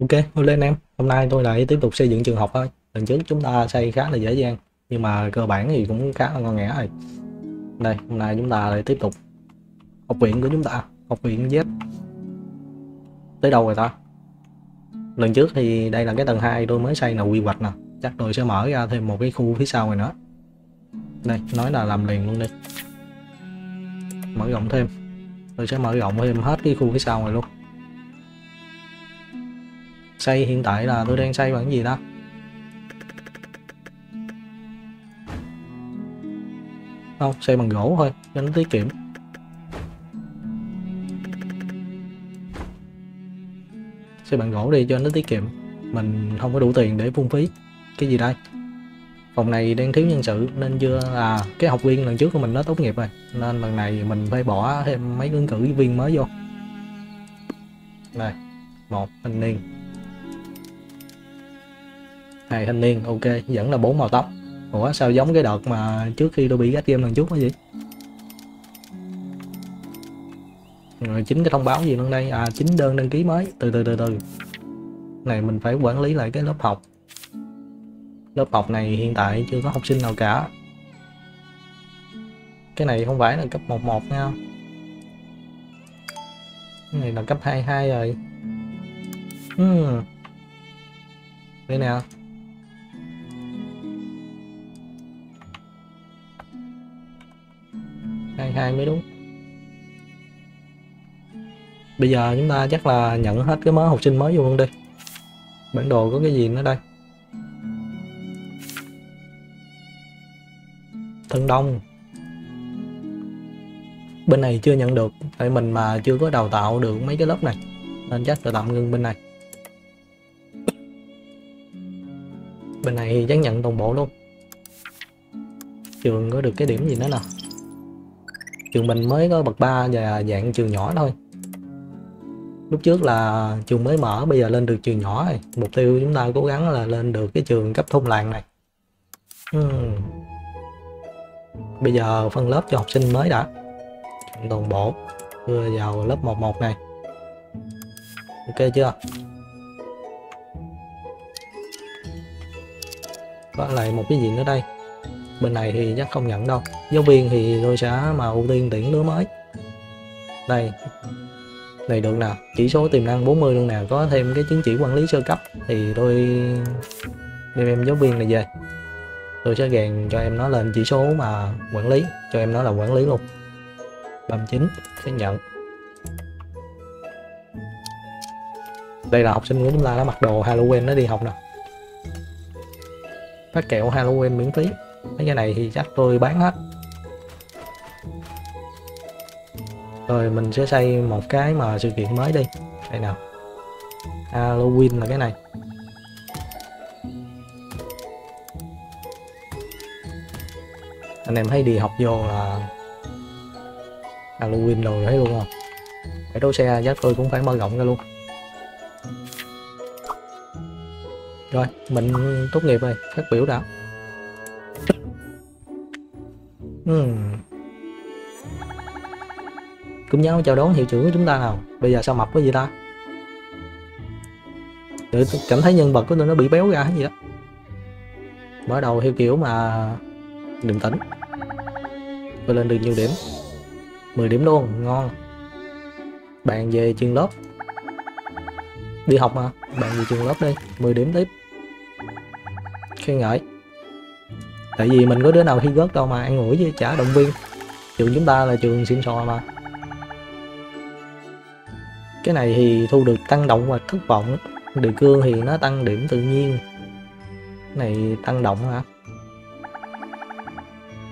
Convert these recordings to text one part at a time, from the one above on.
Ok, thôi lên em. Hôm nay tôi lại tiếp tục xây dựng trường học thôi. Lần trước chúng ta xây khá là dễ dàng, nhưng mà cơ bản thì cũng khá là ngon nghẻ rồi. Đây, hôm nay chúng ta lại tiếp tục học viện của chúng ta, học viện Z. Tới đâu rồi ta? Lần trước thì đây là cái tầng 2 tôi mới xây là quy hoạch nè. Chắc tôi sẽ mở ra thêm một cái khu phía sau này nữa. Đây, nói là làm liền luôn đi. Mở rộng thêm. Tôi sẽ mở rộng thêm hết cái khu phía sau này luôn xây hiện tại là tôi đang xây bằng cái gì đó không xây bằng gỗ thôi, cho nó tiết kiệm. Xây bằng gỗ đi, cho nó tiết kiệm. Mình không có đủ tiền để phung phí. Cái gì đây? Phòng này đang thiếu nhân sự, nên chưa là cái học viên lần trước của mình nó tốt nghiệp rồi. Nên lần này mình phải bỏ thêm mấy ứng cử viên mới vô. Này, một, thanh niên hai thanh niên, ok, vẫn là bốn màu tóc. Ủa, sao giống cái đợt mà trước khi tôi bị gắt game lần trước cái gì rồi chính cái thông báo gì luôn đây? À chính đơn đăng ký mới. Từ từ từ từ. Này, mình phải quản lý lại cái lớp học. Lớp học này hiện tại chưa có học sinh nào cả. Cái này không phải là cấp 11 nha. Cái này là cấp 22 rồi. Uhm. đây nè. Hai hai mới đúng. Bây giờ chúng ta chắc là nhận hết cái mớ học sinh mới vô luôn đi. Bản đồ có cái gì nữa đây? Thân đông. Bên này chưa nhận được tại mình mà chưa có đào tạo được mấy cái lớp này. Nên chắc là tạm ngưng bên này. Bên này chắc nhận toàn bộ luôn. Trường có được cái điểm gì nữa nào? Trường mình mới có bậc 3 và dạng trường nhỏ thôi. Lúc trước là trường mới mở, bây giờ lên được trường nhỏ rồi. Mục tiêu chúng ta cố gắng là lên được cái trường cấp thôn làng này. Uhm. bây giờ phân lớp cho học sinh mới đã. Toàn bộ đưa vào lớp 11 này. Ok chưa? Có lại một cái gì nữa đây? Bên này thì chắc không nhận đâu. Giáo viên thì tôi sẽ mà ưu tiên tuyển đứa mới. Đây. Này được nè, chỉ số tiềm năng 40 luôn nè, có thêm cái chứng chỉ quản lý sơ cấp thì tôi đem em giáo viên này về. Tôi sẽ gàn cho em nó lên chỉ số mà quản lý, cho em nó là quản lý luôn. 39 sẽ nhận. Đây là học sinh của chúng ta đã mặc đồ Halloween, nó đi học nè. Phát kẹo Halloween miễn phí mấy cái này thì chắc tôi bán hết. Rồi, mình sẽ xây một cái mà sự kiện mới đi. Đây nào. Halloween là cái này. Anh em thấy đi học vô là Halloween rồi thấy luôn không? Phải đấu xe chắc tôi cũng phải mở rộng ra luôn. Rồi, mình tốt nghiệp rồi, phát biểu đã. Cũng Cùng nhau chào đón hiệu trưởng của chúng ta nào. Bây giờ sao mập cái gì ta? Tự cảm thấy nhân vật của tôi nó bị béo ra hay gì đó. Mở đầu theo kiểu mà Đừng tỉnh Tôi lên được nhiều điểm. 10 điểm luôn, ngon. Bạn về trường lớp. Đi học mà Bạn về trường lớp đi. 10 điểm tiếp. Khen ngợi tại vì mình có đứa nào thi gớt đâu mà, ăn ủi với trả động viên. Trường chúng ta là trường xịn sò mà. Cái này thì thu được tăng động và thất vọng. Đề cương thì nó tăng điểm tự nhiên. Cái này tăng động hả?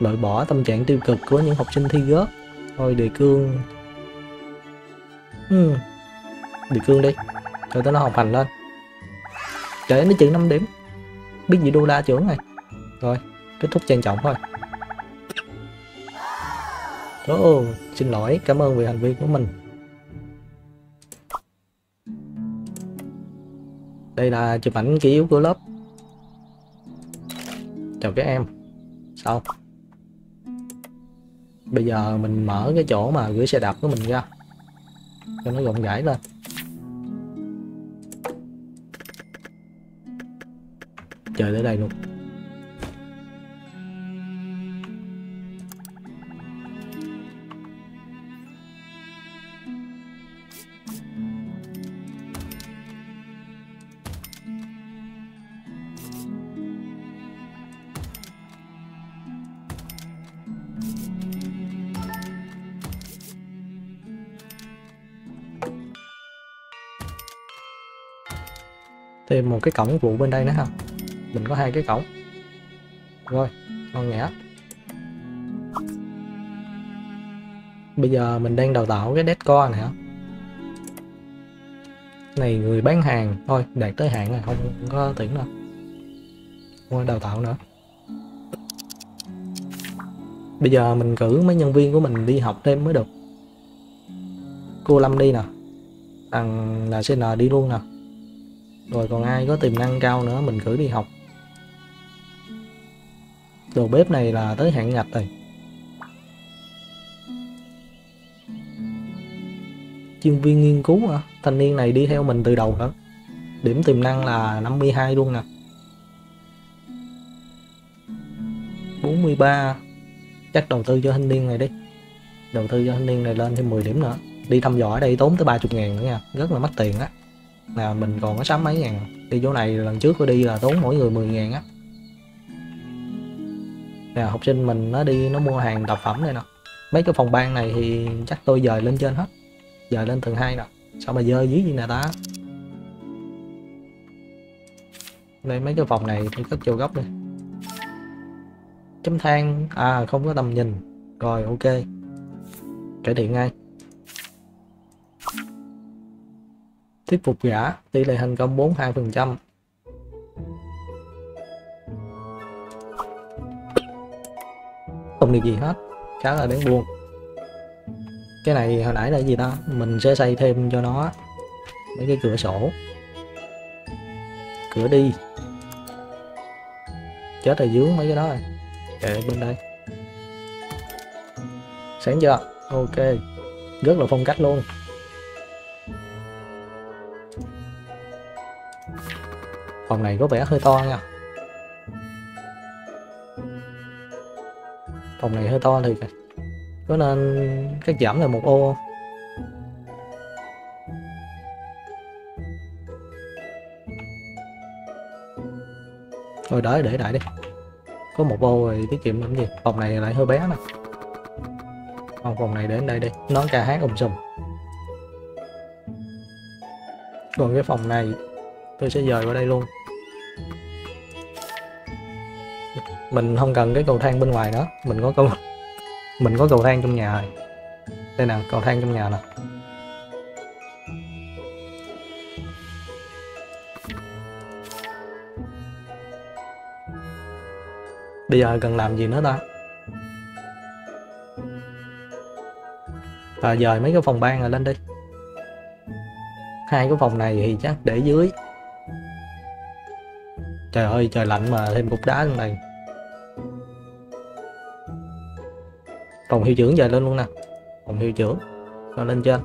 Loại bỏ tâm trạng tiêu cực của những học sinh thi gớt thôi đề cương. Ừ. đề cương đi. Cho tới nó học hành lên. Trời nó chừng 5 điểm. Biết gì đô la trưởng này. Rồi kết thúc trang trọng thôi. Ồ, xin lỗi, cảm ơn vì hành vi của mình. Đây là chụp ảnh ký yếu của lớp. Chào các em. Sao? Bây giờ mình mở cái chỗ mà gửi xe đạp của mình ra. Cho nó rộng rãi lên. Trời tới đây luôn. Thêm một cái cổng vụ bên đây nữa ha. Mình có hai cái cổng. Rồi, ngon nhã bây giờ mình đang đào tạo cái deadcore này hả? Này, người bán hàng. Thôi, đạt tới hạn rồi, không có tuyển đâu. Qua đào tạo nữa. Bây giờ mình cử mấy nhân viên của mình đi học thêm mới được. Cô Lâm đi nè. Thằng là CN đi luôn nè rồi còn ai có tiềm năng cao nữa mình cử đi học. Đồ bếp này là tới hạn ngạch rồi. Chuyên viên nghiên cứu hả? Thanh niên này đi theo mình từ đầu hả? Điểm tiềm năng là 52 luôn à. nè 43 chắc đầu tư cho thanh niên này đi. Đầu tư cho thanh niên này lên thêm 10 điểm nữa. Đi thăm dò ở đây tốn tới 30 ngàn nữa nha. Rất là mất tiền á là mình còn có sắm mấy ngàn à? đi chỗ này lần trước tôi đi là tốn mỗi người 10 ngàn á. Nè học sinh mình nó đi nó mua hàng tập phẩm này nè mấy cái phòng ban này thì chắc tôi dời lên trên hết. Dời lên tầng hai nè sao mà dơ dưới gì nè ta? Đây, mấy cái phòng này tôi cất vô góc đi chấm than à không có tầm nhìn. Rồi, ok. Cải thiện ngay. Thuyết phục gã, tỷ lệ thành công 42 phần trăm. Không được gì hết, khá là đáng buồn. Cái này hồi nãy là gì ta? Mình sẽ xây thêm cho nó mấy cái cửa sổ. Cửa đi. Chết rồi dướng mấy cái đó rồi. Kệ bên đây. Sáng chưa? Ok. Rất là phong cách luôn. Phòng này có vẻ hơi to nha. Phòng này hơi to thì có nên cắt giảm là một ô? Rồi đợi, để lại đi. Có một ô rồi tiết kiệm làm gì? Phòng này lại hơi bé nè. Còn phòng này đến đây đi. Nó ca hát ùm sùm. Còn cái phòng này Tôi sẽ dời qua đây luôn. Mình không cần cái cầu thang bên ngoài nữa mình có cầu mình có cầu thang trong nhà rồi. Đây nè, cầu thang trong nhà nè. Bây giờ cần làm gì nữa ta? Và dời mấy cái phòng ban rồi lên đi. Hai cái phòng này thì chắc để dưới. Trời ơi, trời lạnh mà, thêm cục đá trong này. Phòng hiệu trưởng giờ lên luôn nè. Phòng hiệu trưởng, nó lên trên.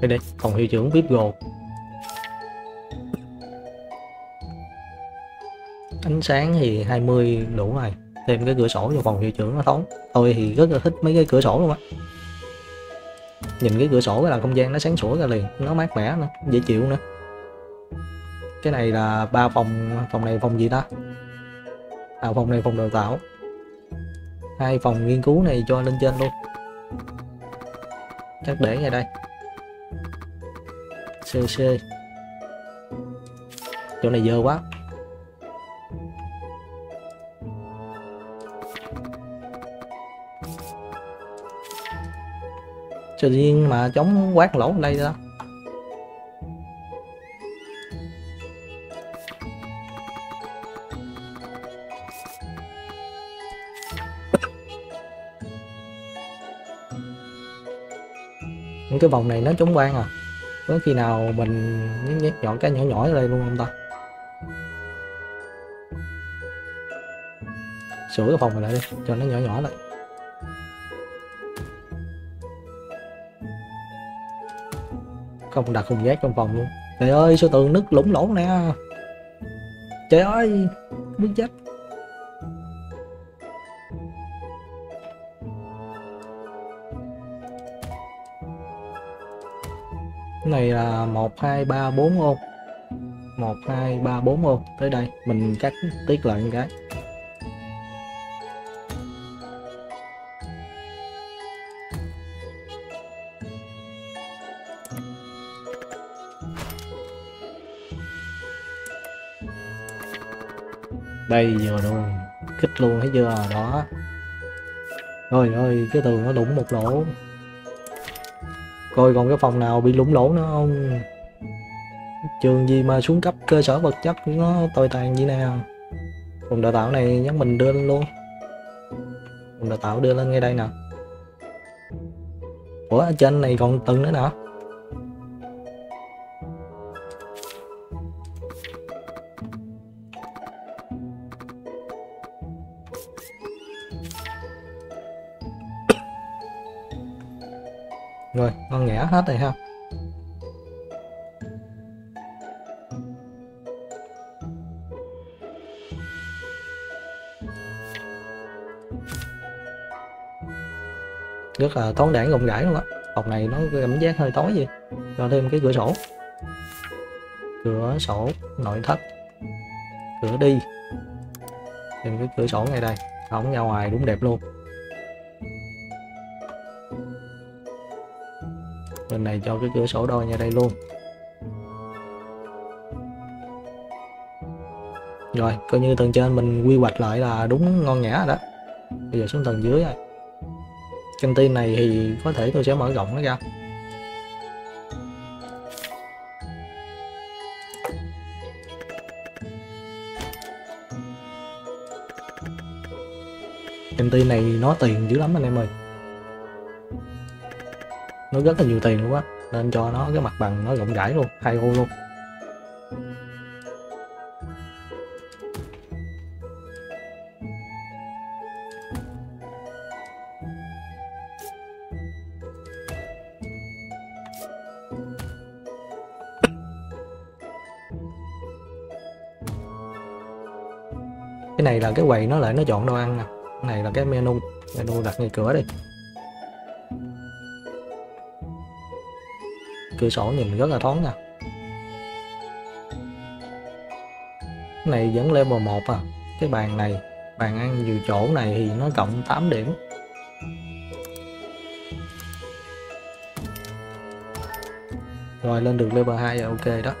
Đây đây, phòng hiệu trưởng vip gồ. Ánh sáng thì 20 đủ rồi, thêm cái cửa sổ cho phòng hiệu trưởng nó thoáng. Tôi thì rất là thích mấy cái cửa sổ luôn á. Nhìn cái cửa sổ là không gian nó sáng sủa ra liền, nó mát mẻ nữa, dễ chịu nữa cái này là ba phòng phòng này phòng gì ta? À phòng này phòng đào tạo. Hai phòng nghiên cứu này cho lên trên luôn. Chắc để ngay đây. Cc chỗ này dơ quá. Tự riêng mà chống quát lỗ ở đây đó. cái vòng này nó chống ban à? Có khi nào mình nhét nhọn cái nhỏ nhỏ ở đây luôn không ta? Sửa cái phòng này lại đi, cho nó nhỏ nhỏ lại. Không, đặt không giác trong phòng luôn. Trời ơi, sao tường nứt lủng lỗ nè. Trời ơi biết chết. Này là một, hai, ba, bốn ô. Một, hai, ba, bốn ô. Tới đây, mình cắt tiết lại một cái. Đây vừa luôn kích luôn thấy chưa? Đó. Rồi ơi cái tường nó đụng một lỗ coi còn cái phòng nào bị lủng lỗ nữa không? Trường gì mà xuống cấp cơ sở vật chất nó tồi tàn gì nè phòng đào tạo này nhắn mình đưa lên luôn. Phòng đào tạo đưa lên ngay đây nè. Ủa ở trên này còn tầng nữa nè. Hết rồi ha. Rất là thoáng đãng, rộng rãi luôn á. Phòng này nó cảm giác hơi tối gì cho thêm cái cửa sổ. Cửa sổ nội thất. Cửa đi. Thêm cái cửa sổ ngay đây. Không ra ngoài đúng đẹp luôn. Lần này cho cái cửa sổ đôi nha đây luôn. Rồi, coi như tầng trên mình quy hoạch lại là đúng ngon nhã rồi đó. Bây giờ xuống tầng dưới rồi. Căng tin này thì có thể tôi sẽ mở rộng nó ra. Căng tin này nó tiền dữ lắm anh em ơi nó rất là nhiều tiền luôn á, nên cho nó cái mặt bằng nó rộng rãi luôn, hai ô luôn. Cái này là cái quầy nó lại nó chọn đồ ăn nè, cái này là cái menu menu đặt ngay cửa đi. Cửa sổ nhìn rất là thoáng nha. Cái này vẫn level 1 à. Cái bàn này, bàn ăn nhiều chỗ này thì nó cộng 8 điểm. Rồi, lên được level 2 là ok đó.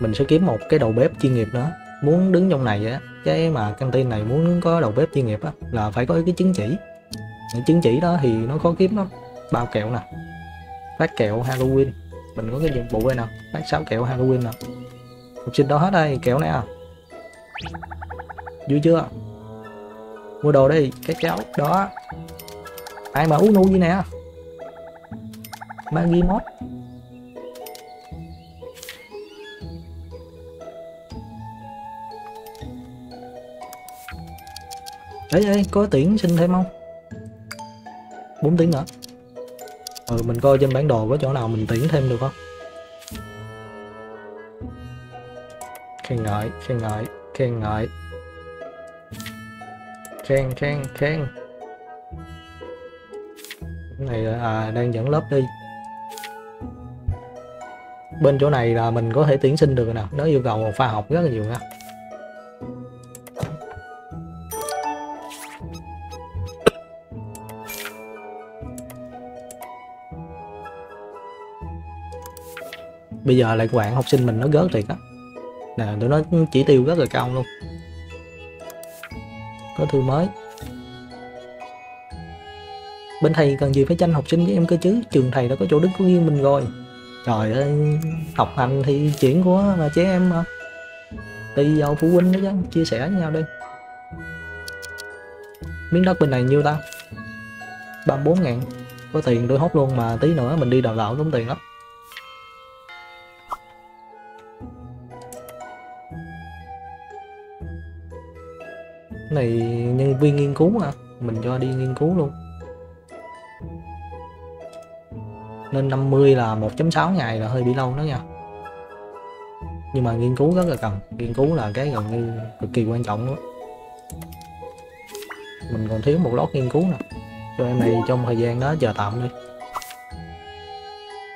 Mình sẽ kiếm một cái đầu bếp chuyên nghiệp nữa. Muốn đứng trong này á, cái mà căng tin này muốn có đầu bếp chuyên nghiệp á, là phải có cái chứng chỉ. Những chứng chỉ đó thì nó khó kiếm lắm. Bao kẹo nè phát kẹo Halloween. Mình có cái nhiệm vụ đây nè. Phát 6 kẹo Halloween nè. Học sinh đó hết đây, kẹo nè à. vui chưa? Mua đồ đi cái cháu đó. Ai mà uống nu gì nè? Maggie mod ấy ấy có tiễn xin thêm không? 4 tiếng nữa ừ mình coi trên bản đồ có chỗ nào mình tiễn thêm được không? Khen ngợi khen ngợi khen ngợi. Khen khen khen. Cái này à đang dẫn lớp đi. Bên chỗ này là mình có thể tuyển sinh được rồi nè, nó yêu cầu một pha học rất là nhiều nha. Bây giờ lại quản bạn học sinh mình nó gớt thiệt á. Nè, tụi nó chỉ tiêu rất là cao luôn. Có thư mới. Bên thầy cần gì phải tranh học sinh với em cơ chứ? Trường thầy đã có chỗ đứng của riêng mình rồi. Trời ơi, học hành thì chuyện của mà trẻ em mà. Tùy vào phụ huynh đó chứ, chia sẻ với nhau đi. Miếng đất bên này nhiêu ta? 34 ngàn. Có tiền tôi hốt luôn mà tí nữa mình đi đào tạo tốn tiền lắm. Này nhân viên nghiên cứu à mình cho đi nghiên cứu luôn. Nên 50 là 1.6 ngày là hơi bị lâu đó nha. Nhưng mà nghiên cứu rất là cần. Nghiên cứu là cái gần như cực kỳ quan trọng đó. mình còn thiếu một lót nghiên cứu nè. Cho em này trong thời gian đó chờ tạm đi.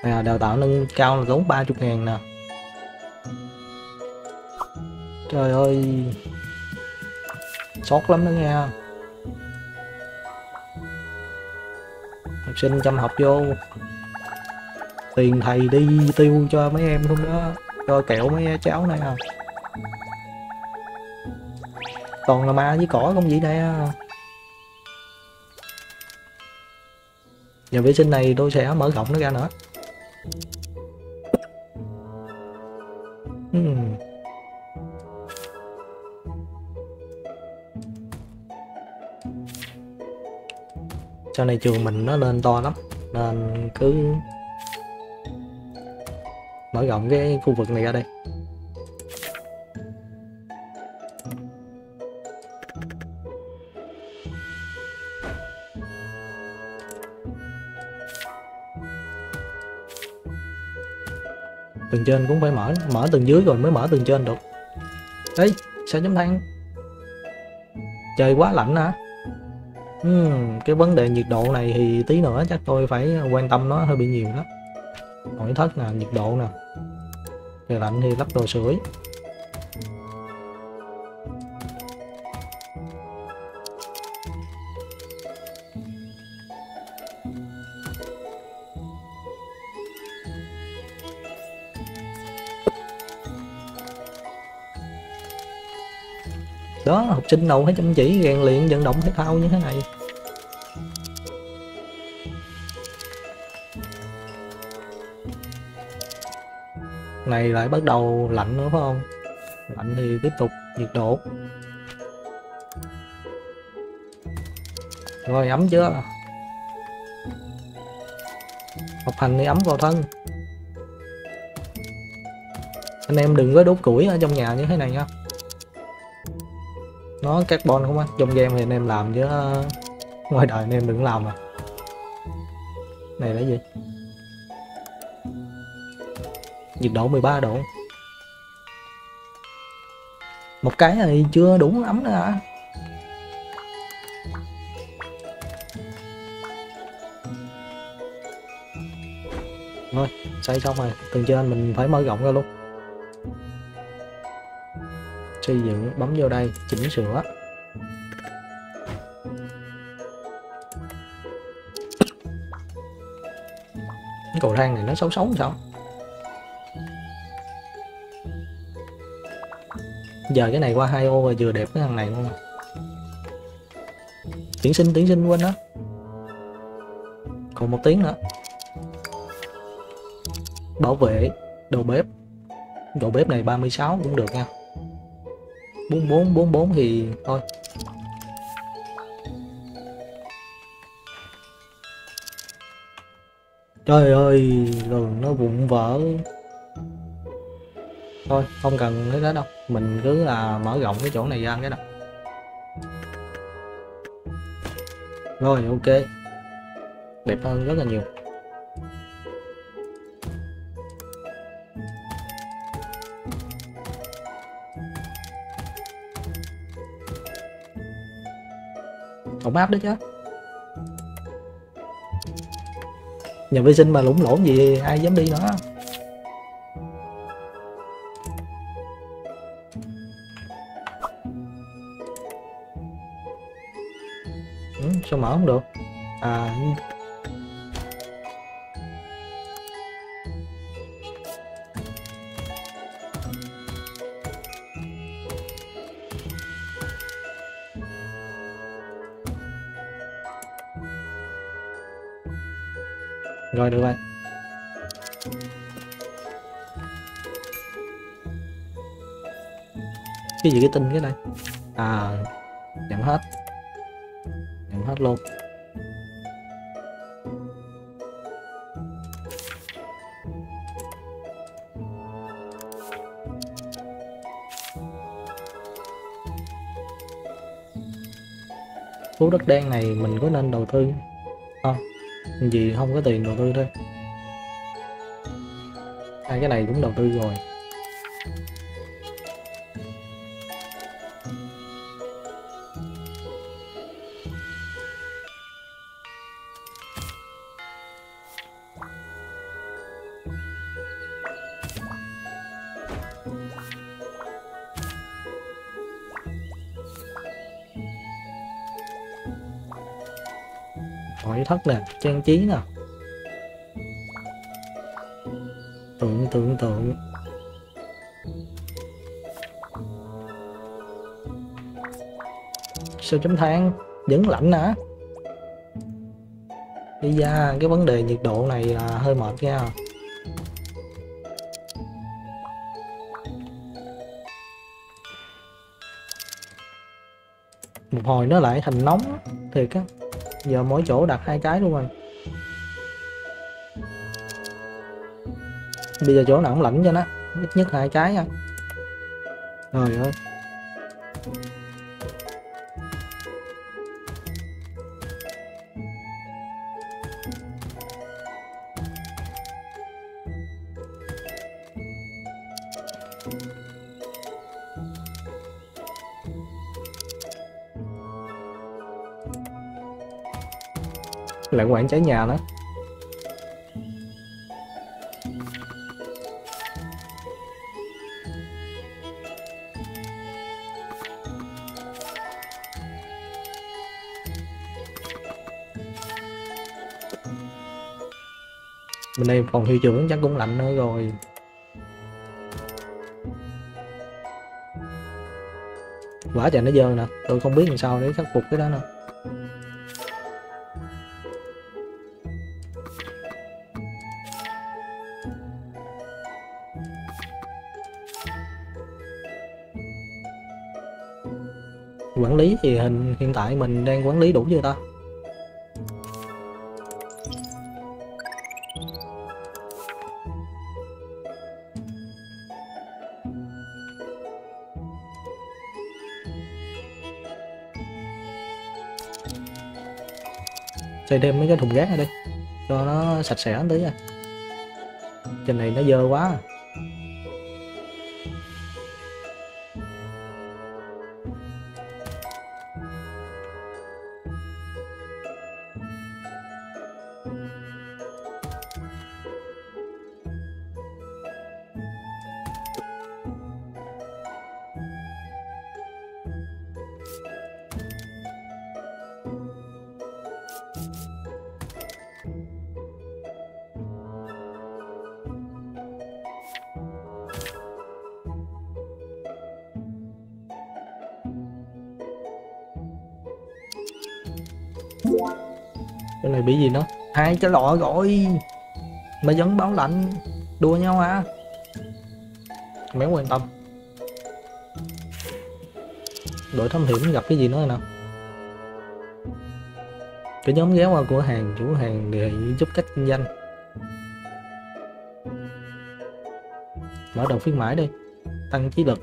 À đào tạo nâng cao là tốn 30 ngàn nè. Trời ơi sót lắm đó nha học sinh chăm học vô. Tiền thầy đi tiêu cho mấy em luôn đó. Cho kẹo mấy cháu này à. Toàn là ma với cỏ không vậy nè. Nhà vệ sinh này tôi sẽ mở rộng nó ra nữa. Hmm. Sau này trường mình nó lên to lắm. Nên cứ mở rộng cái khu vực này ra đây. Tầng trên cũng phải mở mở tầng dưới rồi mới mở tầng trên được. Đấy sao chấm than? Trời quá lạnh hả? Uhm, cái vấn đề nhiệt độ này thì tí nữa chắc tôi phải quan tâm nó hơi bị nhiều đó nội thất nè nhiệt độ nè. Trời lạnh thì lắp đồ sưởi. Đó, học sinh đâu phải chăm chỉ, rèn luyện, vận động thể thao như thế này. Này lại bắt đầu lạnh nữa, phải không? Lạnh thì tiếp tục nhiệt độ. Rồi, ấm chưa? Học hành thì ấm vào thân. Anh em đừng có đốt củi ở trong nhà như thế này nha nó carbon không á trong game thì anh em làm chứ ờ, ngoài đời anh em đừng làm à. Này là gì? Nhiệt độ 13 độ. Một cái này chưa đủ ấm nữa hả? Thôi, xây xong rồi. Từng trên mình phải mở rộng ra luôn xây dựng bấm vô đây, chỉnh sửa. Cái cầu thang này nó xấu xấu sao? Giờ cái này qua hai ô rồi vừa đẹp cái thằng này luôn. Tuyển sinh tuyển sinh quên đó. Còn một tiếng nữa. Bảo vệ, đầu bếp. Đầu bếp này 36 cũng được nha. 44 44 thì thôi. Trời ơi, rồi nó vụn vỡ. Thôi, không cần cái đó đâu. Mình cứ là mở rộng cái chỗ này ra cái đó. Rồi, ok. Đẹp hơn rất là nhiều. Ổn áp đó chứ. Nhà vệ sinh mà lủng lộn gì ai dám đi nữa. Ừ, sao mở không được? À rồi, được rồi. Cái gì cái tin cái này à nhận hết. Nhận hết luôn. Phú đất đen này mình có nên đầu tư không vì không có tiền đầu tư thôi. Hai cái này cũng đầu tư rồi. Thất nè trang trí nè. Tượng tượng tượng. Sao chấm than? Vẫn lạnh hả? Đi ra, cái vấn đề nhiệt độ này là hơi mệt nha. Một hồi nó lại thành nóng, thiệt á giờ mỗi chỗ đặt hai cái luôn rồi. Bây giờ chỗ nào cũng lạnh cho nó. Ít nhất hai cái nha trời ơi. Lại cháy nhà đó bên đây phòng hiệu trưởng chắc cũng lạnh nữa rồi. Quả trời nó dơ nè, tôi không biết làm sao để khắc phục cái đó nè. Thì hình hiện tại mình đang quản lý đủ chưa ta xây thêm mấy cái thùng rác ở đây, cho nó sạch sẽ tí à trên này nó dơ quá à. Cái lọ rồi mà vẫn báo lạnh. Đua nhau hả? Méo quan tâm. Đội thám hiểm gặp cái gì nữa nào? Cái nhóm ghé qua cửa hàng, chủ hàng đề nghị giúp cách kinh doanh. Mở đầu khuyến mãi đi. Tăng trí lực.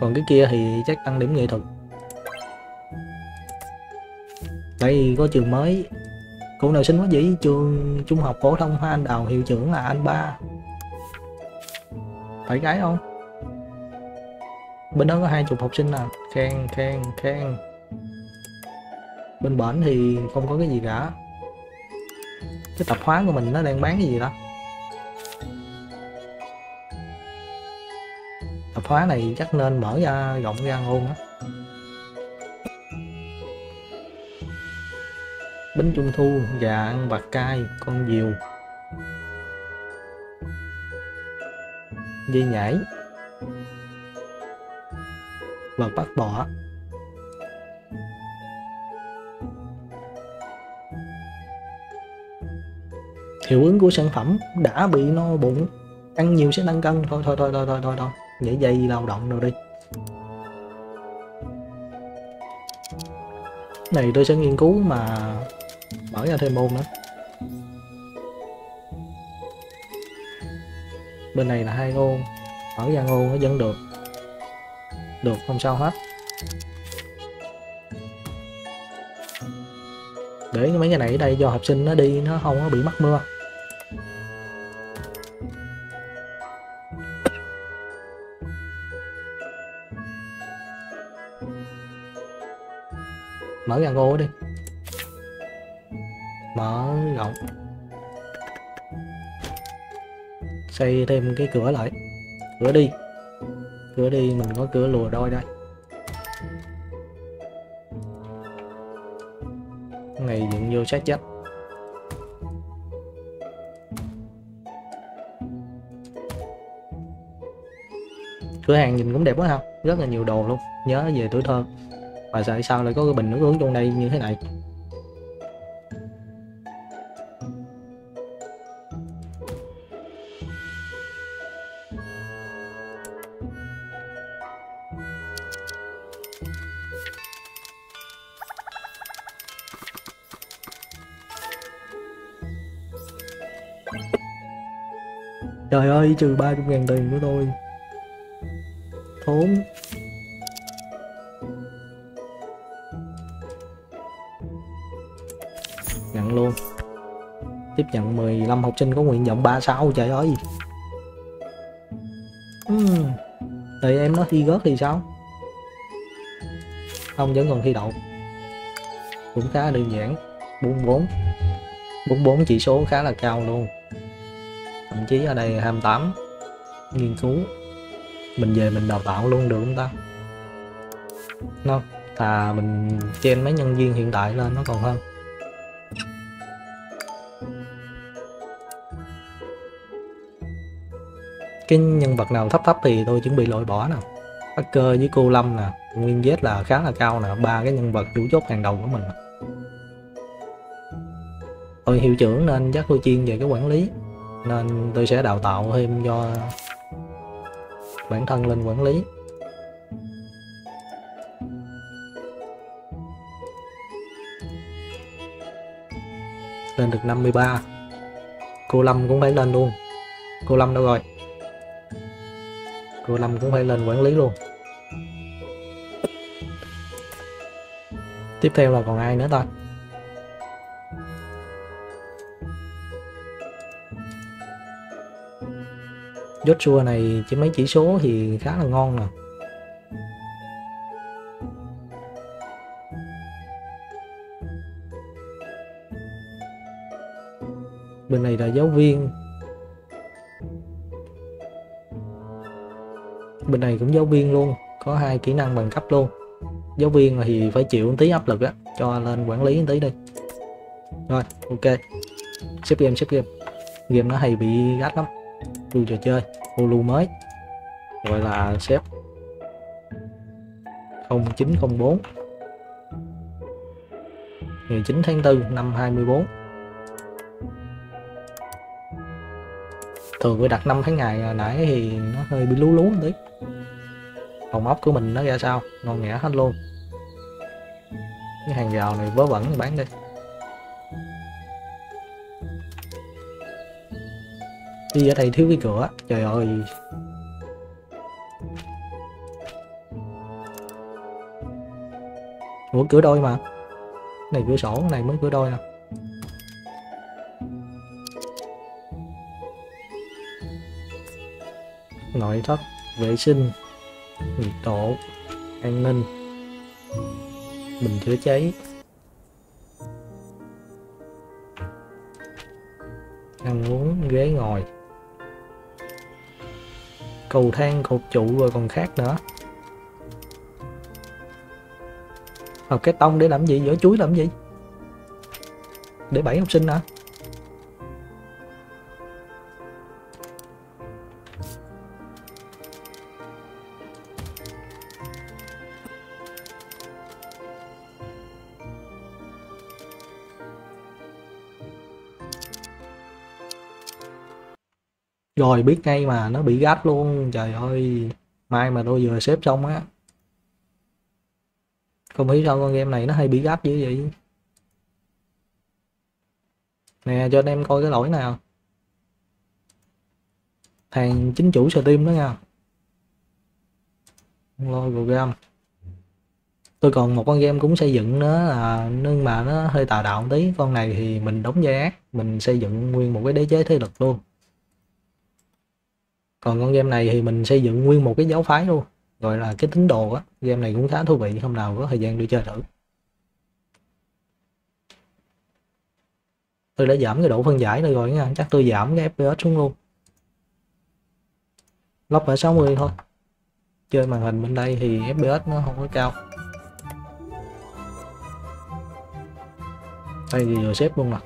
Còn cái kia thì chắc tăng điểm nghệ thuật. Đây có trường mới cụ nào xin quá dĩ trường trung học phổ thông hoa anh đào hiệu trưởng là anh ba. Phải gái không? Bên đó có hai chục học sinh à. Khen khen khen. Bên bển thì không có cái gì cả. Cái tập hóa của mình nó đang bán cái gì đó? Tập hóa này chắc nên mở ra, rộng ra luôn á. Bánh trung thu gà ăn bạc cay con diều. Dây nhảy. Vật bắt bọ. Hiệu ứng của sản phẩm đã bị no bụng. Ăn nhiều sẽ tăng cân. Thôi thôi thôi thôi thôi thôi thôi. Nhảy dây, lao động rồi đi. Này, tôi sẽ nghiên cứu mà mở ra thêm môn nữa bên này là hai ô mở ra ô nó vẫn được. Được, không sao hết. Để mấy ngày này ở đây do học sinh nó đi, nó không có bị mắc mưa. Mở ra ô đi mở rộng xây thêm cái cửa lại. Cửa đi. Cửa đi mình có cửa lùa đôi đây. Này dựng vô sát chết. Cửa hàng nhìn cũng đẹp quá ha. Rất là nhiều đồ luôn. Nhớ về tuổi thơ. Mà tại sao lại có cái bình nước uống trong đây như thế này? Ơi, trừ 300 ngàn tiền của tôi. Thốn. Nhận luôn. Tiếp nhận 15 học sinh có nguyện vọng 36 trời ơi. Uhm. thì em nó thi gớt thì sao? Không vẫn còn thi đậu. Cũng khá đơn giản. 44 44 chỉ số khá là cao luôn thậm chí ở đây 28 nghiên cứu. Mình về mình đào tạo luôn được không ta? Nó, thà mình chen mấy nhân viên hiện tại lên nó còn hơn. Cái nhân vật nào thấp thấp thì tôi chuẩn bị loại bỏ nè. Hacker với cô Lâm nè, Nguyên Z là khá là cao nè, ba cái nhân vật chủ chốt hàng đầu của mình. Tôi hiệu trưởng nên chắc tôi chuyên về cái quản lý nên tôi sẽ đào tạo thêm cho bản thân lên quản lý. Lên được 53 cô Lâm cũng phải lên luôn. Cô Lâm đâu rồi? Cô Lâm cũng phải lên quản lý luôn. Tiếp theo là còn ai nữa ta? Joshua này chỉ mấy chỉ số thì khá là ngon nè bên này là giáo viên. Bên này cũng giáo viên luôn, có hai kỹ năng bằng cấp luôn. Giáo viên thì phải chịu một tí áp lực á, cho lên quản lý một tí đi. Rồi, ok. Xếp game xếp game. Game nó hay bị gắt lắm. Lưu trò chơi hulu mới. Gọi là xếp 0904 ngày 9 tháng 4 năm 24 thường tôi đặt 5 tháng ngày à, nãy thì nó hơi bị lú lú tí. Phòng ốc của mình nó ra sao? Ngon nghẻ hết luôn. Cái hàng rào này vớ vẩn bán đi. Đi ở đây thiếu cái cửa, trời ơi. Ủa, cửa đôi mà. Này, cửa sổ này mới cửa đôi nè nội thất, vệ sinh, nhiệt độ, an ninh. Bình chữa cháy. Ăn uống, ghế ngồi cầu thang cột trụ rồi còn khác nữa. Học cái tông để làm gì? Vỏ chuối làm gì? Để bảy học sinh hả? Rồi biết ngay mà nó bị gắt luôn. Trời ơi mai mà tôi vừa xếp xong á. Không biết sao con game này nó hay bị gắt dữ vậy. Nè cho anh em coi cái lỗi nào. Thằng chính chủ steam đó nha. Lôi game. tôi còn một con game cũng xây dựng nữa là nhưng mà nó hơi tà đạo một tí. Con này thì mình đóng giá, mình xây dựng nguyên một cái đế chế thế lực luôn còn con game này thì mình xây dựng nguyên một cái giáo phái luôn, gọi là cái tín đồ á. Game này cũng khá thú vị, hôm nào có thời gian đi chơi thử. Tôi đã giảm cái độ phân giải này rồi nha, chắc tôi giảm cái fps xuống luôn. Lóc ở 60 thôi. Chơi màn hình bên đây thì fps nó không có cao. Đây thì vừa xếp luôn rồi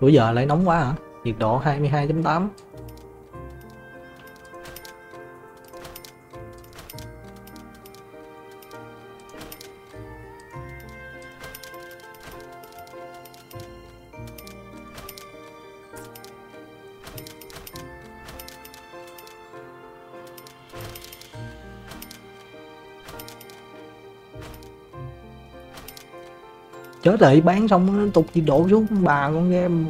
bữa giờ lại nóng quá hả? Nhiệt độ 22.8 chết bán xong nó tục nhiệt đổ xuống. Bà con game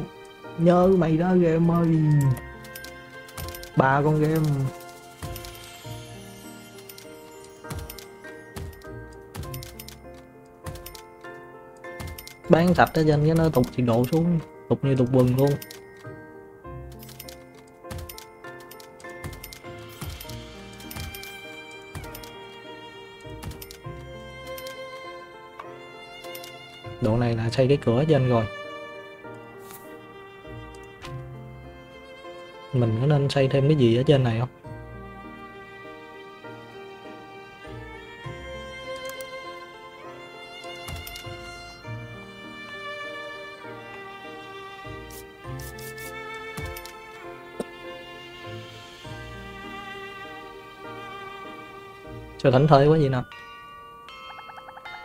nhớ mày đó game ơi. Bà con game bán sạch cho anh cái nó tục thì đổ xuống. Tục như tục quần luôn. Xây cái cửa trên rồi. Mình có nên xây thêm cái gì ở trên này không? Cho thảnh thơi quá gì nào?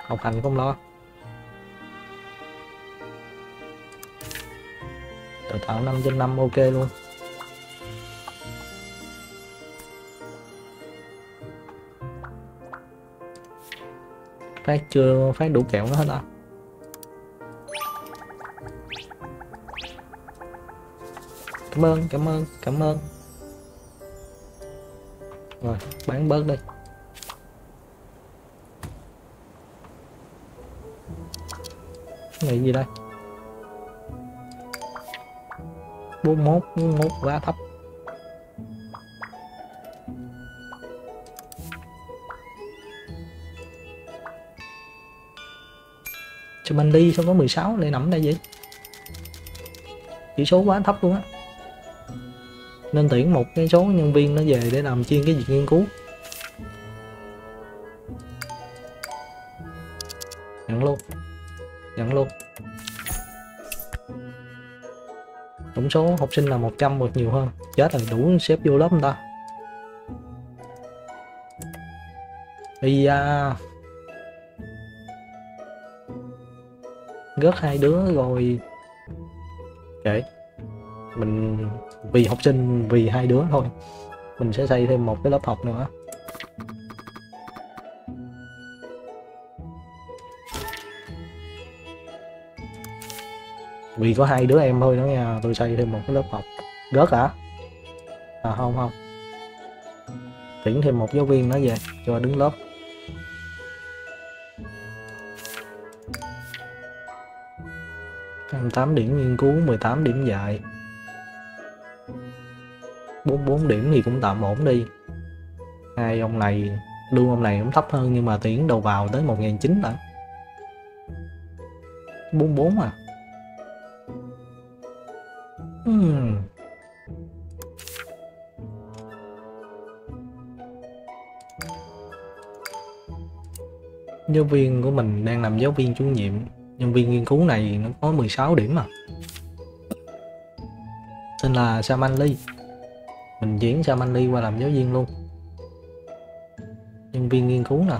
Học hành không lo. Tự tạo 5 trên 5 ok luôn. Phát chưa, phát đủ kẹo nó hết à? Cảm ơn cảm ơn cảm ơn. Rồi, bán bớt đi. Này gì đây? 41 41 quá thấp. Cho mình đi xong có 16 lại nằm đây vậy. Chỉ số quá thấp luôn á. Nên tuyển một cái số nhân viên nó về để làm chuyên cái việc nghiên cứu. Số học sinh là 100 một nhiều hơn. Chết là đủ xếp vô lớp người ta. Đi à, Gớt hai đứa rồi Kệ. Mình vì học sinh vì hai đứa thôi. Mình sẽ xây thêm một cái lớp học nữa. Vì có hai đứa em thôi đó nha. Tôi xây thêm một cái lớp học. Rớt hả? À không không. Tuyển thêm một giáo viên nó về cho đứng lớp. Tám điểm nghiên cứu 18 điểm dạy. 44 điểm thì cũng tạm ổn đi. Hai ông này, lương ông này cũng thấp hơn nhưng mà tuyển đầu vào tới 1.900 đã 44 à? Giáo viên của mình đang làm giáo viên chủ nhiệm. Nhân viên nghiên cứu này nó có 16 điểm mà Tên là Samanly Mình chuyển Samanly qua làm giáo viên luôn. Nhân viên nghiên cứu nè.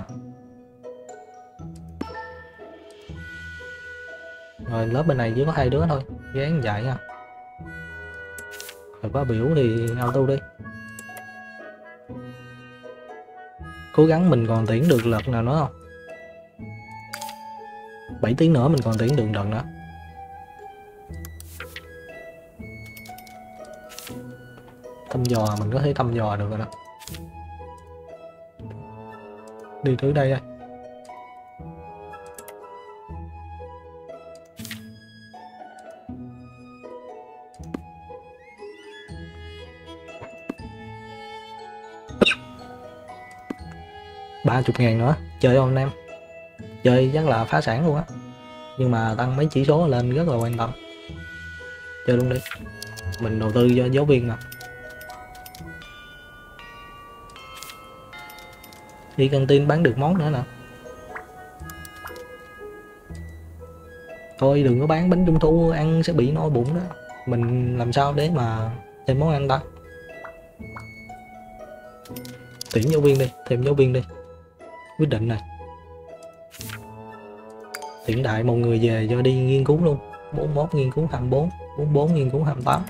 Rồi, lớp bên này chỉ có hai đứa thôi. Gán dạy nha. Rồi quá biểu thì auto đi. Cố gắng mình còn tuyển được lượt nào nữa không? 7 tiếng nữa mình còn tiến đường đợt đó. Thăm dò, mình có thể thăm dò được rồi đó. Đi tới đây đây. Ba chục ngàn nữa, chơi không em? Chơi chắc là phá sản luôn á. Nhưng mà tăng mấy chỉ số lên rất là quan tâm. Chơi luôn đi. Mình đầu tư cho giáo viên mà. Đi căng tin bán được món nữa nè. Thôi đừng có bán bánh trung thu, ăn sẽ bị no bụng đó. Mình làm sao để mà thêm món ăn ta? Tuyển giáo viên đi, thêm giáo viên đi. Quyết định này hiện đại một người về cho đi nghiên cứu luôn. 41 nghiên cứu 24 44 nghiên cứu 28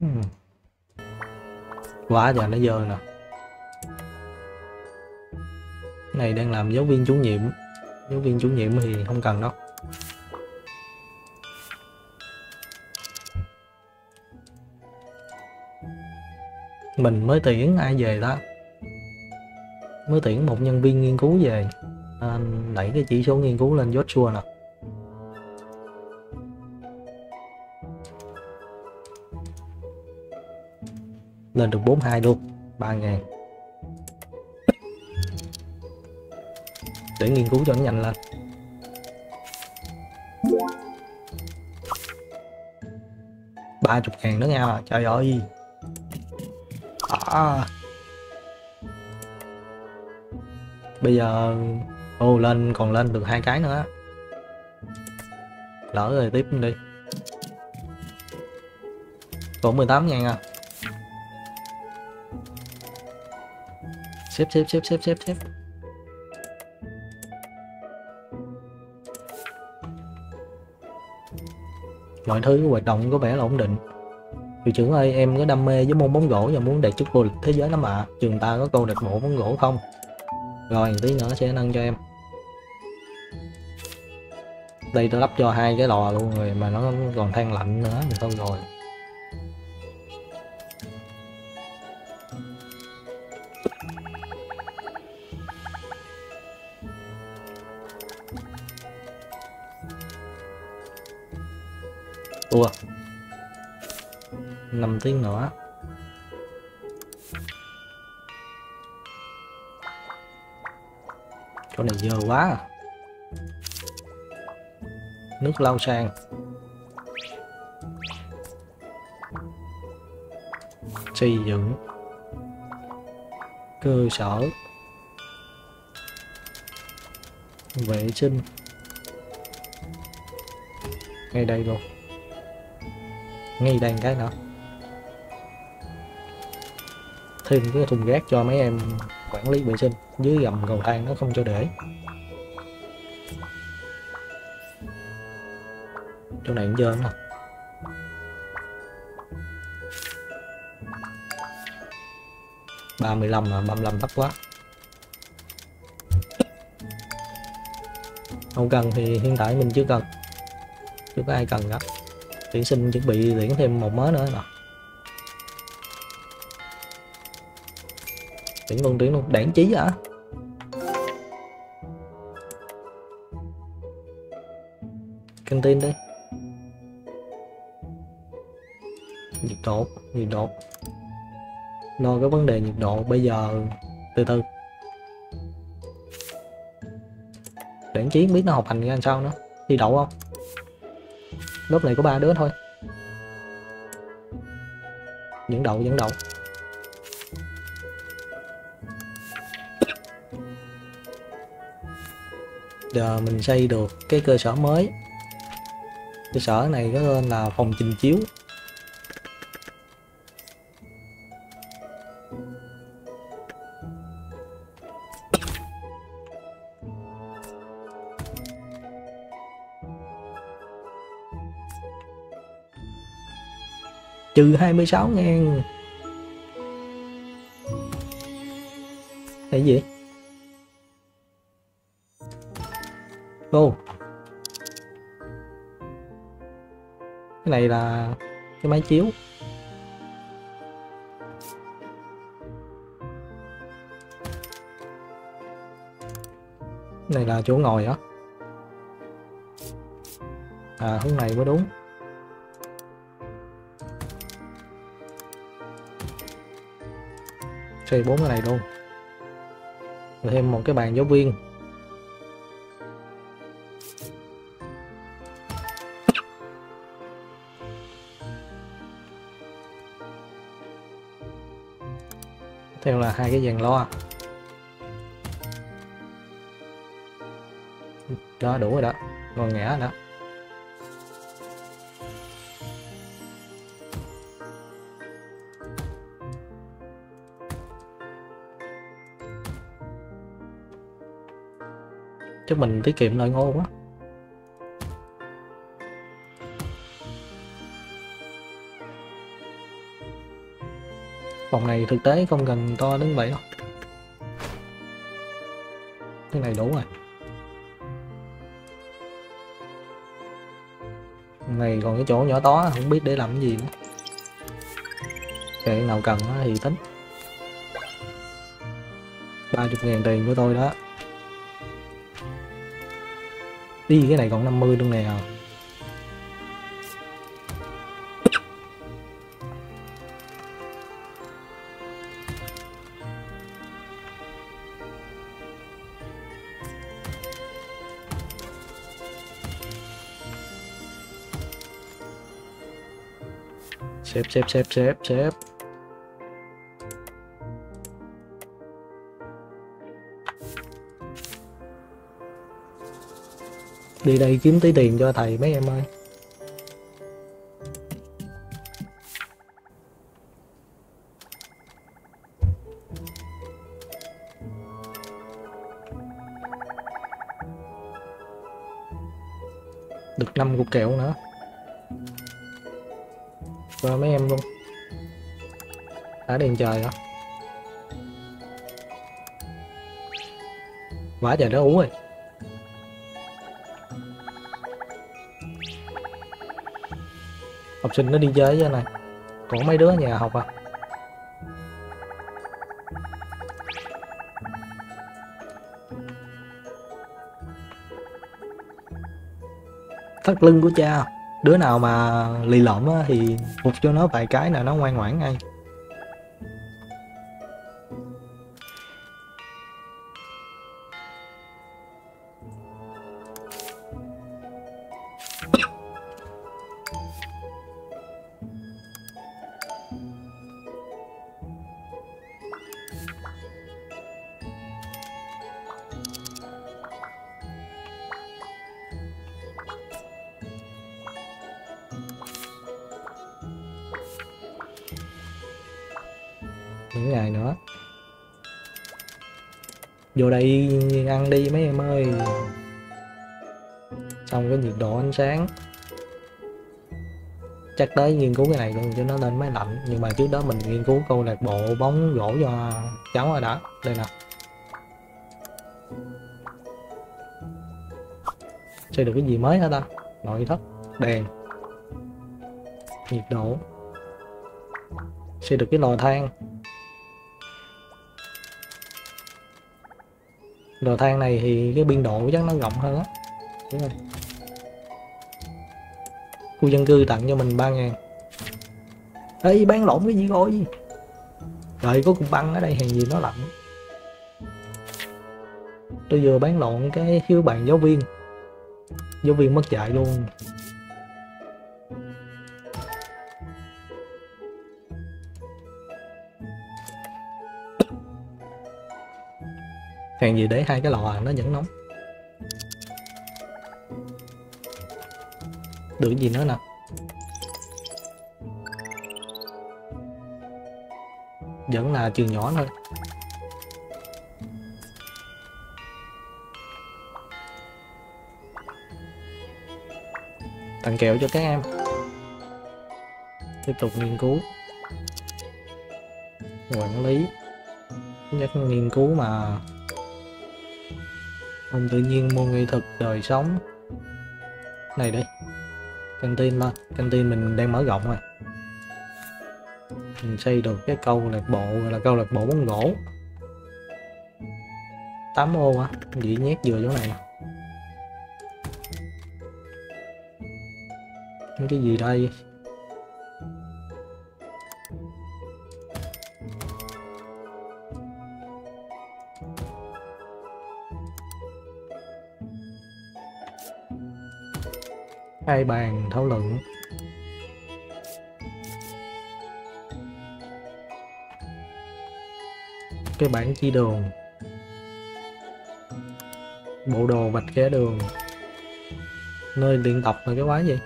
Hmm. quá trời, nó dơ nè. Này đang làm giáo viên chủ nhiệm giáo viên chủ nhiệm thì không cần đâu. Mình mới tuyển ai về đó. Mới tuyển một nhân viên nghiên cứu về. À, đẩy cái chỉ số nghiên cứu lên Joshua nè. Lên được 42 luôn 3 ngàn. Để nghiên cứu cho nó nhanh lên. Ba chục ngàn nữa nha, trời ơi. À. bây giờ, ô, lên, còn lên được hai cái nữa. Lỡ rồi, tiếp đi. Còn 18 ngàn à. Xếp xếp xếp xếp xếp xếp. Mọi thứ hoạt động có vẻ là ổn định. Hiệu trưởng ơi, em có đam mê với môn bóng gỗ và muốn đạt chức vô địch thế giới lắm ạ. Trường ta có câu lạc bộ bóng gỗ không? Rồi, tí nữa sẽ nâng cho em. Đây tôi lắp cho hai cái lò luôn rồi mà nó còn than lạnh nữa thì thôi rồi. Ủa? 5 tiếng nữa. Chỗ này dơ quá. À. Nước lau sang. Xây dựng. Cơ sở. Vệ sinh. Ngay đây luôn ngay đây cái nữa thêm cái thùng rác cho mấy em quản lý vệ sinh. Dưới gầm cầu thang nó không cho để. Chỗ này cũng dơ nè ba mươi lăm là ba mươi lăm thấp quá. Không cần thì hiện tại mình chưa cần. Chưa có ai cần đó tuyển sinh chuẩn bị tuyển thêm một mới nữa nè. Tuyển luôn tuyển luôn. Đảng chí hả? Căng tin đi nhiệt độ nhiệt độ. Lo cái vấn đề nhiệt độ bây giờ, từ từ. Đảng chí biết nó học hành ra sao nữa. Đi đậu không? Lớp này có ba đứa thôi. Dẫn đậu dẫn đậu giờ mình xây được cái cơ sở mới. Cơ sở này có tên là phòng trình chiếu. Trừ 26 ngàn. Cái gì? Ô. Cái này là cái máy chiếu. Này là chỗ ngồi á à hướng này mới đúng. Xây bốn cái này luôn. Rồi thêm một cái bàn giáo viên. Theo là hai cái dàn loa đó, đủ rồi đó. Ngon ngã đó. Chứ mình tiết kiệm lại ngô quá. Phòng này thực tế không cần to đến vậy đâu. Cái này đủ rồi. Này còn cái chỗ nhỏ tó không biết để làm cái gì nữa. Kệ nào cần thì tính. 30 ngàn tiền của tôi đó đi cái này còn 50 luôn nè. Xếp xếp xếp xếp xếp đi đây kiếm tí tiền cho thầy mấy em ơi. Được năm cục kẹo nữa. Cho mấy em luôn. Đã đèn trời hả? Vả trời đó, ú rồi sinh nó đi chơi với này. Còn mấy đứa nhà học à? Thắt lưng của cha. Đứa nào mà lì lợm á, thì phục cho nó vài cái là nó ngoan ngoãn ngay. Tới nghiên cứu cái này luôn cho nó lên máy lạnh. Nhưng mà trước đó mình nghiên cứu câu lạc bộ bóng gỗ cho cháu rồi đã đây nè. Xây được cái gì mới hả ta? Nội thất, đèn, nhiệt độ. Xây được cái lò than. Lò than này thì cái biên độ chắc nó rộng hơn á. Đúng không? Khu dân cư tặng cho mình ba ngàn. Ê, bán lộn cái gì rồi trời, có cục băng ở đây, hàng gì nó lạnh. Tôi vừa bán lộn cái thiếu bàn giáo viên. Giáo viên mất dạy luôn. Hàng gì để hai cái lò à? nó vẫn nóng. Được gì nữa nè. Vẫn là trường nhỏ thôi. Tặng kẹo cho các em. Tiếp tục nghiên cứu. Quản lý. Nhất nghiên cứu mà không tự nhiên môn nghệ thuật đời sống. Này canteen mà canteen mình đang mở rộng rồi. Mình xây được cái câu lạc bộ, gọi là câu lạc bộ bóng gỗ. 8 ô á dĩ nhét vừa chỗ này. Cái gì đây? Hai bàn thảo luận. Cái bản chi đường. Bộ đồ vạch kẻ đường. Nơi luyện tập là cái quái gì?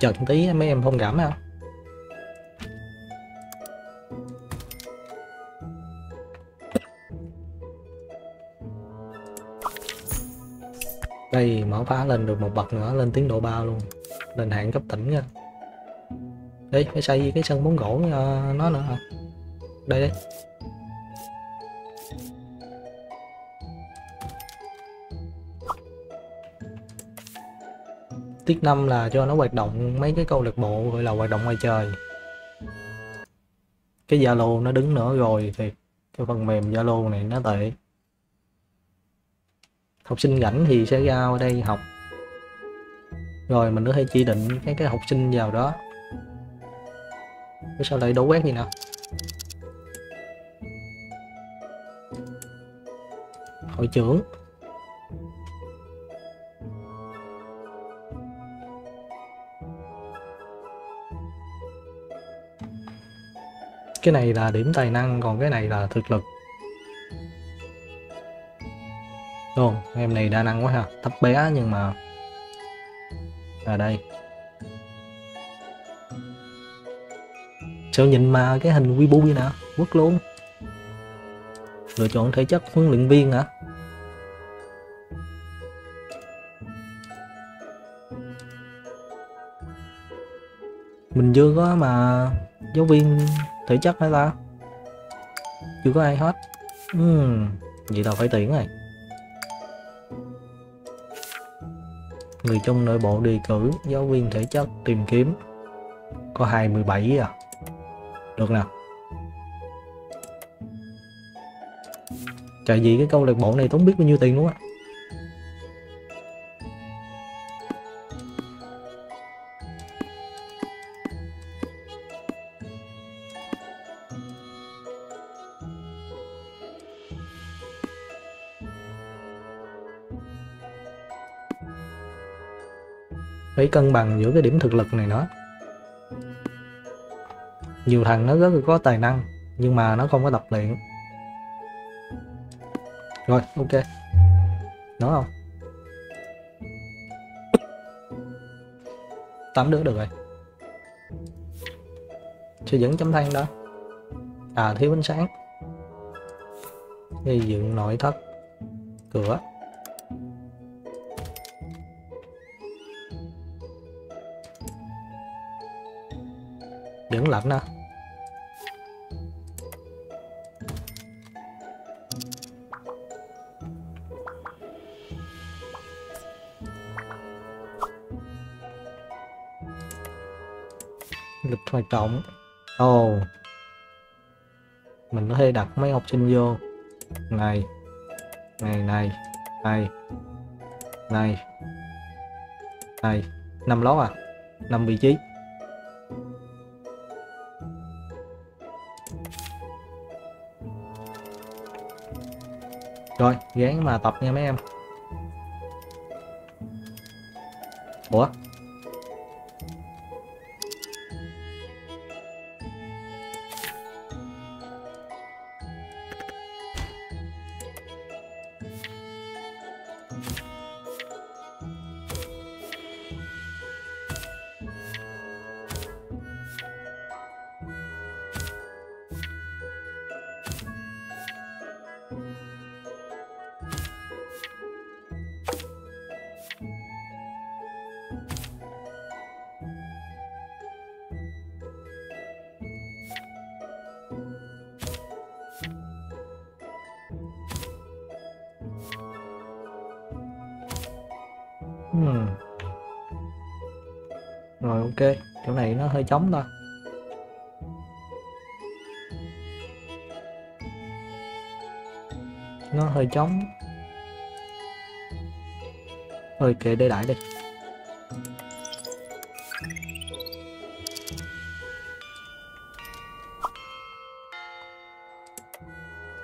Chờ chờ tí mấy em thông cảm không? Đây, mở phá lên được một bậc nữa, lên tiến độ 3 luôn. Lên hạng cấp tỉnh nha. Đây phải xây cái sân bóng gỗ ờ, nó nữa hả? Đây đây tiết năm là cho nó hoạt động mấy cái câu lạc bộ gọi là hoạt động ngoài trời. Cái zalo nó đứng nữa rồi thì cái phần mềm zalo này nó tệ. Học sinh rảnh thì sẽ ra ở đây học. Rồi mình có thể chỉ định cái cái học sinh vào đó. Cái sao lại đổ quét gì nào? Hội trưởng. Cái này là điểm tài năng còn cái này là thực lực. Ồ, em này đa năng quá ha thấp bé nhưng mà à đây. Sao nhìn mà cái hình Weibo vậy nè quất luôn lựa chọn thể chất huấn luyện viên hả? Mình chưa có mà giáo viên thể chất hay ta? Chưa có ai hết. Uhm, vậy tao phải tuyển rồi. Người trong nội bộ đề cử giáo viên thể chất tìm kiếm. Có 27 à? Được nào Trời gì cái câu lạc bộ này tốn biết bao nhiêu tiền luôn á. Phải cân bằng giữa cái điểm thực lực này nữa nhiều thằng nó rất là có tài năng, nhưng mà nó không có tập luyện. Rồi, ok. Nó không? Tám đứa được rồi. Xây dựng chấm than đó. À thiếu ánh sáng. Gây dựng nội thất. Cửa. Vẫn lạnh nè lịch hoạt động. Ồ. Oh. mình có thể đặt mấy học sinh vô. Này. Này này này này này. Năm lót à? Năm vị trí. Rồi, gán mà tập nha mấy em. Ủa? Trống thôi Nó hơi trống. Thôi kệ để đại đi.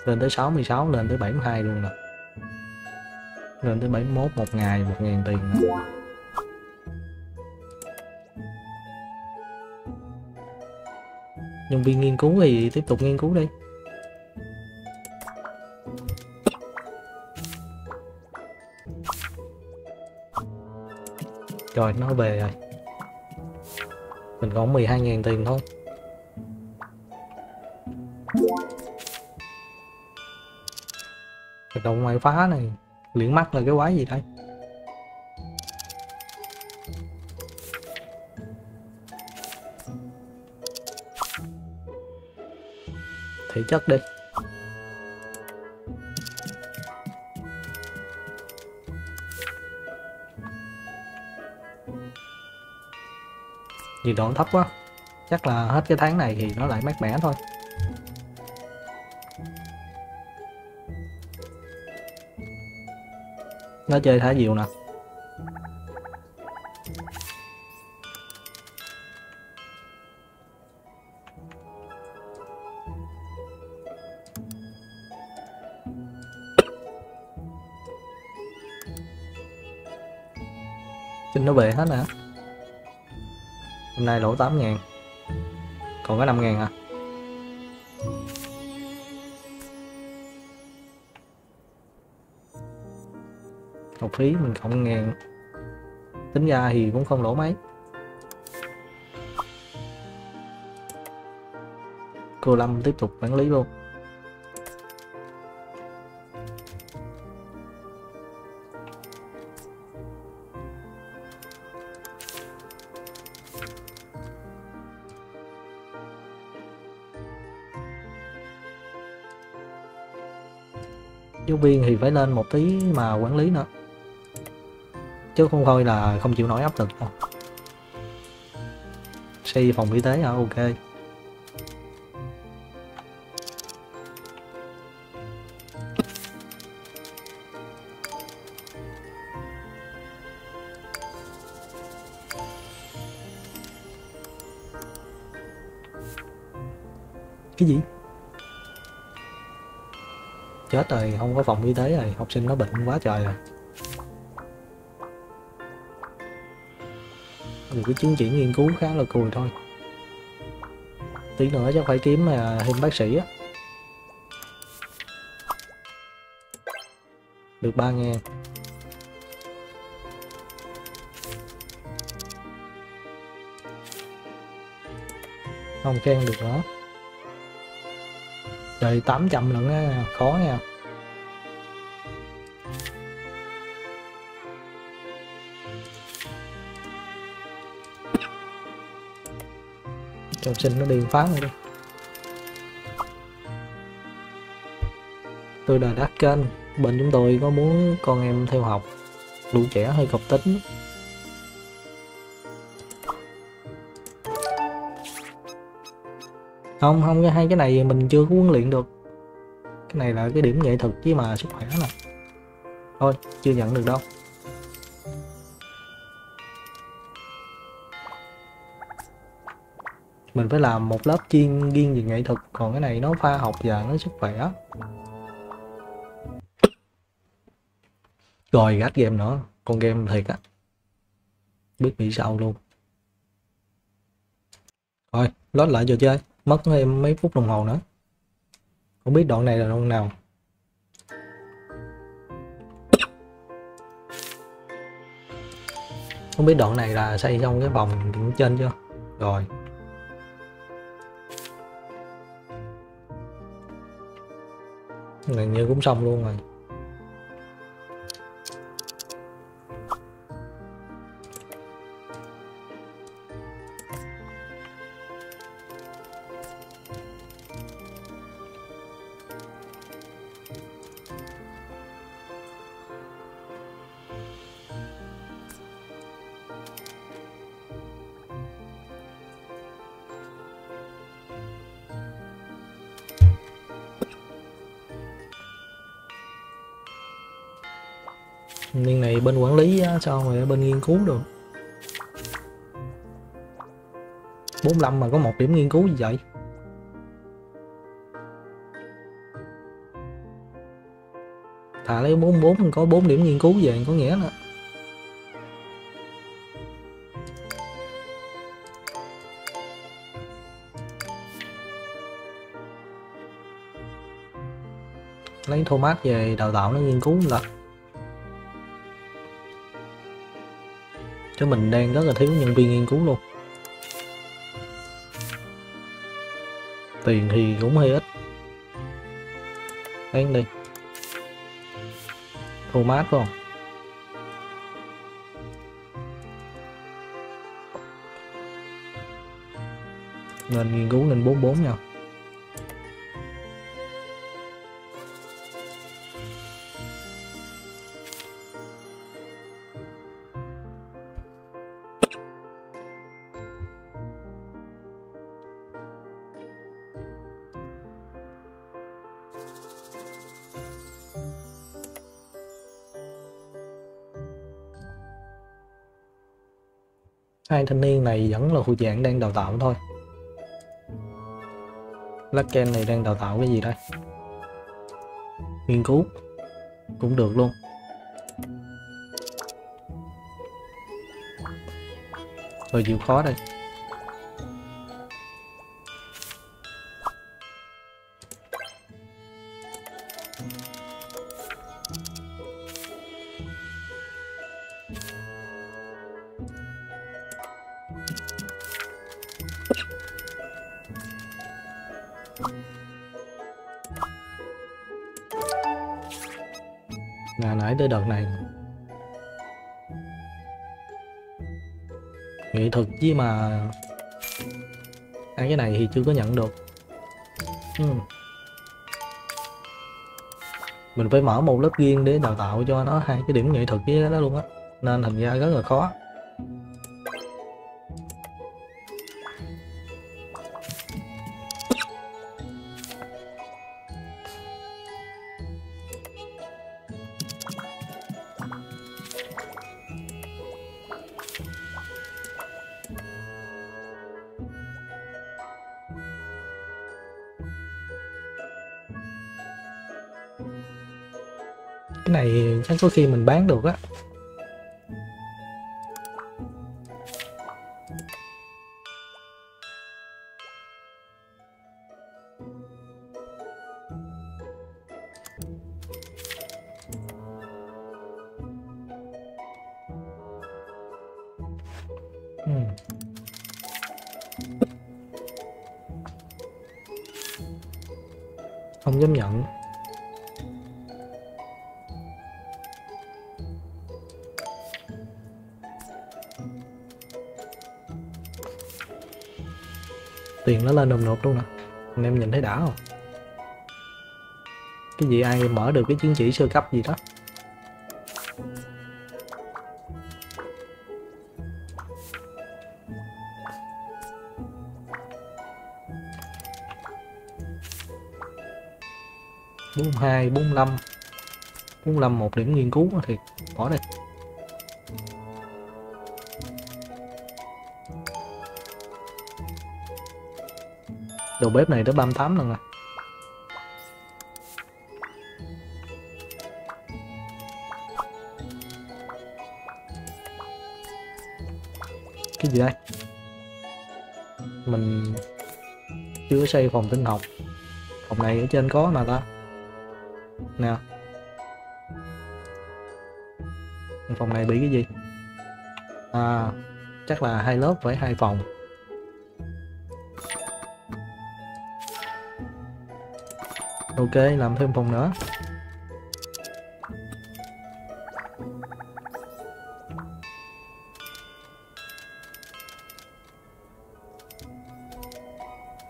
Lên tới 66, lên tới 72 luôn nè. Lên tới 71 một ngày, 1.000 tiền nữa. Nhân viên nghiên cứu thì tiếp tục nghiên cứu đi. Rồi nó về rồi. Mình còn 12.000 tiền thôi. Hoạt động ngoại phá này. Liễn mắt là cái quái gì đây? Thể chất đi. Nhiệt độ thấp quá. Chắc là hết cái tháng này thì nó lại mát mẻ thôi. Nó chơi thả diều nè. Lỗ 8 ngàn. Còn có 5 ngàn hả? Học phí mình cộng ngàn. Tính ra thì cũng không lỗ mấy. Cô Lâm tiếp tục quản lý luôn. Phải lên một tí mà quản lý nữa. Chứ không thôi là không chịu nổi áp lực đâu. Xây phòng y tế à ok. Chết rồi, không có phòng y tế rồi, học sinh nó bệnh quá trời rồi. Thì cái chứng chỉ nghiên cứu khá là cùi thôi. Tí nữa chắc phải kiếm mà thêm bác sĩ á. Được ba ngàn. Không khen được nữa Trời 800 lận á, khó nha. Cho sinh nó đi phá rồi đi. Tôi là đắt kênh Bên chúng tôi có muốn con em theo học. Đủ trẻ hơi cọc tính. Không không, cái hai cái này mình chưa có huấn luyện được. Cái này là cái điểm nghệ thuật chứ mà sức khỏe nè thôi, chưa nhận được đâu. Mình phải làm một lớp chuyên riêng về nghệ thuật, còn cái này nó pha học và nó sức khỏe. Rồi gắt game nữa. Con game thiệt á. Biết bị sao luôn. Rồi lót lại trò chơi mất thêm mấy phút đồng hồ nữa. Không biết đoạn này là đoạn nào. Không biết đoạn này là xây xong cái vòng trên chưa? Rồi. Gần như cũng xong luôn rồi. Sao mà bên nghiên cứu được. 45 mà có một điểm nghiên cứu gì vậy? Thà lấy 44 có 4 điểm nghiên cứu về có nghĩa là lấy Thomas về đào tạo nó nghiên cứu một lần chứ mình đang rất là thiếu nhân viên nghiên cứu luôn. Tiền thì cũng hơi ít. Bán đi. Thu mát không? Nên nghiên cứu lên 44 nha. Hai thanh niên này vẫn là thuộc dạng đang đào tạo thôi. Lacken này đang đào tạo cái gì đây? Nghiên cứu. Cũng được luôn. Rồi chịu khó đây. Thì chưa có nhận được. Ừ. mình phải mở một lớp riêng để đào tạo cho nó hai cái điểm nghệ thuật với đó luôn á. Nên thành ra rất là khó. Có khi mình bán được á. Tiền lên nộp luôn nè. Anh em nhìn thấy đã không? Cái gì ai mở được cái chứng chỉ sơ cấp gì đó? Bốn hai, bốn năm. Bốn năm, một điểm nghiên cứu thì bỏ đây. Đầu bếp này tới 38 lần rồi. Cái gì đây? Mình chưa xây phòng tinh học. Phòng này ở trên có mà ta. Nè. Phòng này bị cái gì? À chắc là hai lớp với hai phòng. Ok, làm thêm phòng nữa.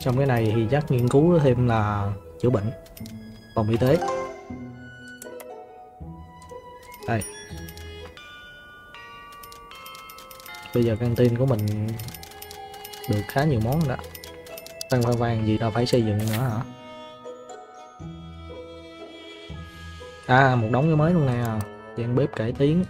Trong cái này thì chắc nghiên cứu thêm là chữa bệnh, phòng y tế. Đây. Bây giờ căng tin của mình được khá nhiều món rồi đó khoan vàng gì đâu phải xây dựng nữa hả? À một đống cái mới luôn nè. Gian bếp cải tiến.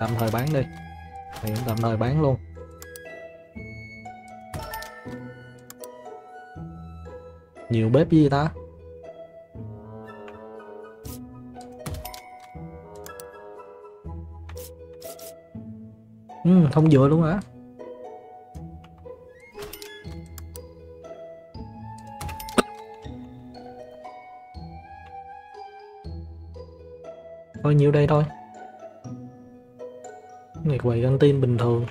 Tạm thời bán đi. Thì tạm thời bán luôn. Nhiều bếp gì ta? Mình thông vừa luôn hả? Thôi nhiêu đây thôi. Này quầy căng tin bình thường.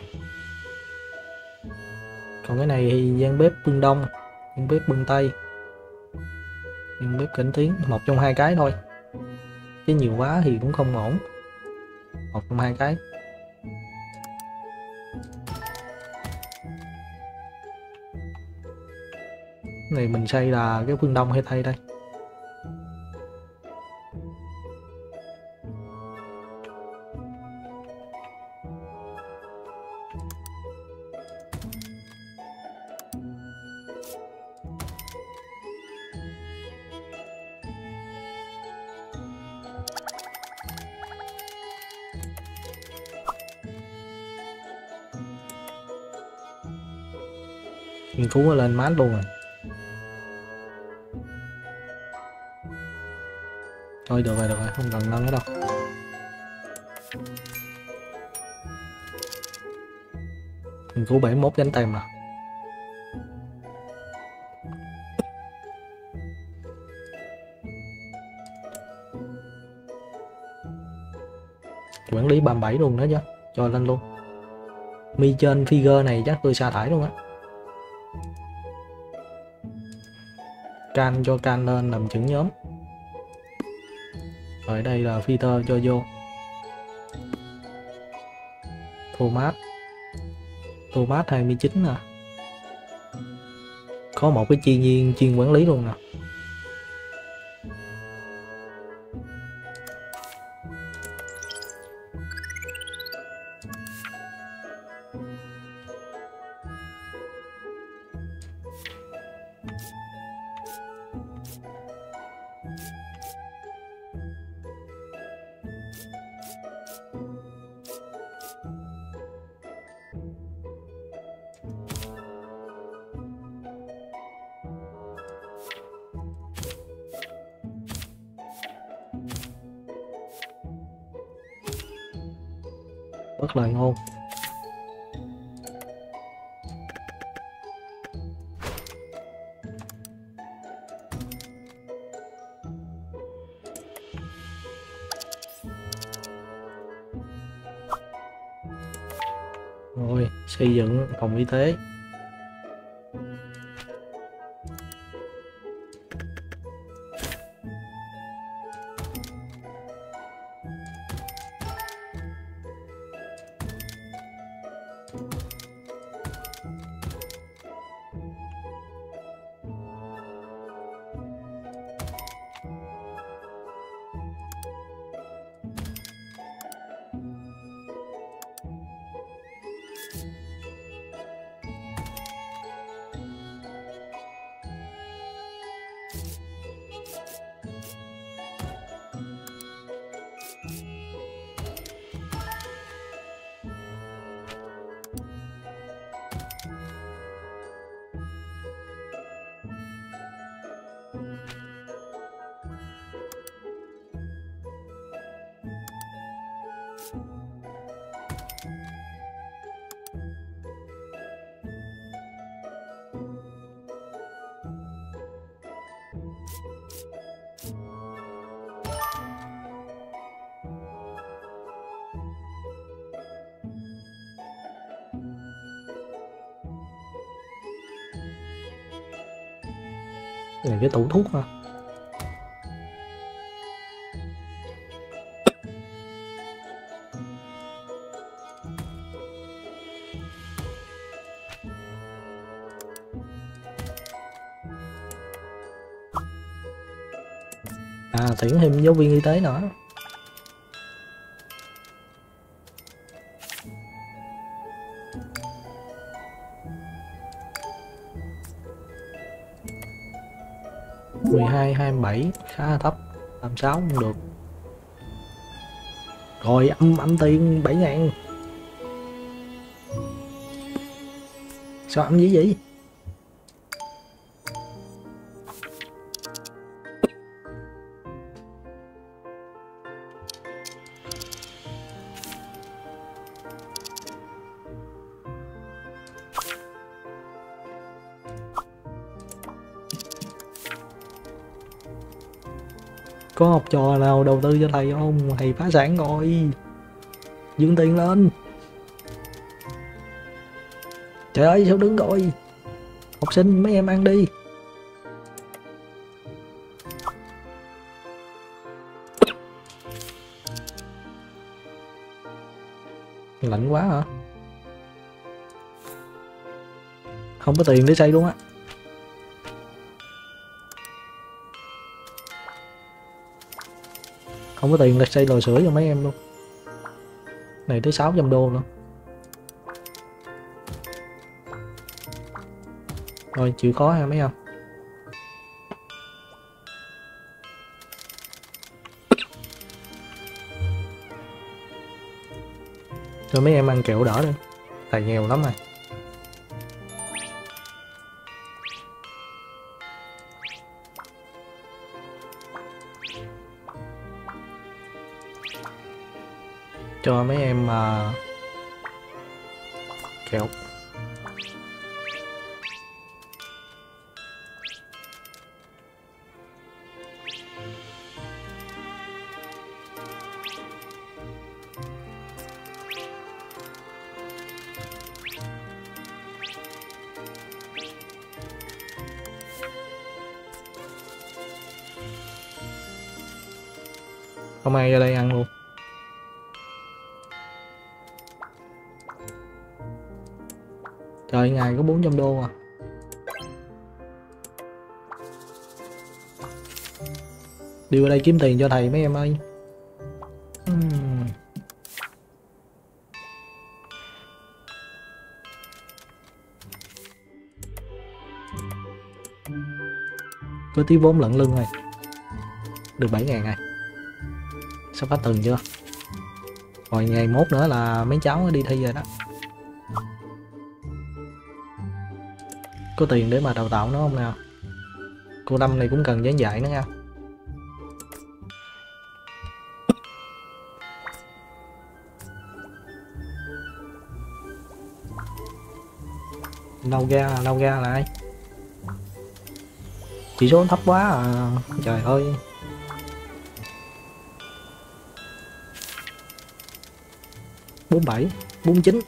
Còn cái này thì gian bếp phương đông, gian bếp phương tây. Gian bếp cảnh tiến một trong hai cái thôi. Chứ nhiều quá thì cũng không ổn. Một trong hai cái. Này mình xây là cái phương đông hay tây đây. Nghiên cứu lên mát luôn rồi. Thôi, được rồi được rồi, không cần nâng nữa đâu. Mình cứu 71 đánh tem mà quản lý 37 luôn nữa chứ, cho lên luôn. Mi trên figure này chắc tôi sa thải luôn á. Can cho can lên làm trưởng nhóm ở đây là filter cho vô. Thomas. Thomas 29 nè à. có một cái chi nhiên chuyên quản lý luôn nè. Dựng cái tủ thuốc ha à tuyển thêm giáo viên y tế nữa. 12 27 khá là thấp 86 không được. Rồi, âm âm tiền 7 ngàn. Sao âm gì vậy? Có học trò nào đầu tư cho thầy không? Thầy phá sản rồi. Dương tiền lên. Trời ơi, sao đứng rồi? Học sinh, mấy em ăn đi. Lạnh quá hả? Không có tiền để xây luôn á. Không có tiền là xây lò sưởi cho mấy em luôn. Này tới 600 đô nữa. Rồi, chịu khó ha mấy em. Cho mấy em ăn kẹo đỡ đi. Tại nghèo lắm rồi cho mấy em uh, kẹo. Không ai ra đây ăn luôn. Trời, ngày có 400 đô à. Đi qua đây kiếm tiền cho thầy mấy em ơi. Uhm. có tí vốn lẫn lưng rồi được 7 ngàn rồi sắp phát từng chưa? Rồi ngày mốt nữa là mấy cháu đi thi rồi đó. Có tiền để mà đào tạo nó không nào? Cô năm này cũng cần giảng dạy nữa nha. Lâu ra lâu ra lại chỉ số thấp quá à. Trời ơi. Bốn bảy, bốn chín.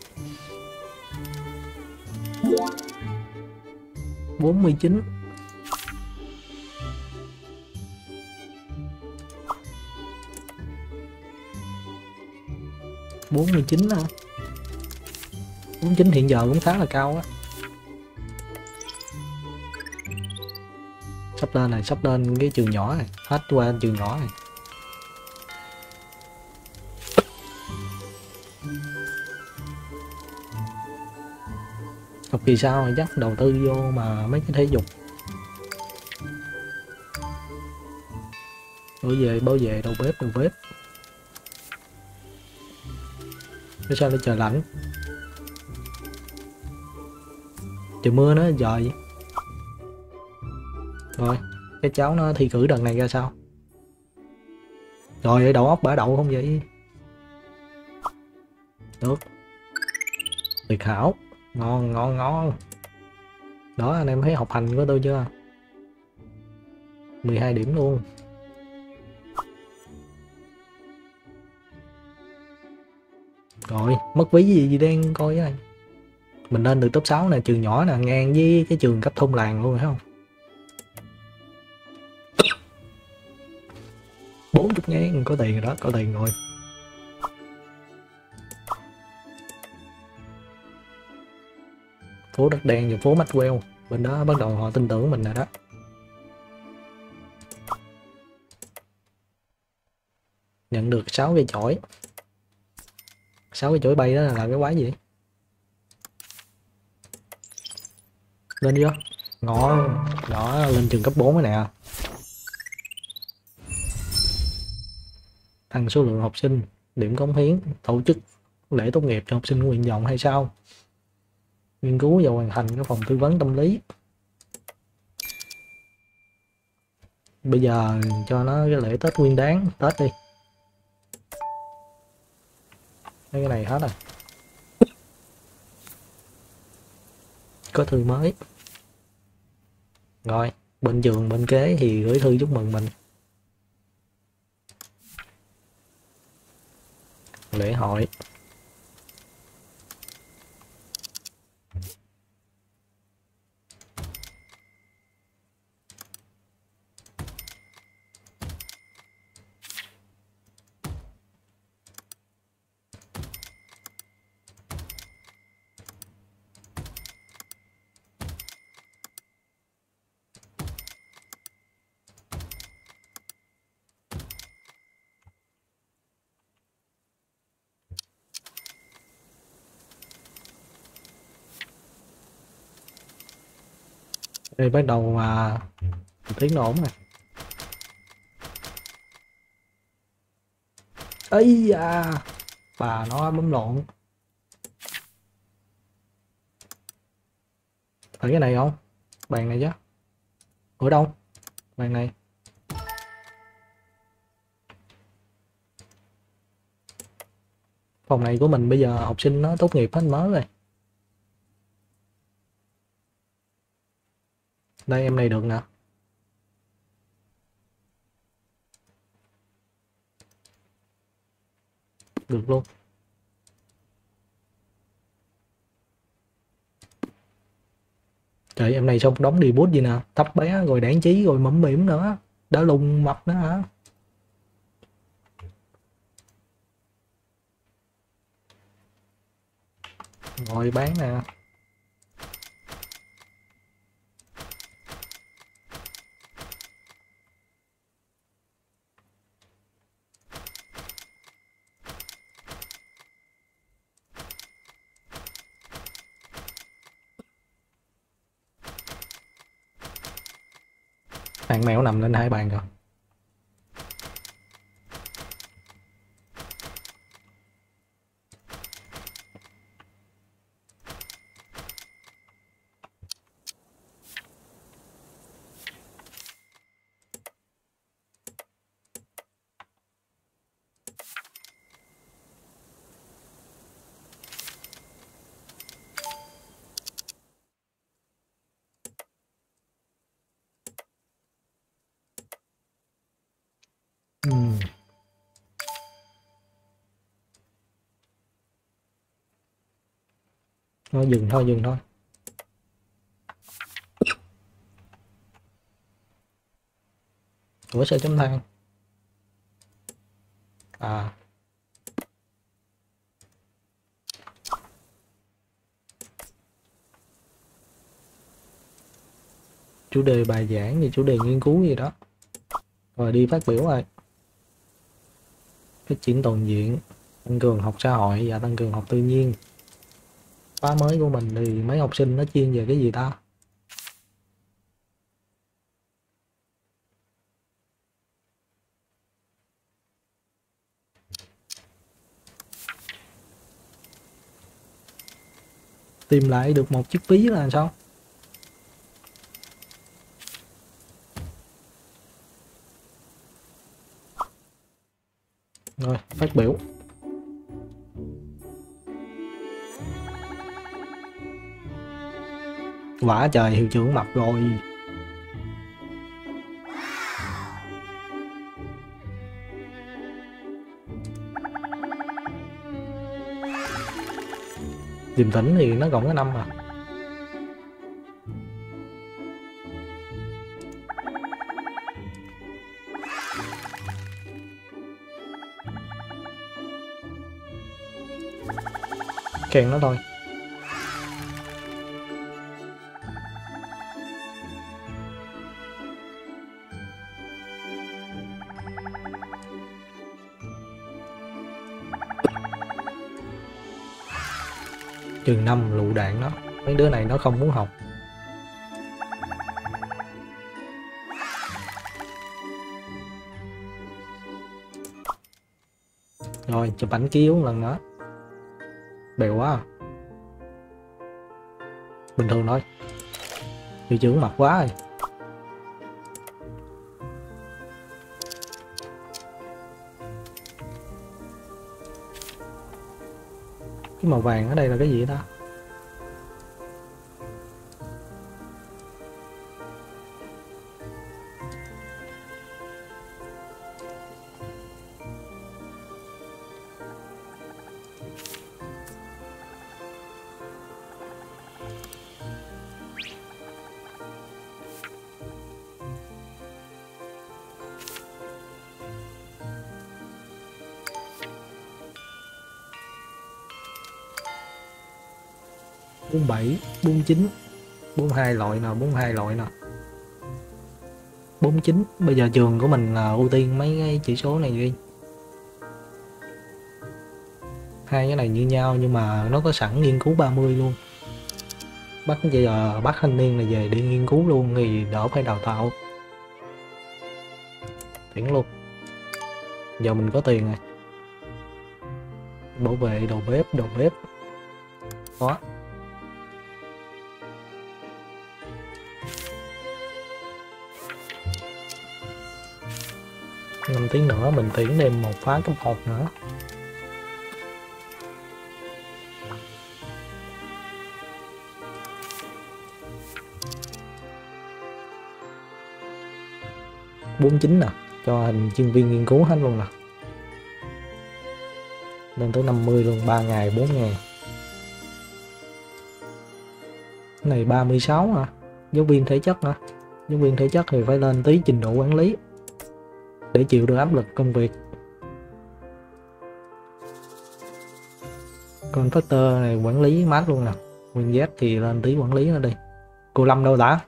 Bốn mươi chín. bốn mươi chín chín hiện giờ cũng khá là cao á. Sắp lên này, sắp lên cái trường nhỏ này, hết qua trường nhỏ này. Học kỳ sau thì chắc? Đầu tư vô mà mấy cái thể dục. Bảo về bảo về đầu bếp đầu bếp. Cái sao nó trời lạnh? Trời mưa nó trời rồi, cái cháu nó thi cử đợt này ra sao? Rồi đậu óc bả đậu không vậy? Được. Tuyệt hảo ngon ngon ngon. Đó, anh em thấy học hành của tôi chưa? 12 điểm luôn. Rồi, mất ví gì gì đang coi với anh? Mình lên từ top 6 nè, trường nhỏ nè, ngang với cái trường cấp thôn làng luôn phải không? 40 ngàn, có tiền rồi đó, có tiền rồi. phố đất đen và phố Maxwell. Bên đó bắt đầu họ tin tưởng mình rồi đó. Nhận được 6 cây chổi. 6 cây chổi bay đó là cái quái gì? Lên đi không ngõ đó lên trường cấp 4 này nè. Tăng số lượng học sinh, điểm cống hiến, tổ chức lễ tốt nghiệp cho học sinh nguyện vọng hay sao? Nghiên cứu và hoàn thành cái phòng tư vấn tâm lý. Bây giờ cho nó cái lễ tết nguyên đáng tết đi. Mấy cái này hết rồi có thư mới. Rồi, bên trường bên kế thì gửi thư chúc mừng mình. Lễ hội. Đây bắt đầu mà tiếng nó này. Ấy à, bà nó bấm lộn phải cái này không? Bàn này chứ. Ở đâu? Bàn này. Phòng này của mình bây giờ học sinh nó tốt nghiệp hết mới rồi. Đây, em này được nè được luôn. Trời, em này xong đóng đi bút gì nè? Thấp bé, rồi đảng chí, rồi mẫm mỉm nữa. Đã lùng mập nữa hả? Rồi, bán nè. Hàng mèo nằm lên hai bàn rồi Ừm. Thôi dừng thôi, dừng thôi. Ủa sao chấm than? À. Chủ đề bài giảng gì chủ đề nghiên cứu gì đó. Rồi đi phát biểu rồi phát triển toàn diện tăng cường học xã hội và tăng cường học tự nhiên khóa mới của mình thì mấy học sinh nó chuyên về cái gì ta? Tìm lại được một chiếc ví là sao? Rồi, phát biểu. Vả trời, hiệu trưởng mập rồi. Điềm tĩnh thì nó còn cái năm à. Kèn nó thôi. Chừng năm lụ đạn nó mấy đứa này nó không muốn học. Rồi, chụp ảnh ký uống lần nữa. Bèo quá à. bình thường thôi. Hiệu trưởng mặt quá rồi. Cái màu vàng ở đây là cái gì đó. 49 42 loại nè 42 loại nè. 49 bây giờ trường của mình là ưu tiên mấy cái chỉ số này đi. Hai cái này như nhau nhưng mà nó có sẵn nghiên cứu 30 luôn. Bắt bây giờ bắt thanh niên là về đi nghiên cứu luôn thì đỡ phải đào tạo. Tuyển luôn. Giờ mình có tiền rồi. Bảo vệ đầu bếp đầu bếp. Đó. 5 tiếng nữa, mình tuyển thêm một phá cấp một nữa. Bốn chín nè, cho hình chuyên viên nghiên cứu hết luôn nè. Lên tới 50 luôn 3 ngày 4 ngày. Cái này 36 hả? Giáo viên thể chất hả? Giáo viên thể chất thì phải lên tí trình độ quản lý để chịu được áp lực công việc. Con factor này quản lý mát luôn nè. Nguyên z thì lên tí quản lý nó đi. Cô lâm đâu đã?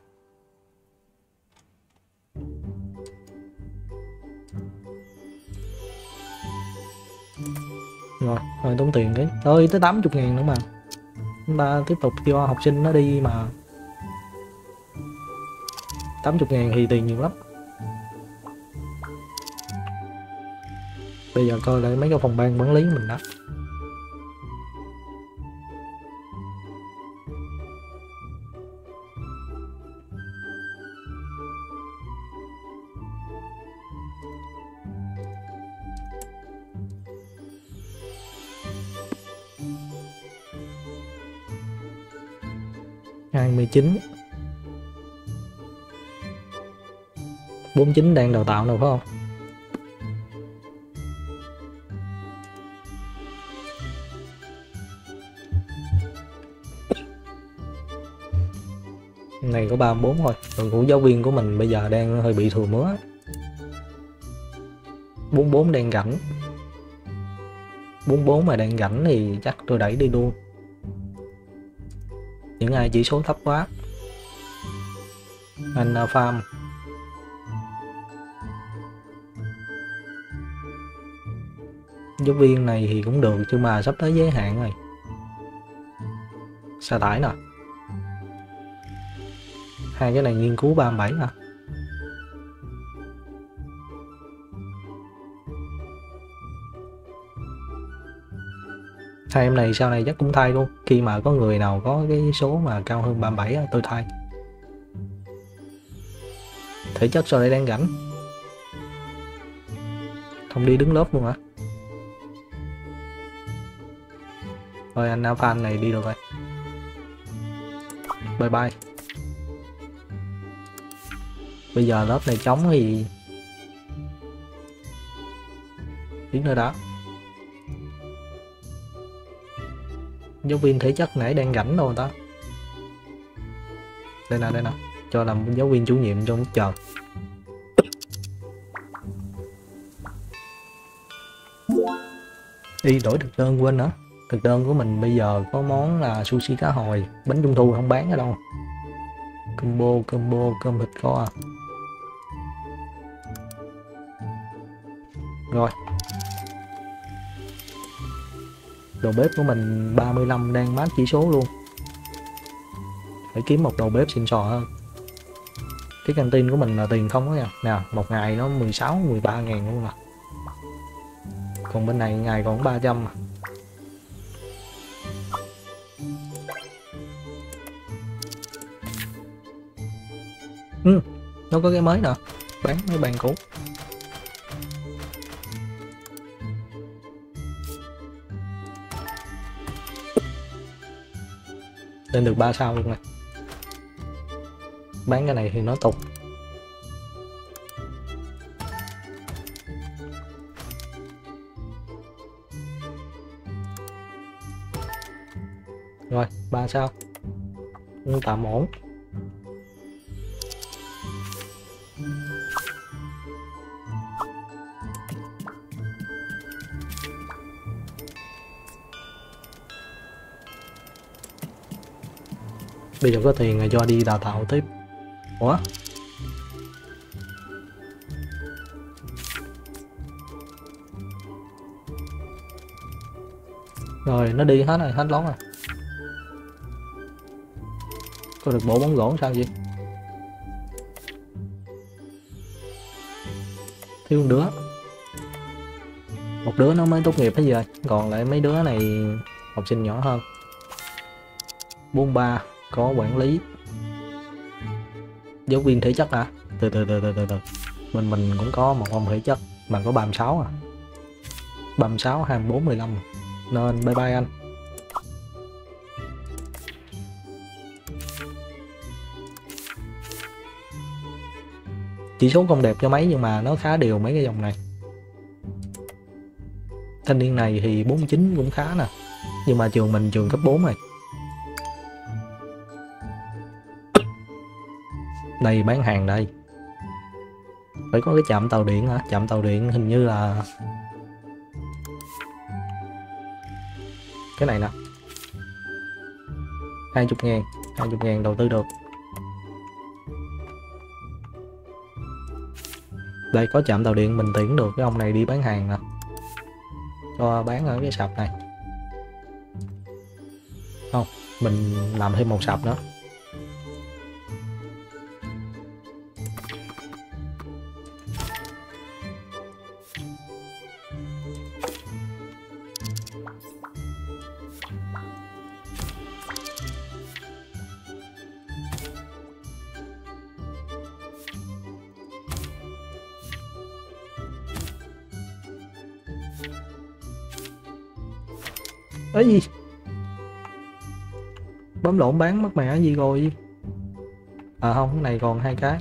Rồi rồi tốn tiền cái. Ơi tới 80 ngàn nữa mà. Chúng ta tiếp tục cho học sinh nó đi mà. 80 ngàn thì tiền nhiều lắm. Bây giờ coi lại mấy cái phòng ban quản lý mình đó hai mươi chín. Bốn chín đang đào tạo nào phải không? Có 34 thôi. Đội ngũ giáo viên của mình bây giờ đang hơi bị thừa mứa 44 đang rảnh. 44 mà đang rảnh thì chắc tôi đẩy đi luôn. Những ai chỉ số thấp quá. Anh à, farm. Giáo viên này thì cũng được chứ mà sắp tới giới hạn rồi. Sa tải nè hai cái này nghiên cứu 37 à. Hai em này sau này chắc cũng thay luôn. Khi mà có người nào có cái số mà cao hơn 37 tôi thay thể chất sau đây đang rảnh. Không đi đứng lớp luôn hả? Rồi anh alpha này đi được rồi bye bye bây giờ lớp này trống thì tiếng nơi đó. Giáo viên thể chất nãy đang rảnh đâu ta. Đây nè đây nè. Cho làm giáo viên chủ nhiệm trong chờ. Đi đổi thực đơn quên nữa. Thực đơn của mình bây giờ có món là sushi cá hồi. Bánh trung thu không bán ở đâu. Combo combo, cơm thịt kho à. Rồi. Đầu bếp của mình 35 đang mát chỉ số luôn. Phải kiếm một đầu bếp xịn sò hơn. Cái canteen của mình là tiền không đó nha. Nè một ngày nó 16 13 ngàn luôn à. Còn bên này ngày còn 300 mà. Ừ, nó có cái mới nè. Bán mấy bàn cũ. Lên được 3 sao luôn này. Bán cái này thì nó tục. Rồi, ba sao. Cũng tạm ổn. Bây giờ có tiền là cho đi đào tạo tiếp. Ủa? Rồi, nó đi hết rồi, hết lón rồi. Có được bộ bóng gỗ sao vậy? Thiếu một đứa. Một đứa nó mới tốt nghiệp hết giờ. Còn lại mấy đứa này học sinh nhỏ hơn. 43 có quản lý. Giáo viên thể chất hả? Từ từ từ từ từ từ. Mình mình cũng có một ông thể chất. Mà có 36 à? 36 24 15 nên bye bye anh. Chỉ số không đẹp cho mấy nhưng mà nó khá đều mấy cái dòng này. Thanh niên này thì 49 cũng khá nè. Nhưng mà trường mình trường cấp 4 này. Đây, bán hàng đây. Phải có cái chạm tàu điện hả? Chạm tàu điện hình như là cái này nè. Hai chục ngàn. Hai chục ngàn đầu tư được. Đây, có chạm tàu điện mình tuyển được cái ông này đi bán hàng nè. Cho bán ở cái sạp này. Không, mình làm thêm một sạp nữa. Ấy gì bấm lộn bán mất mẹ gì rồi à không, cái này còn hai cái.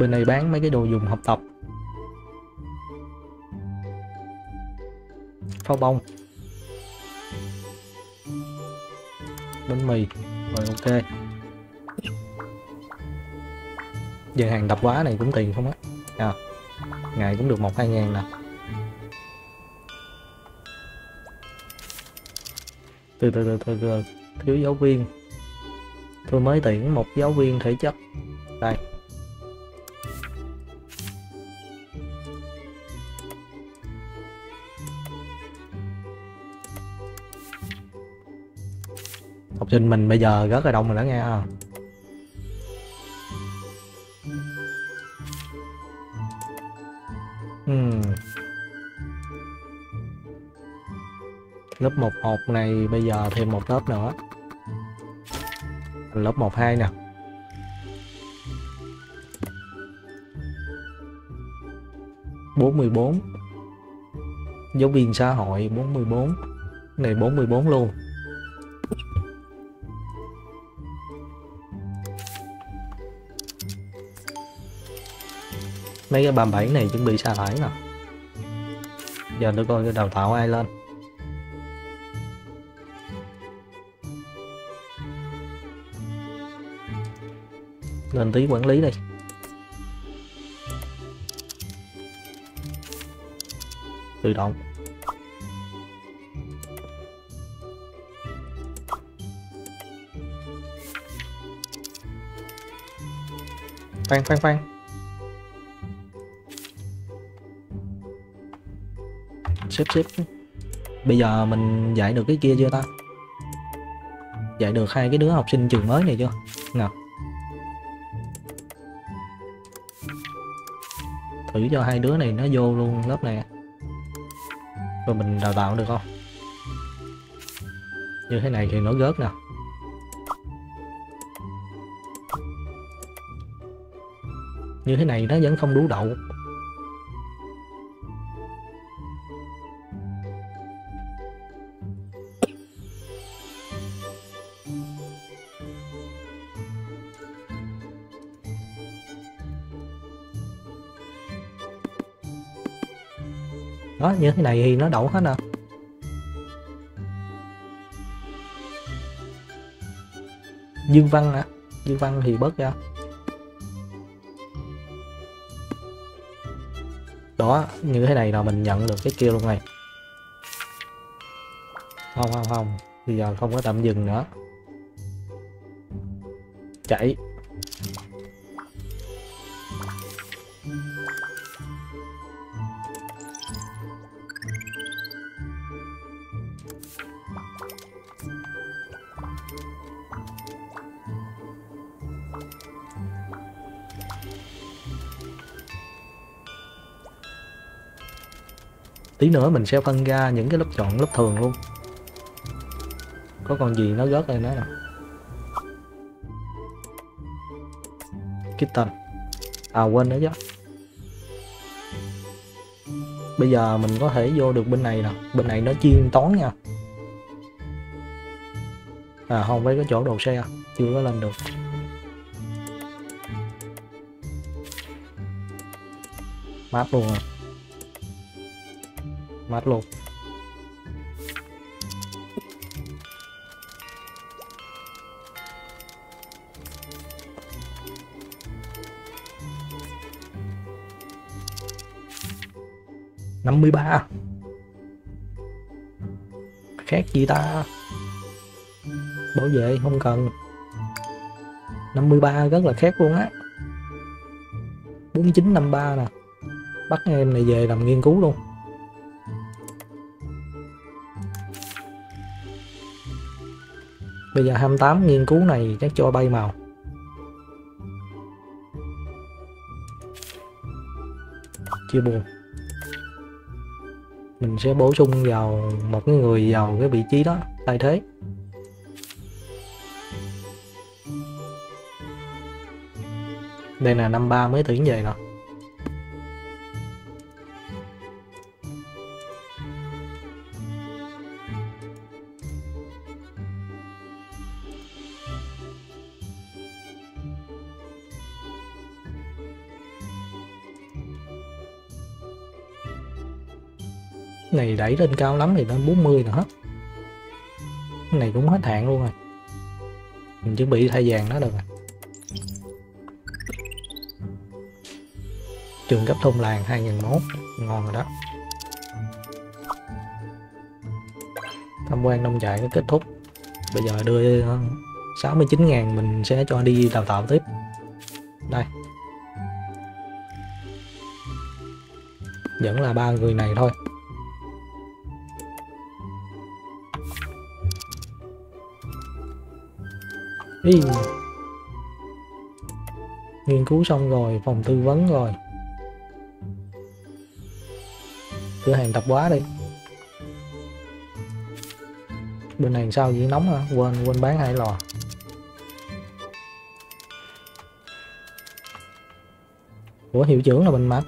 Bên này bán mấy cái đồ dùng học tập. Pháo bông. Bánh mì. Rồi ok. Giờ hàng đập quá này cũng tiền không á. À, ngày cũng được một hai ngàn nè. Từ từ từ từ từ thiếu giáo viên. Tôi mới tuyển một giáo viên thể chất. Đây. Sinh mình bây giờ rất là đông rồi đó nghe không? Hmm. lớp 1 1 này bây giờ thêm một lớp nữa. Lớp 1 2 nè. Bốn mươi bốn. Giáo viên xã hội bốn mươi bốn. Này bốn mươi bốn luôn. mấy cái bàn bảy này chuẩn bị xa thải nào? Giờ tôi coi cái đào tạo ai lên. Lên tí quản lý đi tự động. Khoan khoan khoan. Xếp xếp bây giờ mình dạy được cái kia chưa ta? Dạy được hai cái đứa học sinh trường mới này chưa? Nào. Thử cho hai đứa này nó vô luôn lớp này. Rồi mình đào tạo được không? Như thế này thì nó gớt nè như thế này nó vẫn không đủ đậu. Như thế này thì nó đậu hết nè dương văn hả dương văn thì bớt ra. Đó, như thế này là mình nhận được cái kia luôn này. Không không không, bây giờ không có tạm dừng nữa. Chạy. Tí nữa mình sẽ phân ra những cái lớp chọn lớp thường luôn. Có con gì nó rớt lên đó nè kitten à quên nữa chứ. Bây giờ mình có thể vô được bên này nè. Bên này nó chuyên toán nha. À không với cái chỗ đồ xe chưa có lên được. Mát luôn rồi mát luôn. Năm mươi ba. Khác gì ta? Bảo vệ, không cần. 53 rất là khác luôn á. 4953 nè. Bắt em này về làm nghiên cứu luôn. Bây giờ 28 nghiên cứu này chắc cho bay màu. Chưa buồn. Mình sẽ bổ sung vào một cái người vào cái vị trí đó, thay thế. Đây là năm ba mới tuyển về rồi. Đẩy lên cao lắm thì lên 40 nữa hết. Cái này cũng hết hạn luôn rồi. Mình chuẩn bị thay vàng nó được rồi trường cấp thôn làng 2001 ngon rồi đó. Tham quan nông trại có kết thúc. Bây giờ đưa ờ, 69.000 mình sẽ cho đi đào tạo tiếp. Đây. Vẫn là ba người này thôi. Ý. nghiên cứu xong rồi, phòng tư vấn rồi. Cửa hàng tạp hóa đi. Bên này sao vậy nóng hả? Quên quên bán hai lò. Của hiệu trưởng là mình mà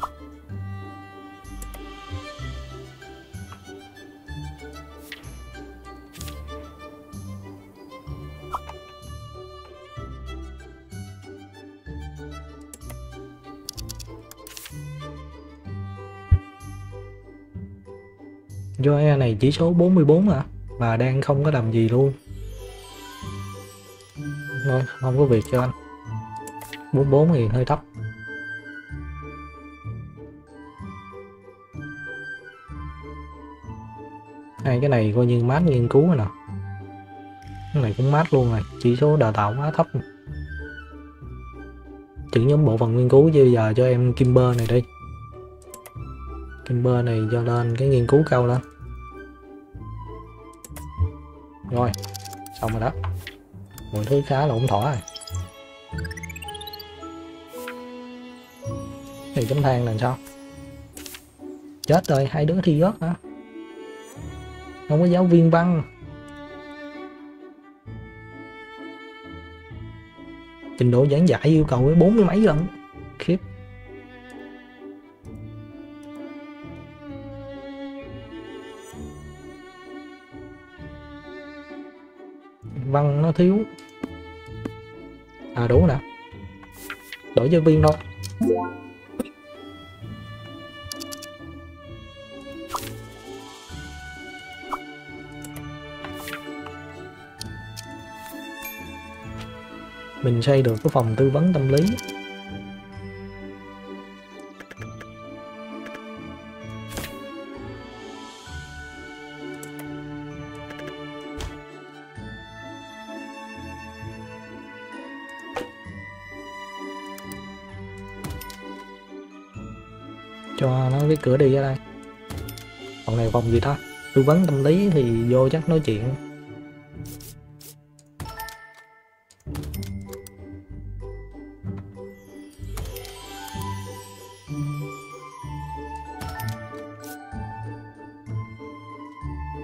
chỉ số 44 à mà đang không có làm gì luôn. Thôi, không có việc cho anh. 44 thì hơi thấp. Hai cái này coi như mát nghiên cứu rồi nè. Cái này cũng mát luôn rồi. Chỉ số đào tạo quá thấp. Chữ nhóm bộ phận nghiên cứu chứ bây giờ cho em Kimber này đi. Kimber này cho lên cái nghiên cứu cao lên rồi, xong rồi đó. Mọi thứ khá là ổn thỏa rồi. Thì chấm than là sao? Chết rồi, hai đứa thi rớt hả? Không có giáo viên văn. Trình độ giảng dạy yêu cầu với bốn mươi mấy lần. Giáo viên đâu. mình xây được cái phòng tư vấn tâm lý cửa đi ra đây. Phòng này phòng gì ta? Tư vấn tâm lý thì vô chắc nói chuyện.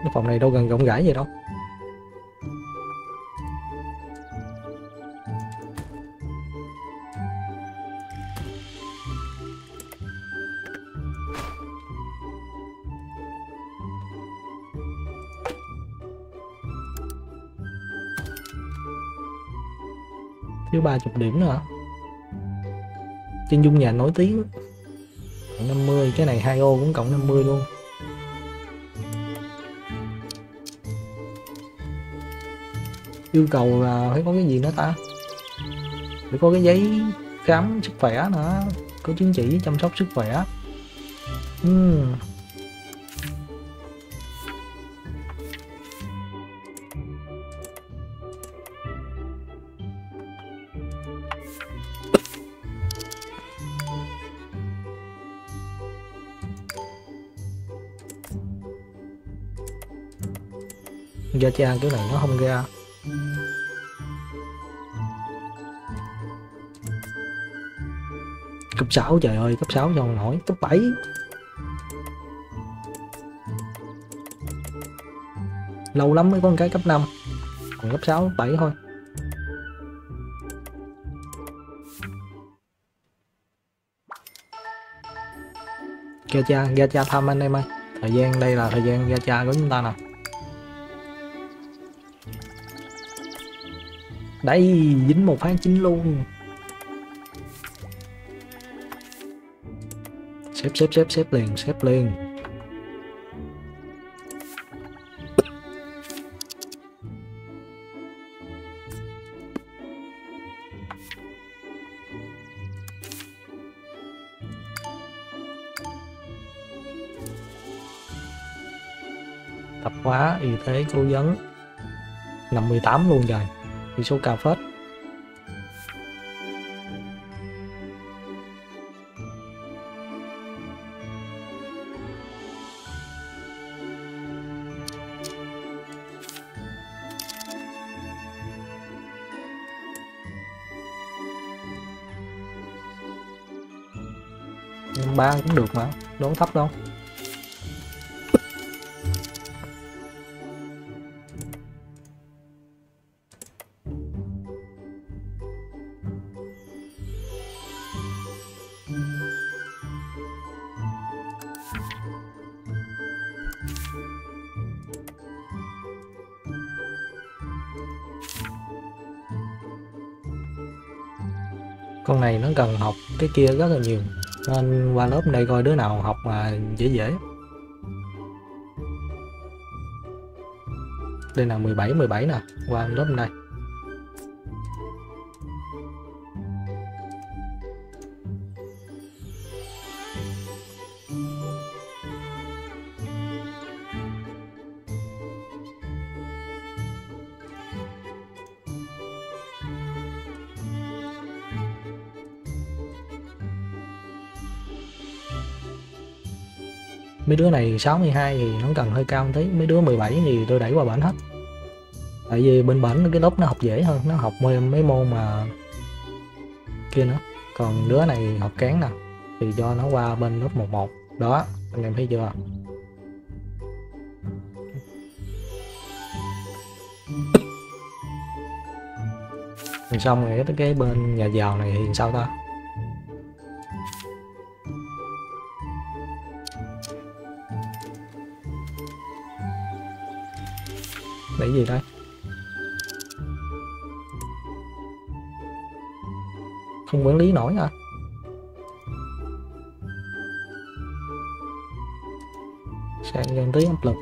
Cái phòng này đâu gần rộng rãi gì đâu. Thiếu ba chục điểm nữa hả? Chân dung nhà nổi tiếng. Cộng 50 cái này hai ô cũng cộng 50 luôn. Yêu cầu là phải có cái gì nữa ta? Phải có cái giấy khám sức khỏe nữa, có chứng chỉ chăm sóc sức khỏe. Uhm. Ra cha? Kiểu này nó không ra. Cấp 6 trời ơi, cấp 6 cho nổi cấp 7 lâu lắm mới có một cái cấp 5 còn cấp 6 7 thôi. Gacha gacha thăm anh em ơi. Thời gian đây là thời gian gacha của chúng ta nè. Đây, dính một phát chính luôn. Xếp xếp xếp xếp liền xếp liền. Tập hóa y tế cố vấn. 58 luôn rồi thì xuống cà phết. Ba cũng được mà đón thấp đâu. Cái kia rất là nhiều. Nên qua lớp đây coi đứa nào học mà dễ dễ. Đây là 17 17 nè, qua lớp đây. Đứa này 62 thì nó cần hơi cao một tí mấy đứa 17 thì tôi đẩy qua bển hết. Tại vì bên bển cái lớp nó học dễ hơn nó học mấy, mấy môn mà kia nữa. Còn đứa này học kén nè thì cho nó qua bên lớp 11 đó anh em thấy chưa? Xong rồi cái bên nhà giàu này thì sao ta? Cái gì đây? Không quản lý nổi à sang dân tới áp lực.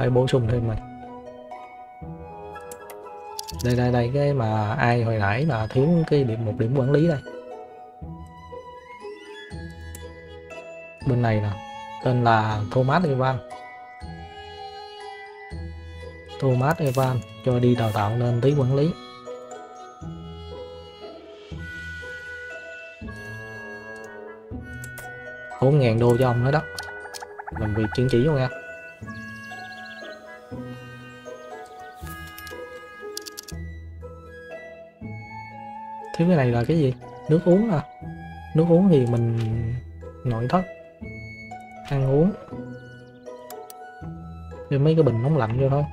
Phải bổ sung thêm rồi đây đây đây, cái mà ai hồi nãy là thiếu cái điểm, một điểm quản lý đây. Bên này nè, tên là Thomas Evan. Thomas Evan cho đi đào tạo lên tí quản lý. Bốn ngàn đô cho ông nữa đó. Làm việc chứng chỉ luôn nha. Thiếu cái này là cái gì? Nước uống à nước uống thì mình nội thất. Ăn uống. Thêm mấy cái bình nóng lạnh vô thôi.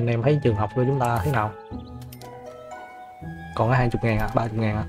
Anh em thấy trường học của chúng ta thế nào? Còn có hai chục ngàn à ba chục ngàn à?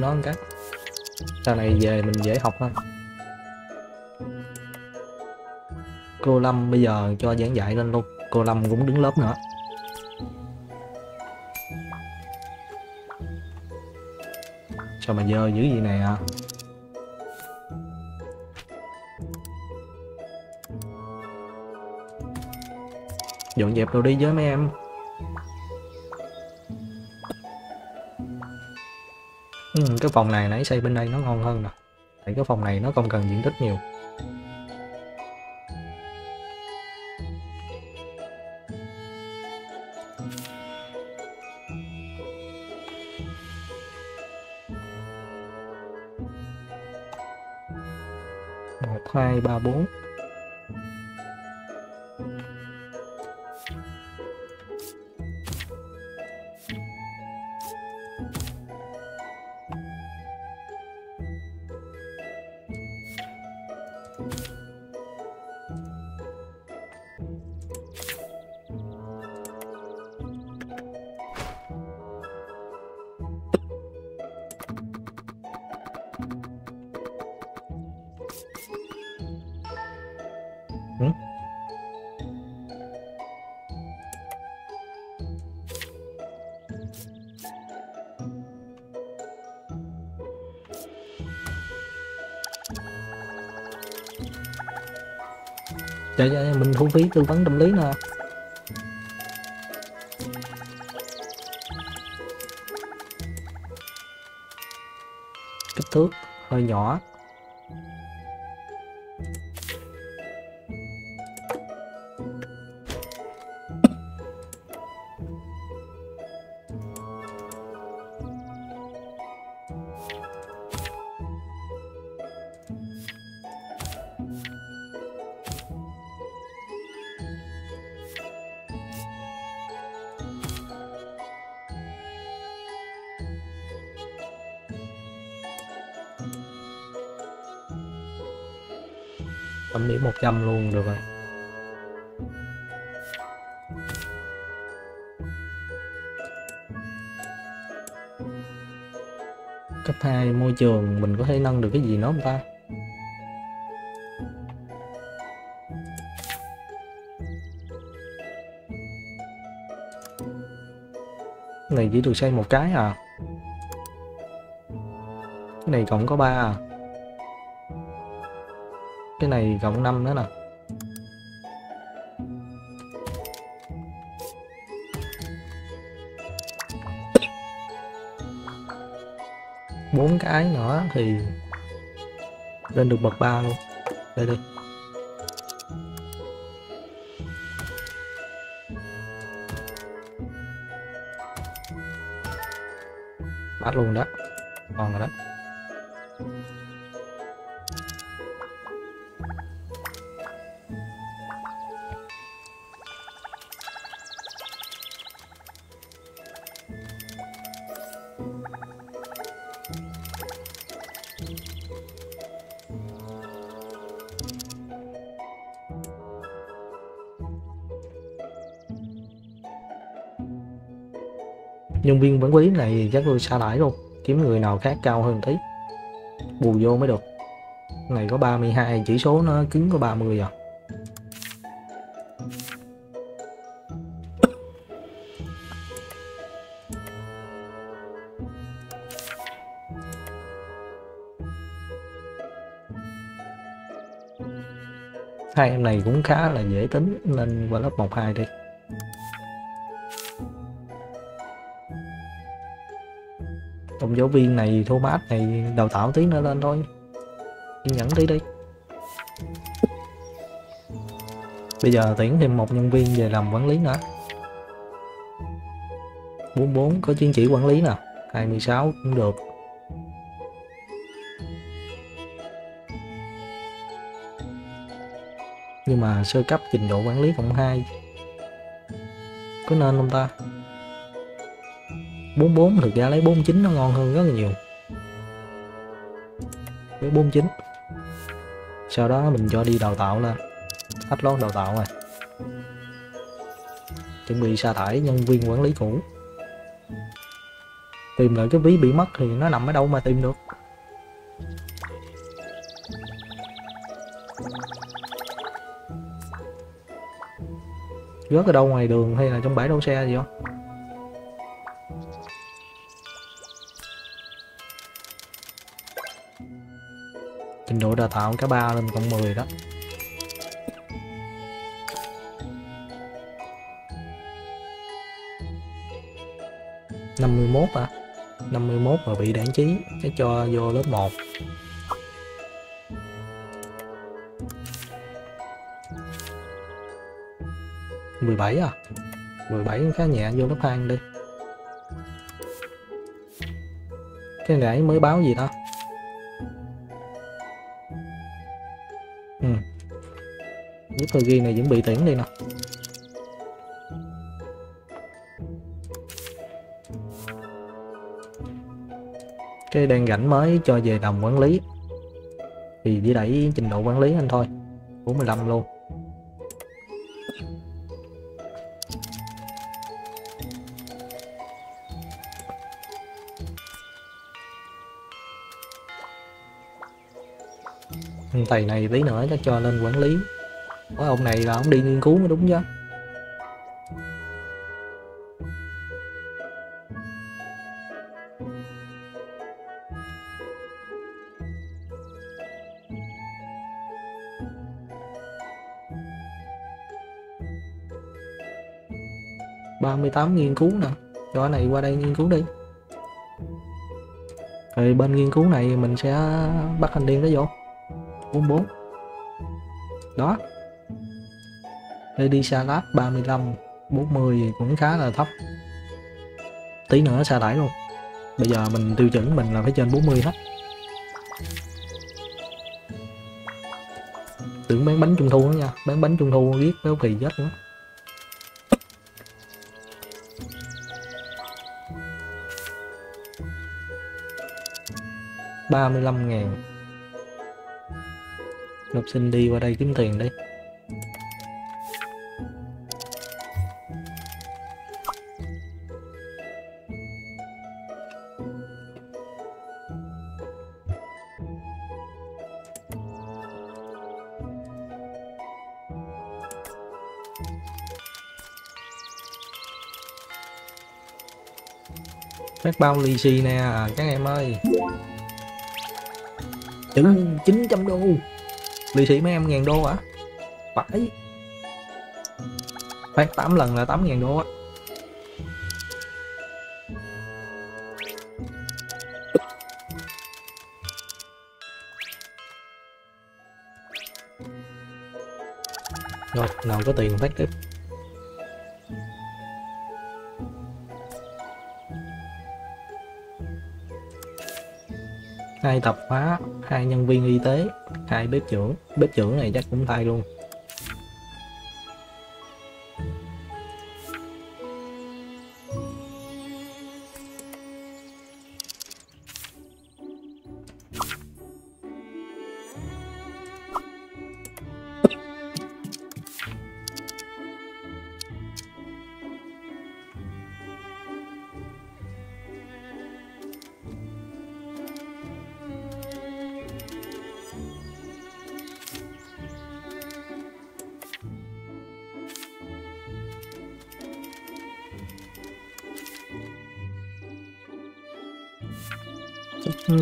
Tụi nó một cái sau này về mình dễ học hơn. Cô Lâm bây giờ cho giảng dạy lên luôn. Cô Lâm cũng đứng lớp nữa. Sao mà dơ dữ gì này à dọn dẹp đồ đi với mấy em. Ừ, cái phòng này nãy xây bên đây nó ngon hơn nè. Tại cái phòng này nó không cần diện tích nhiều. Một hai ba bốn. Tư vấn tâm lý nữa được cái gì nữa không ta? Cái này, chỉ được xây một cái à? Cái này cộng có ba à? Cái này cộng 5 nữa nè. Bốn cái nữa thì lên được bậc 3 luôn. Đây đây. Bắt luôn đó. Nhân viên quản này chắc tôi xa lãi luôn. Kiếm người nào khác cao hơn tí. Bù vô mới được. Này có 32 chỉ số nó cứng có 30 à? Hai em này cũng khá là dễ tính, nên qua lớp 1 2 đi. Ông giáo viên này, Thomas này, đào tạo tí nữa lên thôi. Kiên nhẫn tí đi. Bây giờ tuyển thêm một nhân viên về làm quản lý nữa. 44 có chứng chỉ quản lý nè. 26 cũng được. Nhưng mà sơ cấp trình độ quản lý cộng 2 có nên không ta? 44 thực ra lấy 49 nó ngon hơn rất là nhiều. Lấy 49 sau đó mình cho đi đào tạo lên hết lót đào tạo rồi. Chuẩn bị sa thải nhân viên quản lý cũ. Tìm lại cái ví bị mất thì nó nằm ở đâu mà tìm được? Rớt ở đâu ngoài đường hay là trong bãi đậu xe gì không? Đào tạo cả ba lên cộng 10 đó. Năm mươi mốt à năm mươi mốt mà bị đảng trí cái cho vô lớp 1 mười bảy à? Mười bảy khá nhẹ, vô lớp 2 đi. Cái nãy mới báo gì đó? Giúp thời ghi này chuẩn bị tuyển đi nè. Cái đang rảnh mới cho về đồng quản lý. Thì chỉ đẩy trình độ quản lý anh thôi. 45 luôn. Thầy này tí nữa chắc cho lên quản lý. Ủa, ông này là ông đi nghiên cứu mới đúng chứ. Ba mươi tám nghiên cứu nè. Cho cái này qua đây nghiên cứu đi. Rồi bên nghiên cứu này mình sẽ bắt anh điên đó vô 44 đó đi Salad 35 40 cũng khá là thấp. Tí nữa xa đẩy luôn. Bây giờ mình tiêu chuẩn mình là phải trên 40 hết. Tưởng bán bánh trung thu nữa nha. Bán bánh trung thu biết béo phì chết nữa. ba mươi lăm ngàn. Học sinh đi qua đây kiếm tiền đi. Bao lì xì nè. Các em ơi. Chừng 900 đô. Lì xì mấy em ngàn đô hả? Phải. Phát 8 lần là 8 ngàn đô á. Rồi nào có tiền phát tiếp hai tập hóa, hai nhân viên y tế, hai bếp trưởng. Bếp trưởng này chắc cũng thay luôn.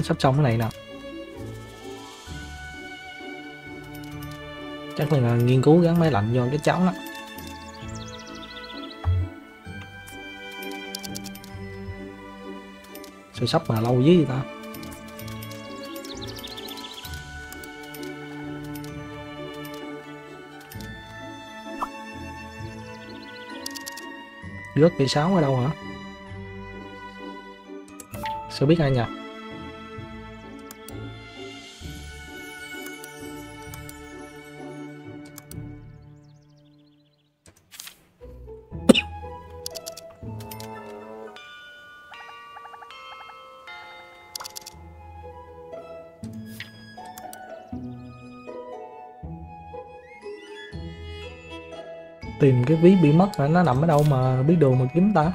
Sắp, xong cái này nè. Chắc là nghiên cứu gắn máy lạnh vô cái cháu đó sao sắp mà lâu với ta? Rớt cây sáo ở đâu hả? Sao biết ai nhỉ cái ví bị mất là nó nằm ở đâu mà biết đường mà kiếm ta?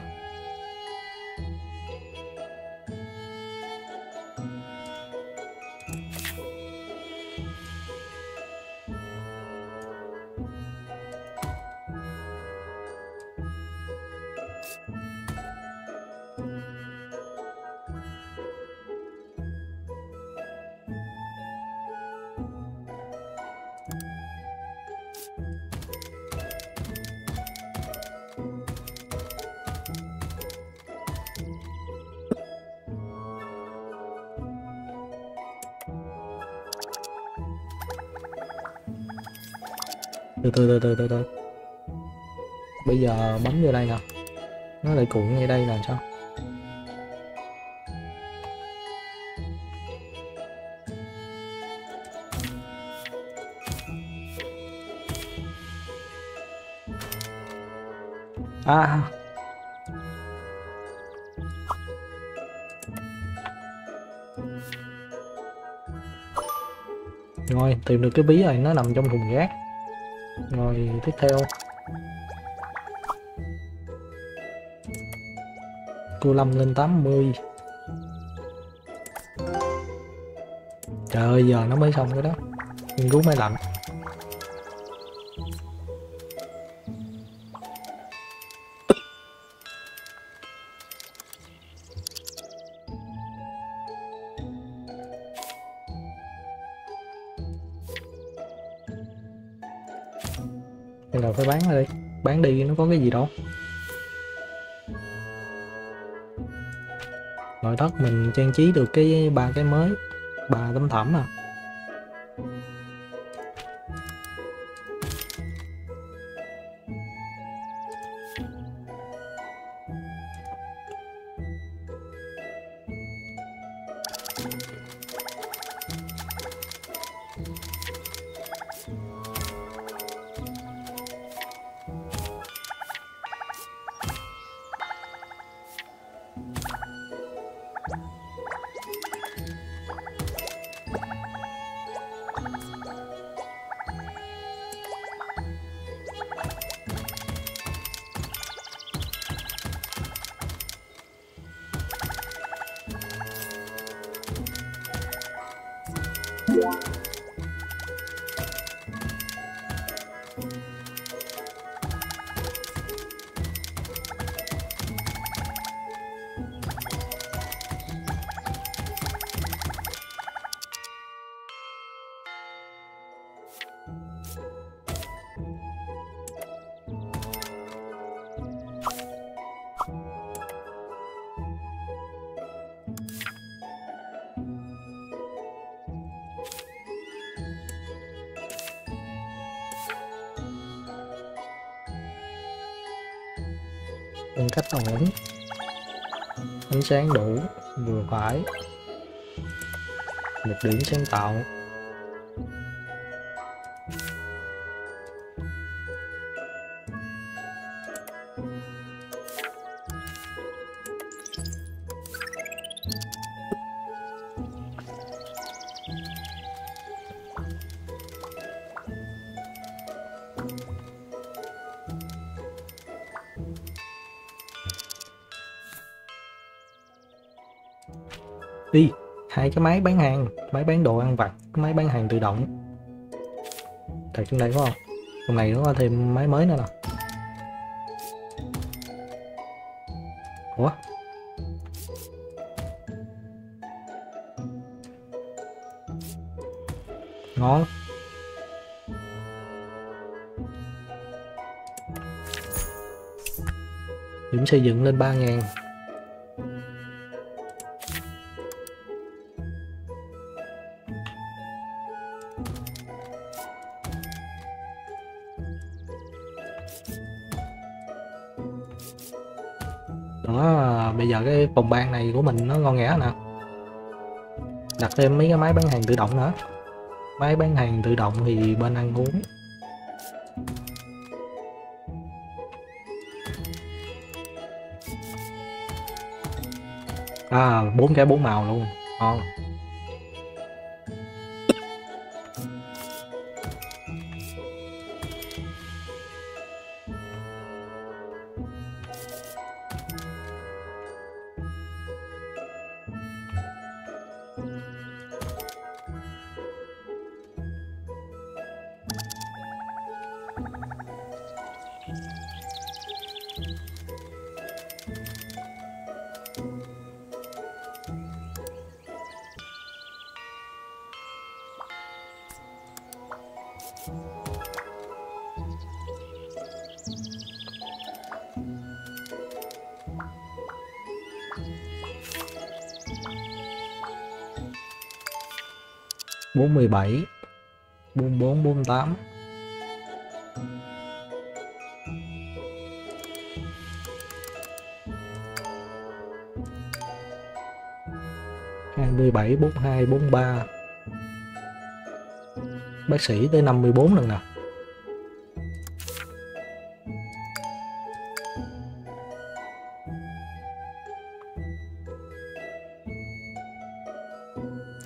Từ từ từ từ từ. Bây giờ bấm vô đây nè. Nó lại cuộn ngay đây là sao à. Rồi, tìm được cái bí rồi, nó nằm trong thùng rác rồi, tiếp theo. Cô Lâm lên 80 Trời ơi, giờ nó mới xong cái đó. Nghiên cứu máy lạnh. Thất mình trang trí được cái ba cái mới ba tấm thảm à. Một điểm hai cái máy bán hàng, máy bán đồ ăn vặt, cái máy bán hàng tự động. Thật trong đây phải không? Trong này nó có thêm máy mới nữa nè. Ủa? Ngon. Điểm xây dựng lên 3 ngàn. Bây phòng ban này của mình nó ngon nghẻ nè. Đặt thêm mấy cái máy bán hàng tự động nữa. Máy bán hàng tự động thì bên ăn uống. À bốn cái bốn màu luôn. Ngon. 8 27 42 43 bác sĩ tới 54 lần nè.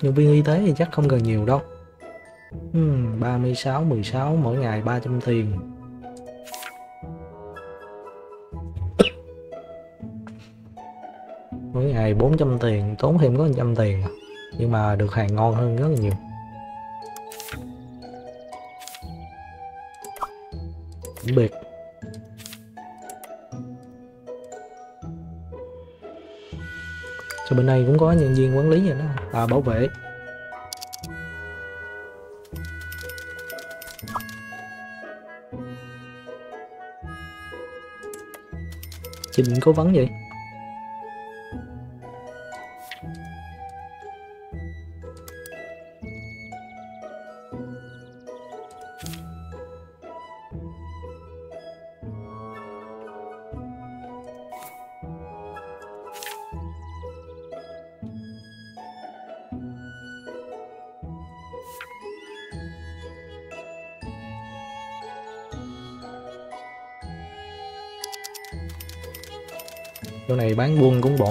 Nhân viên y tế thì chắc không cần nhiều đâu hmm, 36 16 mỗi ngày 300 tiền. Mỗi ngày 400 tiền tốn thêm có 100 tiền à? nhưng mà được hàng ngon hơn rất là nhiều. Điểm biệt. Cho bên đây cũng có nhân viên quản lý vậy đó à bảo vệ. Trình cố vấn vậy?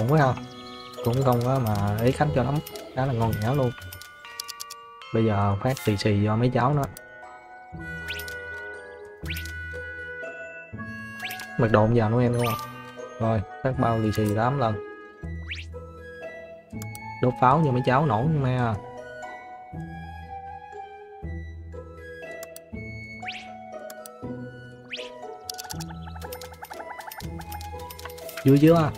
Cũng quá ha cũng không có mà ấy khách cho lắm. Khá là ngon nghẽo luôn. Bây giờ phát xì xì do mấy cháu nữa mặc độn vào nó đúng không? Rồi, phát bao lì xì 8 lần. Đốt pháo cho mấy cháu nổ me à vui chưa?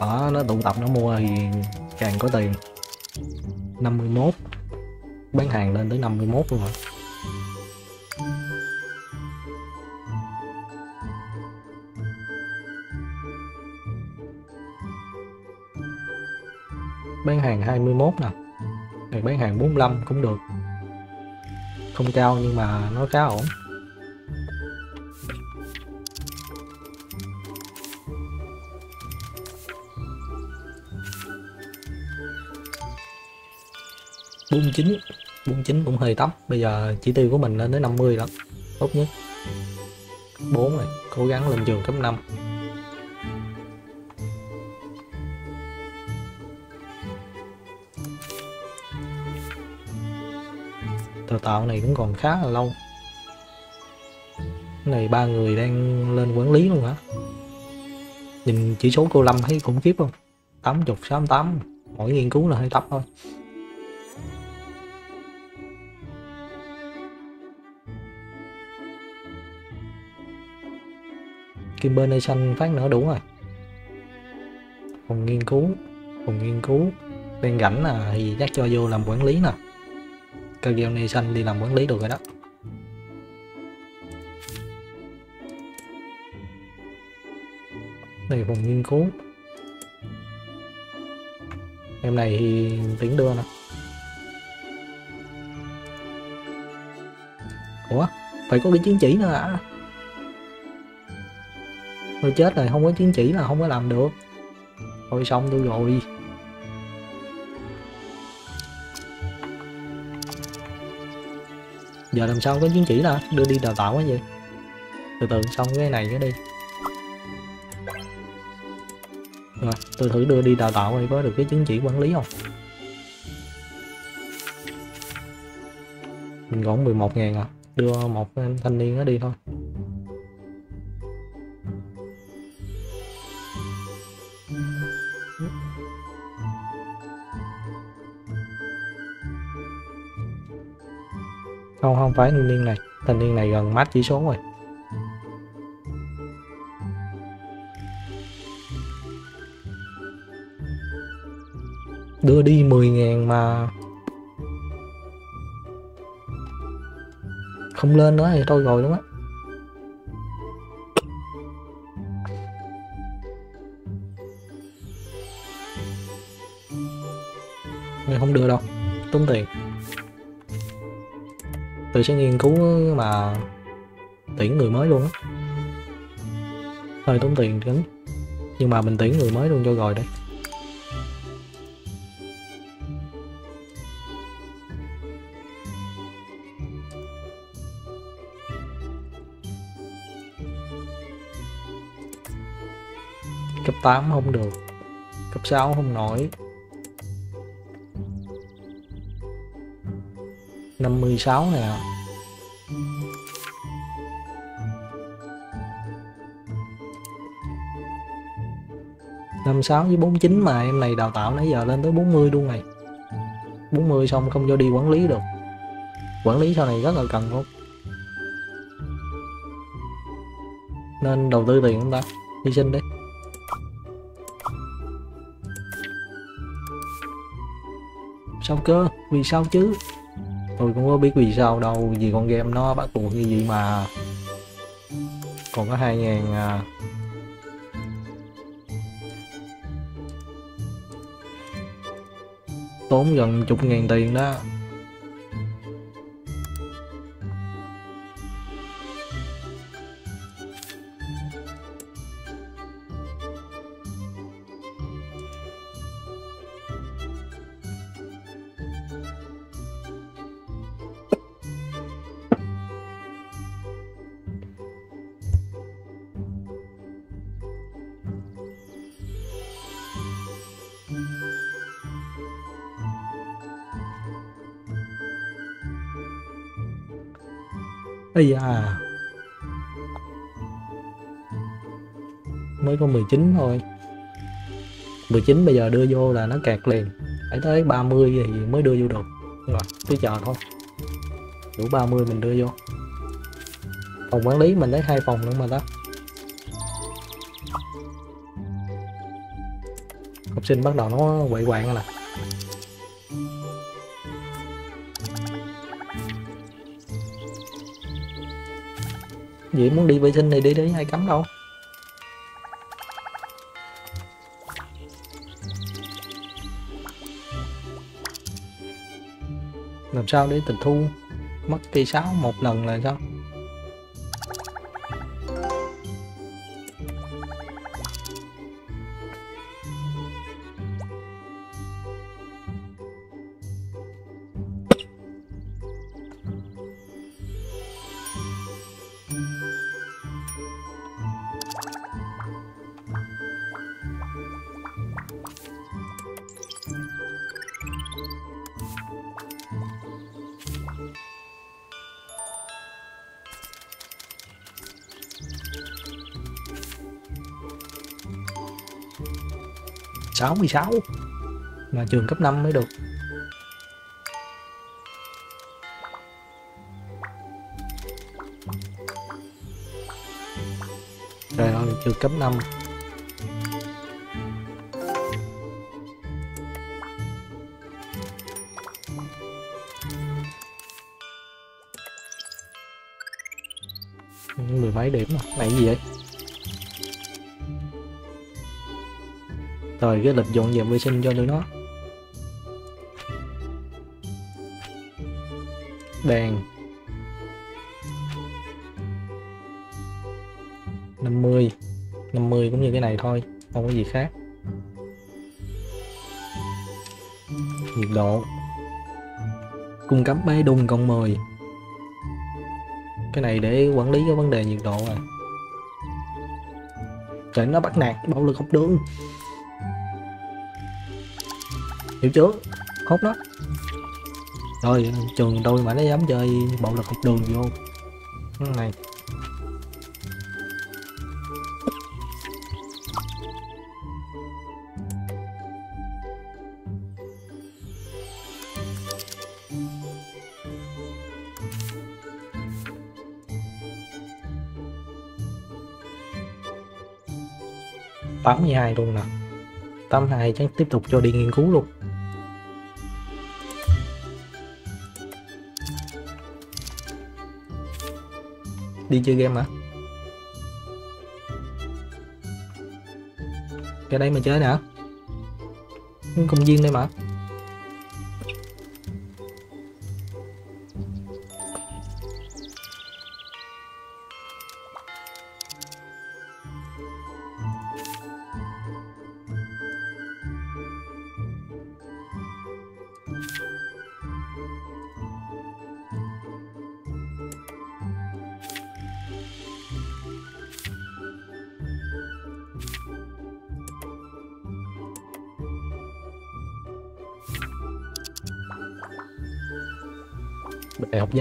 Đó, nó tụ tập, nó mua thì càng có tiền. 51 bán hàng lên tới 51 luôn rồi bán hàng 21 nè. Này bán hàng 45 cũng được. Không cao nhưng mà nó khá ổn. Bốn chín. Bốn chín cũng hơi thấp bây giờ chỉ tiêu của mình lên tới 50 đó tốt nhất. 4 này cố gắng lên trường cấp 5 tờ tạo này cũng còn khá là lâu. Cái này ba người đang lên quản lý luôn hả? Nhìn chỉ số cô Lâm thấy khủng khiếp không? 80 68 mỗi nghiên cứu là hơi thấp thôi. Kim phát nữa đủ rồi. Phòng nghiên cứu, phòng nghiên cứu. Bên rảnh à thì chắc cho vô làm quản lý nè. Cây đi làm quản lý được rồi đó. Đây phòng nghiên cứu. Em này thì tính đưa nè. Ủa, phải có cái chứng chỉ nữa à tôi chết rồi, không có chứng chỉ là không có làm được. Thôi xong tôi rồi. Giờ làm sao có chứng chỉ là đưa đi đào tạo cái gì từ từ, xong cái này cái đi. Rồi, tôi thử đưa đi đào tạo coi có được cái chứng chỉ quản lý không? Mình còn 11 ngàn à? Đưa một thanh niên nó đi thôi. Không không phải thanh niên này thanh niên này gần mát chỉ số rồi. Đưa đi 10 ngàn mà. Không lên nữa thì tôi rồi đúng á không đưa đâu, tốn tiền tôi sẽ nghiên cứu mà tuyển người mới luôn á. Hơi tốn tiền lắm nhưng mà mình tuyển người mới luôn cho rồi đây cấp 8 không được, cấp 6 không nổi. 56 nè năm sáu với 49 mà em này đào tạo nãy giờ lên tới 40 luôn này. 40 xong không cho đi quản lý được. Quản lý sau này rất là cần luôn, nên đầu tư tiền chúng ta? Hy sinh đi. Sao cơ? Vì sao chứ? tôi cũng có biết vì sao đâu, vì con game nó bắt buộc như vậy mà. Còn có hai ngàn à. tốn gần chục ngàn tiền đó. Ây da. Mới có 19 thôi. 19 bây giờ đưa vô là nó kẹt liền. Phải tới 30 thì mới đưa vô được. Rồi, cứ chờ thôi. Đủ 30 mình đưa vô. Phòng quản lý mình lấy hai phòng nữa mà đó Học sinh bắt đầu nó quậy quạng rồi nè. Vậy muốn đi vệ sinh thì đi đi, ai cấm đâu. Làm sao để tịch thu? Mất cây sáo một lần là sao? Sáu mươi sáu. Mà trường cấp 5 mới được. Trời ơi, trường cấp 5 mười mấy điểm mà này gì vậy? Thời cái lịch dọn dẹp vệ sinh cho tụi nó. Đèn. 50 50 cũng như cái này thôi, không có gì khác. Nhiệt độ. Cung cấp máy đun cộng 10 cái này để quản lý cái vấn đề nhiệt độ à. Để nó bắt nạt, bạo lực học đường hiểu chưa khóc đó rồi, trường tôi mà nó dám chơi bạo lực học đường vô cái này. Tám mươi hai luôn nè. Tám hai chắc tiếp tục cho đi nghiên cứu luôn. Đi chơi game hả? Cái đây mà chơi nè công viên đây mà.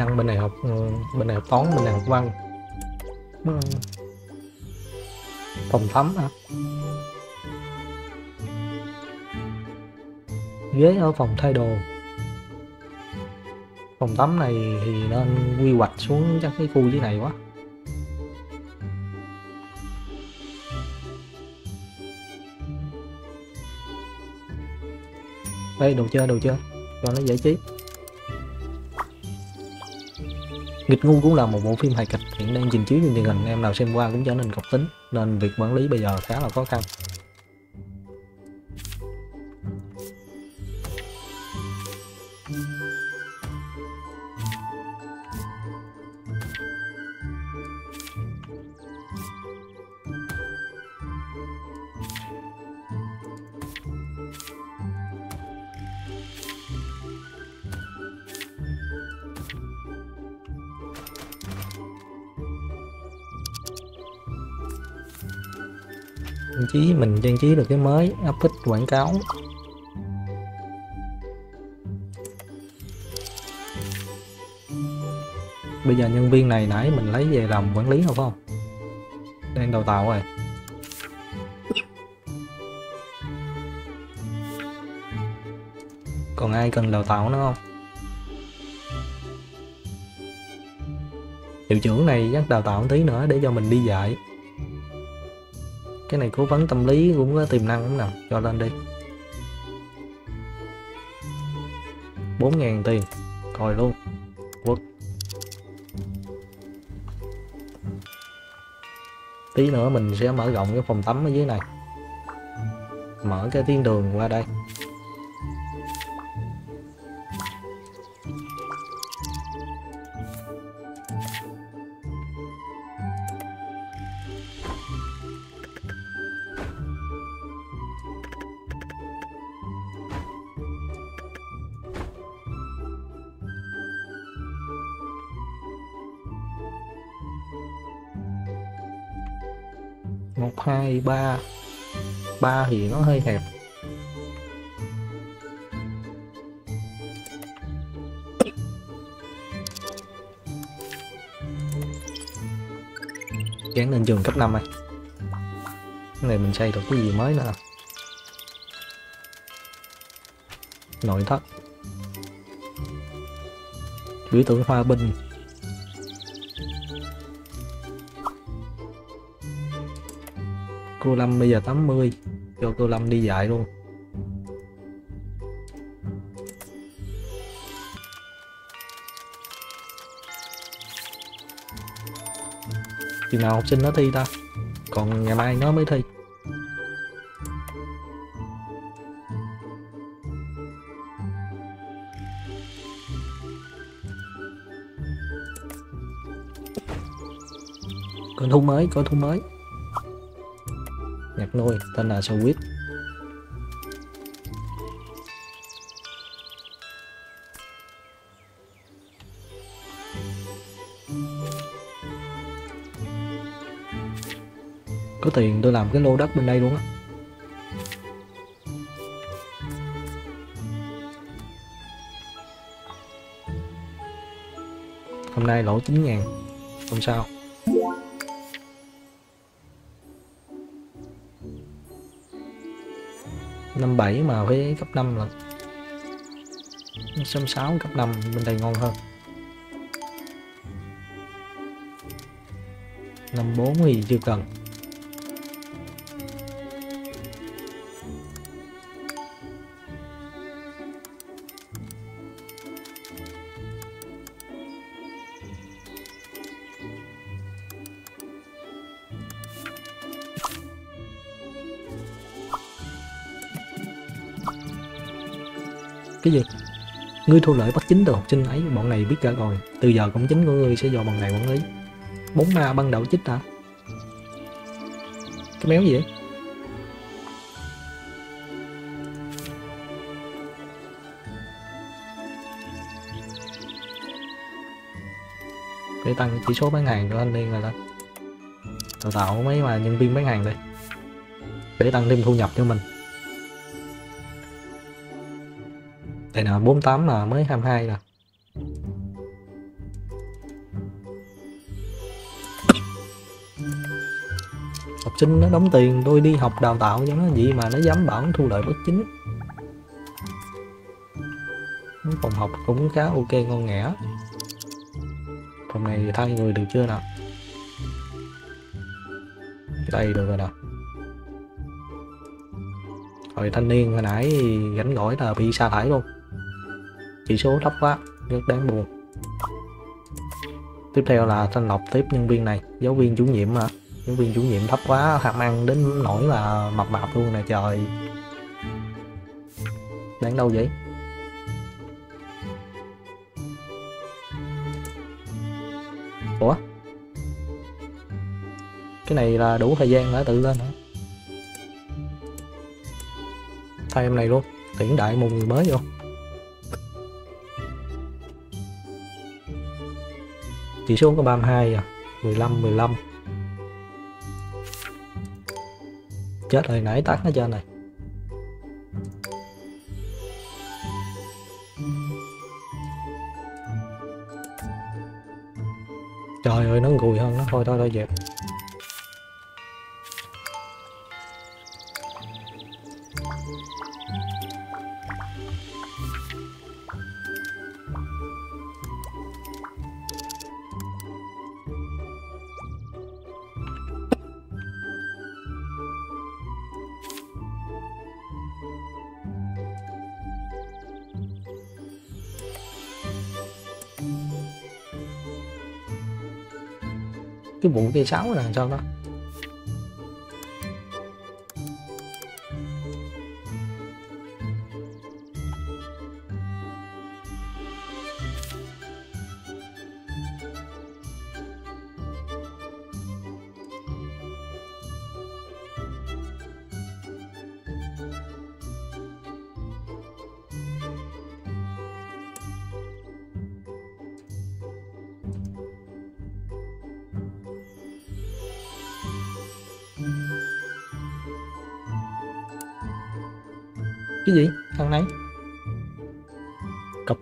Văn bên này học ờ, bên này học toán, bên này học văn. Ờ, phòng tắm hả? Ghế ở phòng thay đồ. Phòng tắm này thì nên quy hoạch xuống chắc cái khu dưới này quá. Đây đồ chơi đồ chơi, cho nó giải trí. Nghịch ngu cũng là một bộ phim hài kịch hiện đang trình chiếu trên truyền hình. Em nào xem qua cũng trở nên cọc tính, nên việc quản lý bây giờ khá là khó khăn. Trang trí được cái mới áp phích quảng cáo. Bây giờ nhân viên này nãy mình lấy về làm quản lý không phải không? Đang đào tạo rồi. Còn ai cần đào tạo nữa không? Hiệu trưởng này chắc đào tạo một tí nữa để cho mình đi dạy cái này cố vấn tâm lý cũng có tiềm năng lắm nè cho lên đi. 4.000 tiền. Coi luôn. Quất. Tí nữa mình sẽ mở rộng cái phòng tắm ở dưới này. Mở cái thiên đường qua đây. Thì nó hơi hẹp. Dán lên giường cấp 5 này cái này mình xây được cái gì mới nữa à? nội thất. Biểu tượng hoa bình. Cô Lâm bây giờ 80 cho cô Lâm đi dạy luôn. Chừng nào học sinh nó thi ta? Còn ngày mai nó mới thi. Coi thu mới, coi thu mới hạt nuôi tên là Sweet có tiền tôi làm cái lô đất bên đây luôn á. Hôm nay lỗ 9 ngàn, không sao. Năm bảy mà với cấp 5 là năm sáu, cấp 5 bên đây ngon hơn. Năm bốn thì chưa cần. Ngươi thu lợi bất chính từ học sinh ấy, bọn này biết cả rồi. Từ giờ công chính của ngươi sẽ do bọn này quản lý. Bốn ma ban đầu chích hả cái méo gì vậy? Để tăng chỉ số bán hàng cho anh liên rồi đó đào tạo mấy mà nhân viên bán hàng đây. Để tăng thêm thu nhập cho mình. Đây là 48 là mới 22 nè học sinh nó đóng tiền, tôi đi học đào tạo cho nó gì mà nó dám bảo nó thu lợi bất chính. Phòng học cũng khá ok, ngon nghẻ. Phòng này thay người được chưa nào? Đây được rồi nè rồi thanh niên hồi nãy gánh gỏi là bị sa thải luôn chỉ số thấp quá, rất đáng buồn. Tiếp theo là thanh lọc tiếp nhân viên này. Giáo viên chủ nhiệm mà. Giáo viên chủ nhiệm thấp quá ham ăn đến nỗi là mập mạp luôn nè, trời. Đáng đâu vậy? Ủa? Cái này là đủ thời gian đã tự lên hả? Thay em này luôn, tuyển đại một người mới vô. Chỉ số có 32 à 15 15 chết rồi, nãy tắt nó trên này trời ơi, nó gùi hơn nó thôi thôi thôi, dẹp. Cái vụ cây sáo là sao đó?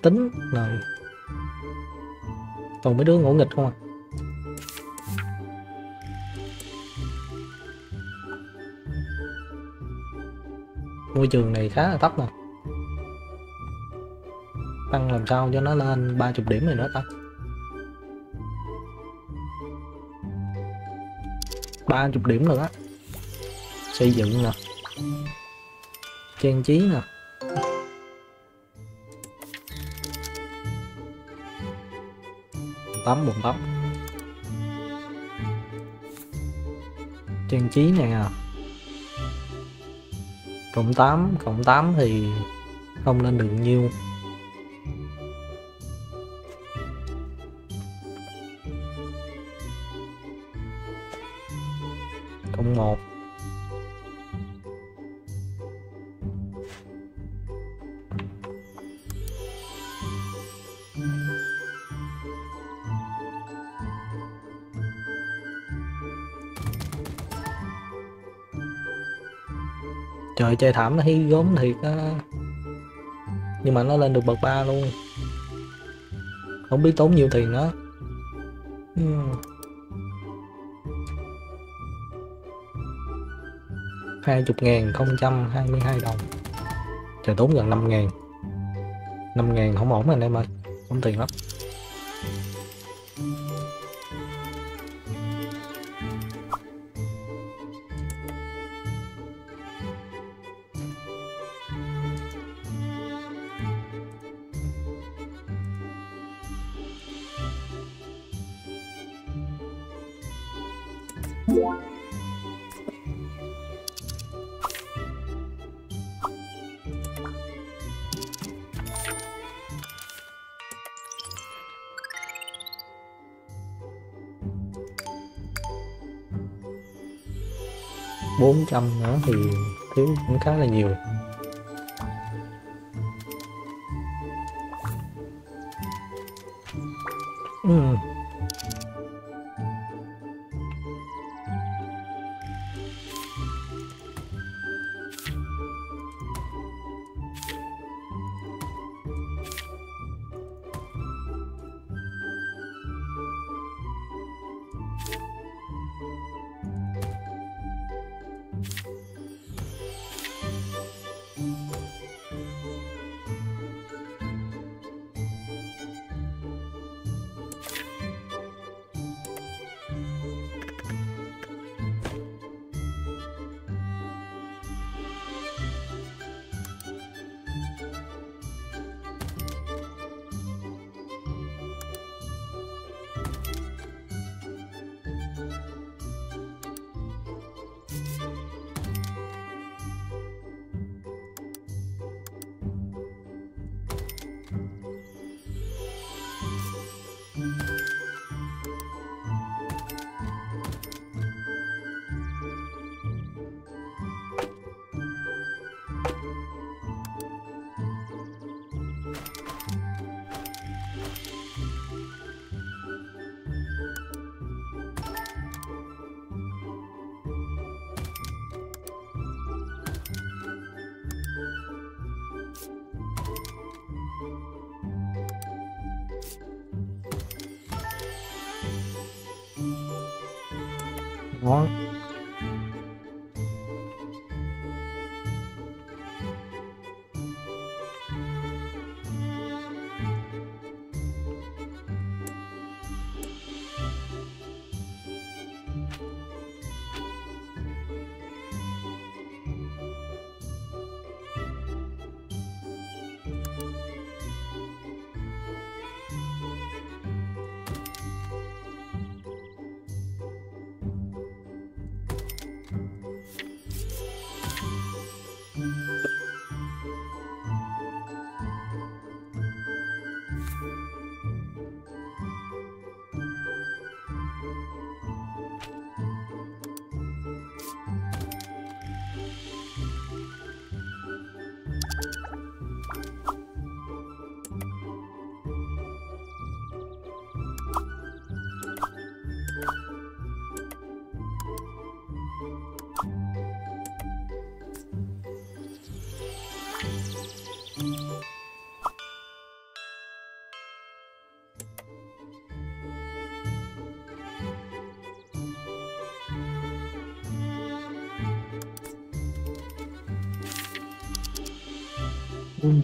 Tính rồi toàn mấy đứa ngỗ nghịch không à? Môi trường này khá là thấp nè tăng làm sao cho nó lên 30 điểm rồi nữa ta? Ba chục điểm nữa xây dựng nè. Trang trí nè. Tắm, bồn tắm. Trang trí nè. Cộng 8 cộng 8 thì không lên được nhiêu trời chơi thảm, nó thấy gốm thiệt á. Nhưng mà nó lên được bậc ba luôn. Không biết tốn nhiều tiền nữa hmm. hai chục ngàn, không trăm, hai mươi hai đồng. Trời, tốn gần năm ngàn. Năm ngàn không ổn anh em ơi. Không tiền lắm. Khá là nhiều.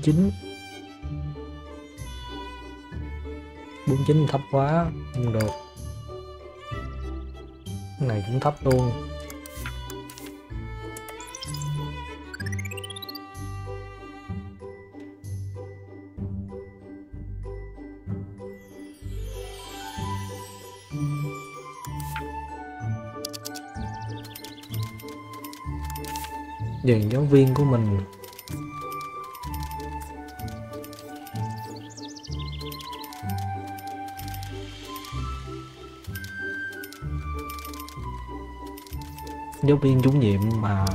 49 49 thấp quá không được. Cái này cũng thấp luôn. Dàn giáo viên của mình giáo viên chủ nhiệm mà.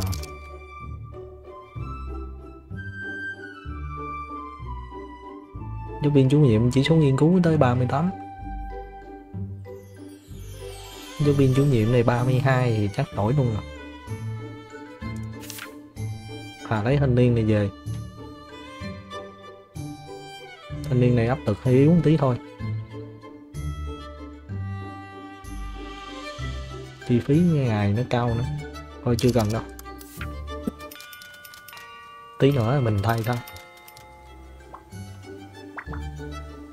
Giáo viên chủ nhiệm chỉ số nghiên cứu tới 38 giáo viên chủ nhiệm này 32 thì chắc nổi luôn rồi. À lấy thanh niên này về. Thanh niên này áp lực hơi yếu một tí thôi. Chi phí ngày nó cao nữa thôi, chưa cần đâu. Tí nữa mình thay thôi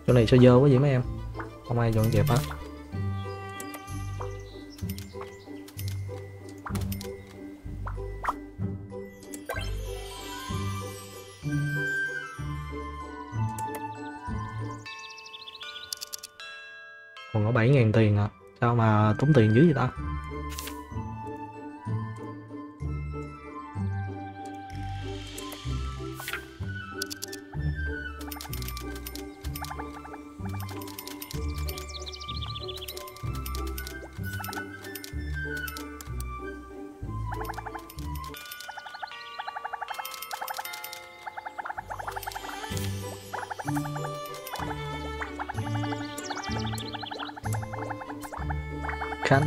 chỗ này sao dơ quá vậy mấy em? Không ai dọn dẹp hết còn có 7.000 tiền à. Sao mà tốn tiền dữ vậy ta?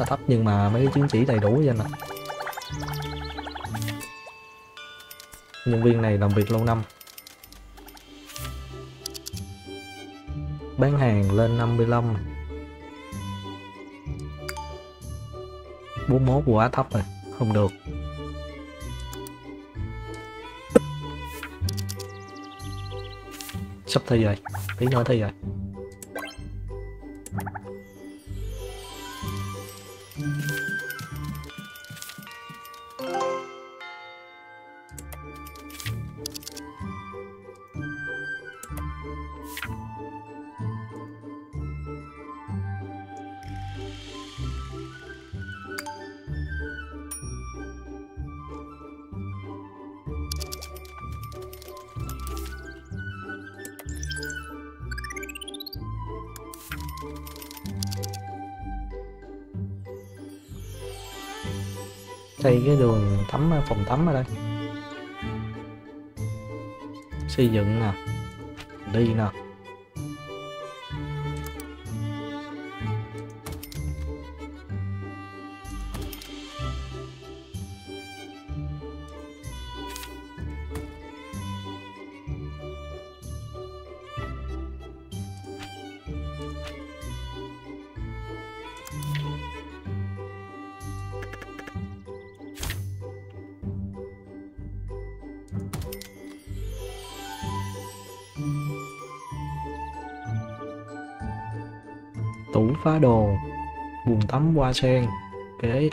Thấp nhưng mà mấy cái chứng chỉ đầy đủ vậy nè nhân viên này làm việc lâu năm. Bán hàng lên 55 41 quá thấp rồi, không được. Sắp thi rồi, tí nữa thi rồi. Cái đường tắm phòng tắm ở đây. Xây dựng nè đi nè. hoa sen kể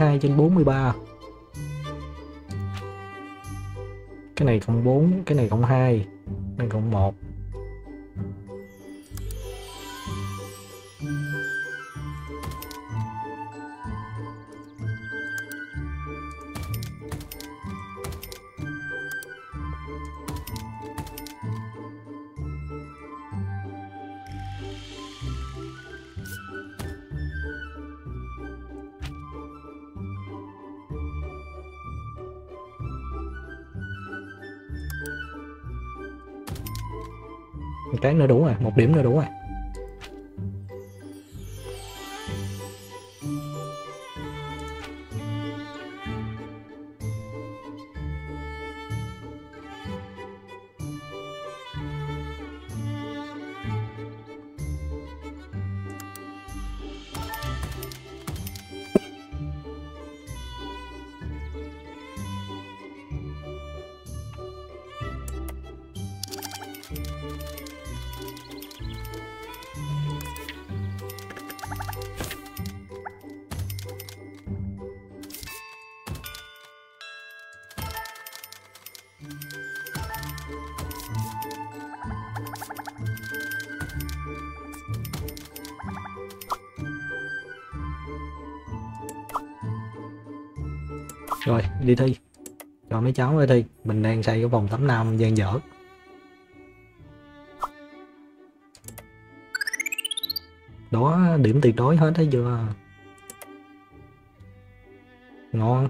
42 trên 43 cái này cộng 4 cái này cộng 2 cái này cộng 1 điểm nữa đúng rồi cho đi thi mình đang xây cái vòng tắm nam gian dở. Đó, điểm tuyệt đối hết thấy chưa? Ngon.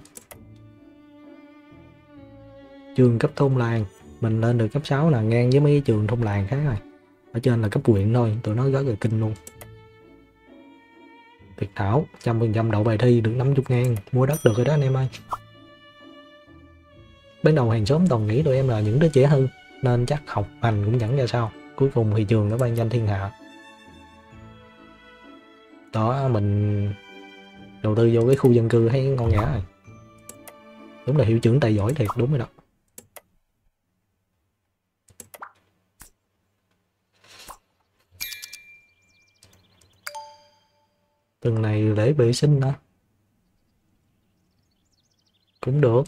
Trường cấp thôn làng, mình lên được cấp 6 là ngang với mấy cái trường thôn làng khác rồi. Ở trên là cấp huyện thôi, tụi nó rất là kinh luôn. Tuyệt thảo, trăm phần trăm đậu bài thi được 50 ngàn, mua đất được rồi đó anh em ơi ban đầu hàng xóm toàn nghĩ tụi em là những đứa trẻ hư, nên chắc học hành cũng chẳng ra sao. Cuối cùng thì trường nó ban danh thiên hạ. Đó, mình đầu tư vô cái khu dân cư thấy ngon nhã rồi. Đúng là hiệu trưởng tài giỏi thiệt, đúng rồi đó. Tuần này lễ vệ sinh hả? Cũng được.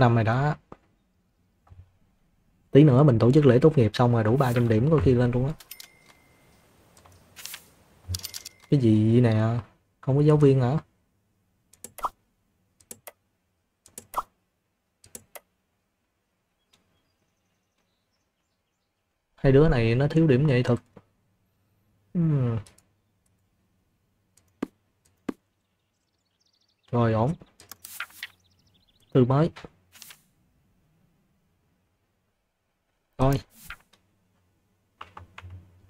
Năm rồi đó. Tí nữa mình tổ chức lễ tốt nghiệp xong rồi đủ 300 điểm có khi lên luôn á. Cái gì nè? Không có giáo viên hả? Hai đứa này nó thiếu điểm nghệ thuật. Uhm. rồi ổn. Từ mới. Thôi.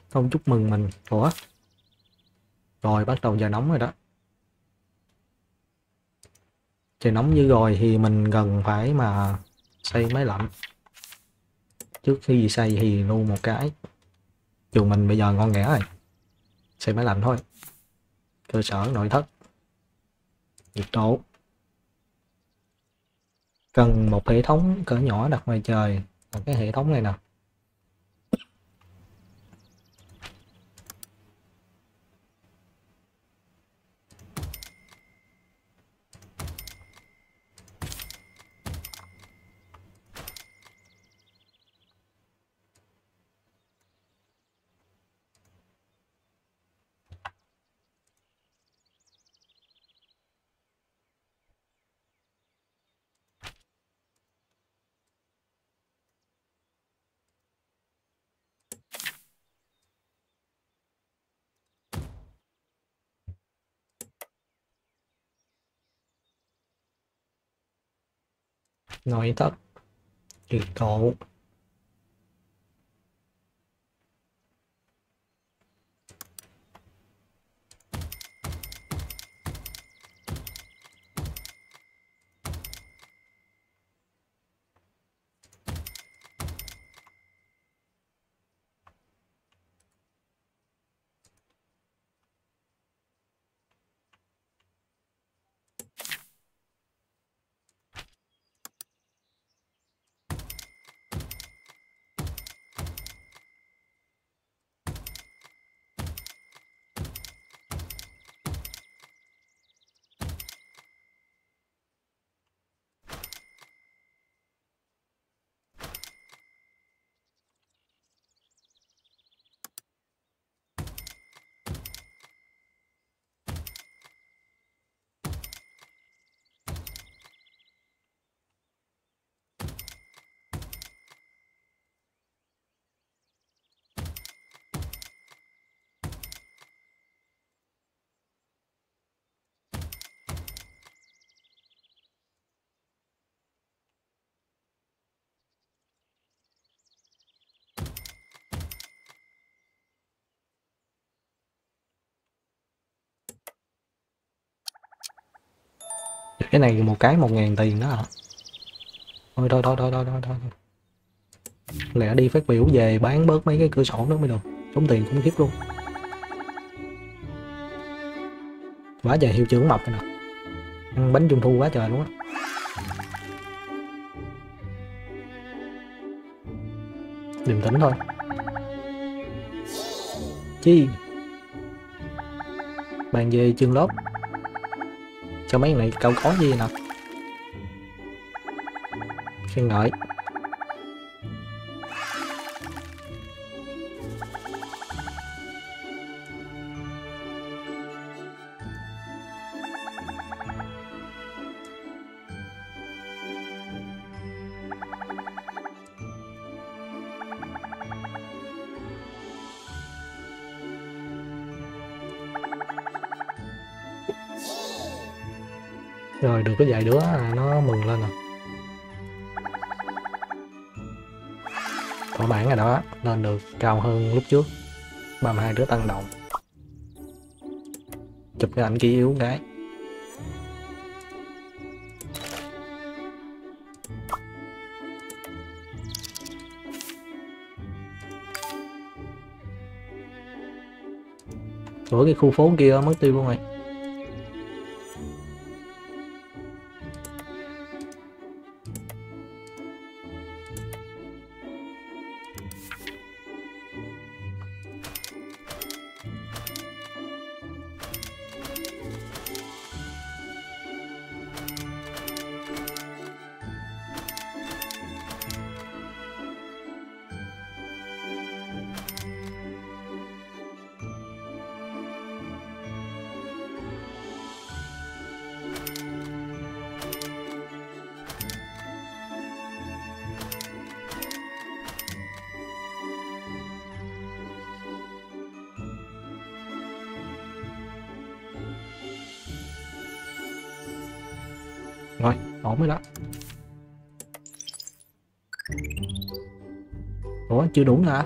Không chúc mừng mình. Ủa? Rồi, bắt đầu giờ nóng rồi đó. Trời nóng như rồi thì mình cần phải mà xây máy lạnh. Trước khi xây thì luôn một cái. Dù mình bây giờ ngon nghẻ rồi. Xây máy lạnh thôi. Cơ sở nội thất. Nhiệt độ. Cần một hệ thống cỡ nhỏ đặt ngoài trời là cái hệ thống này nè. Nội thất từ cấu cái này một cái một ngàn tiền đó hả? Thôi thôi thôi thôi thôi thôi thôi lẽ đi, phát biểu về bán bớt mấy cái cửa sổ đó mới được. Tốn tiền cũng khiếp luôn. Quá trời hiệu trưởng mập cái nào ăn bánh trung thu quá trời luôn á. Điềm tĩnh thôi. Chi? Bàn về trường lớp cho mấy này câu có gì nè. Khen ngợi. Có cái vài đứa à, nó mừng lên rồi. Thỏa mãn rồi đó lên được cao hơn lúc trước. 32 đứa tăng động chụp cái ảnh ký yếu cái. Ủa, cái khu phố kia mất tiêu luôn rồi. Chưa đủ nữa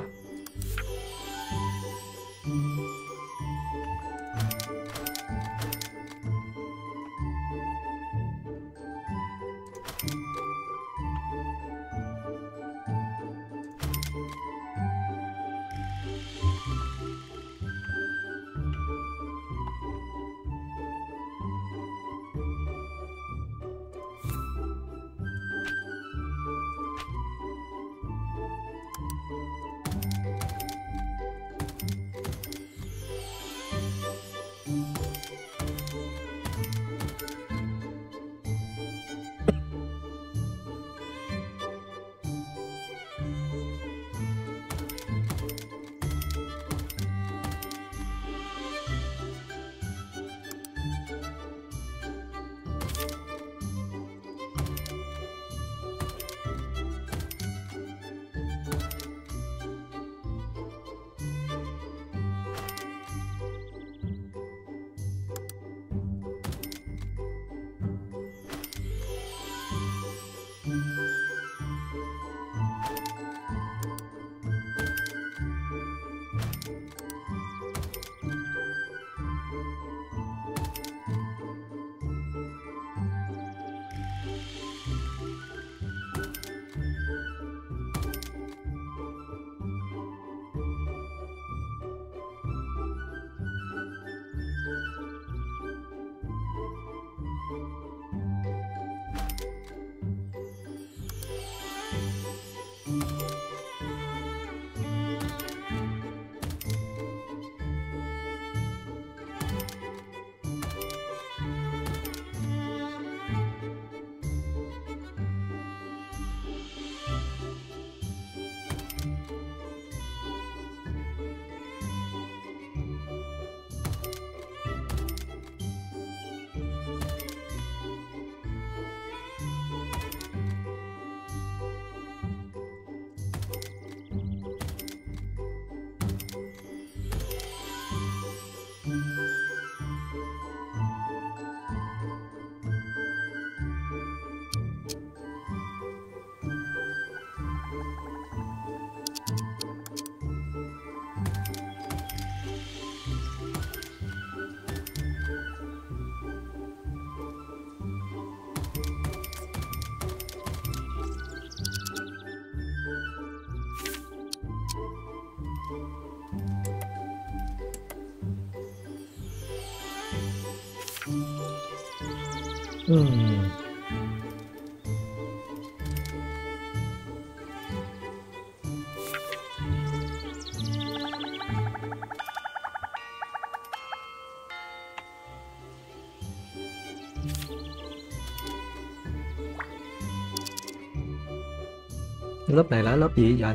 Lớp này là lớp gì vậy?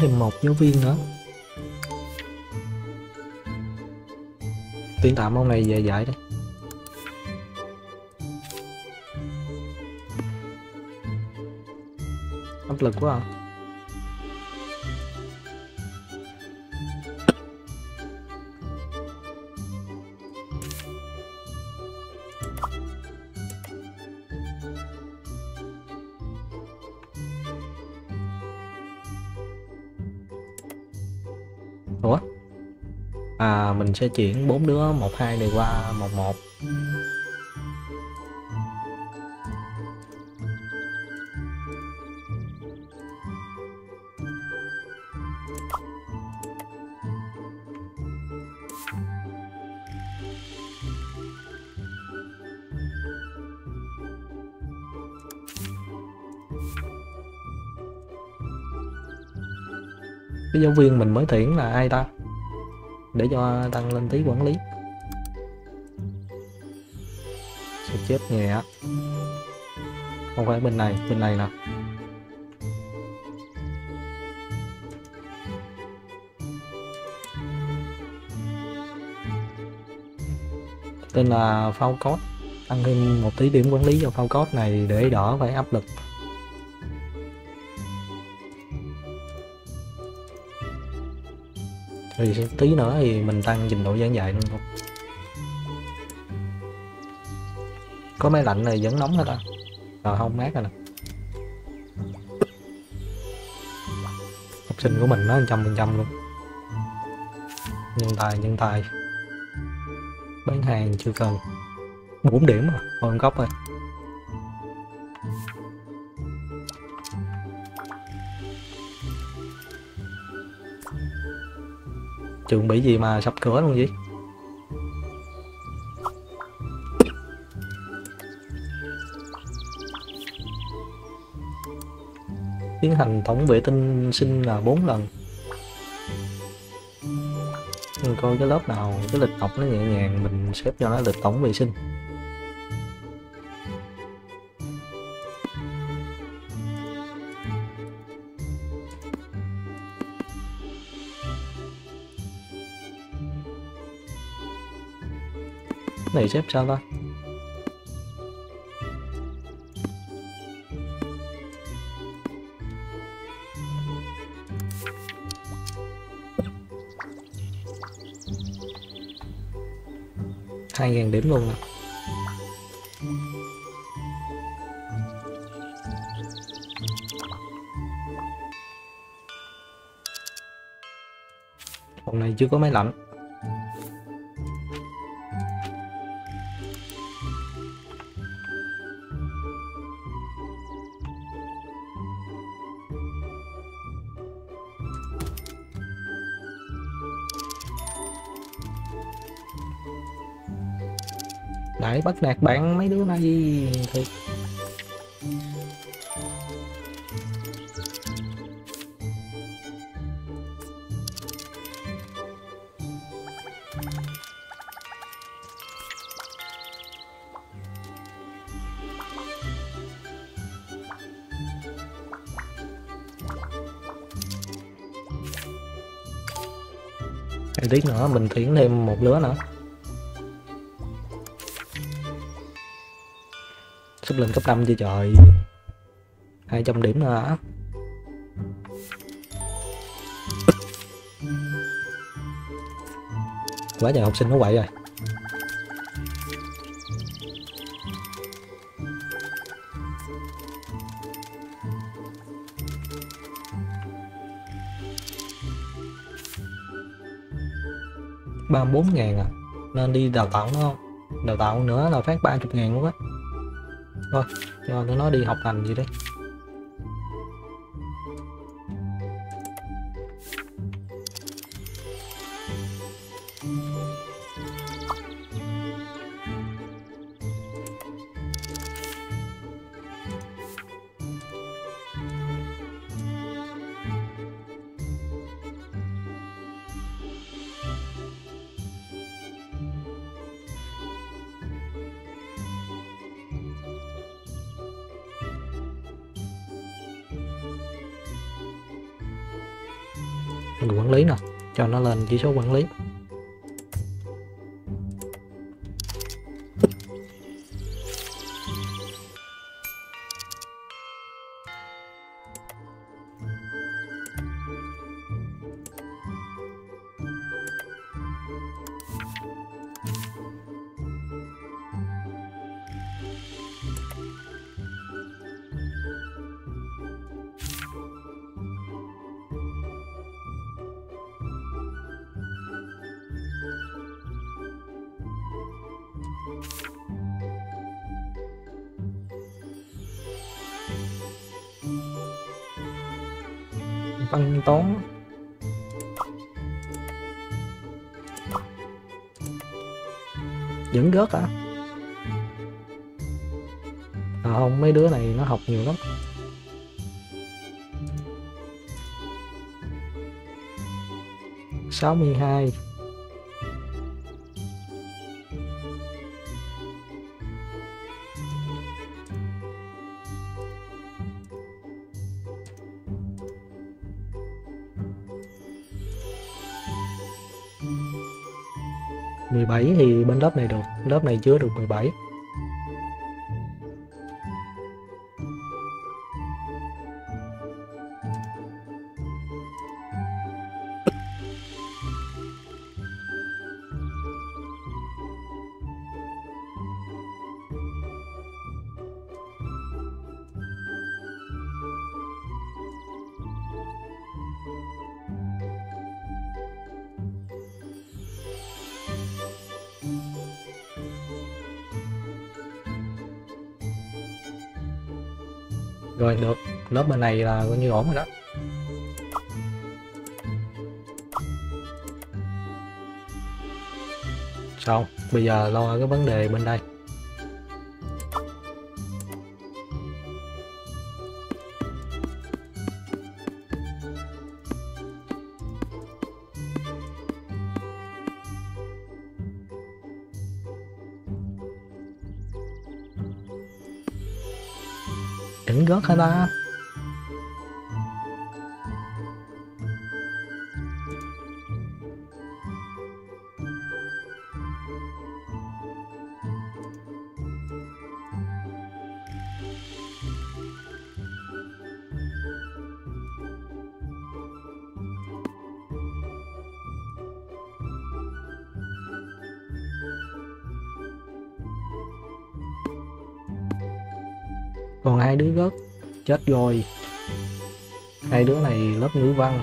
Thêm một giáo viên nữa. Tuyển tạm ông này về dạy đi. Áp lực quá à. Sẽ chuyển bốn đứa, một hai này qua một một. Cái giáo viên mình mới tuyển là ai ta? Để cho tăng lên tí quản lý. Sẽ chết nhẹ không phải bên này bên này nè. Tên là phao code tăng thêm một tí điểm quản lý cho phao code này để đỡ phải áp lực. Thì tí nữa thì mình tăng trình độ giảng dạy luôn không có máy lạnh này vẫn nóng hết ta rồi không, mát rồi nè. Học sinh của mình nó trăm phần trăm luôn. Nhân tài nhân tài. Bán hàng chưa cần. 4 điểm à, rồi còn góc rồi chuẩn bị gì mà sập cửa luôn vậy? Tiến hành tổng vệ tinh sinh là bốn lần. Mình coi cái lớp nào, cái lịch học nó nhẹ nhàng, mình xếp cho nó lịch tổng vệ sinh. Thầy xếp sao ta hai ngàn điểm luôn à. Hôm nay chưa có máy lạnh Bắt nạt bạn mấy đứa này thiệt. Hai tiếng nữa, mình tuyển thêm một lứa nữa. Sắp lên cấp 5 chưa trời. 200 điểm nữa hả quá trời học sinh nó quậy rồi. Ba bốn ngàn à. Nên đi đào tạo nó không? Đào tạo nữa là phát ba chục ngàn luôn á thôi cho nó đi học hành gì đấy người quản lý nè cho nó lên chỉ số quản lý. 62 17 thì bên lớp này được, lớp này chứa được 17. Bên này là coi như ổn rồi đó. Xong, bây giờ lo cái vấn đề bên đây. Chết rồi. Hai đứa này lớp ngữ văn.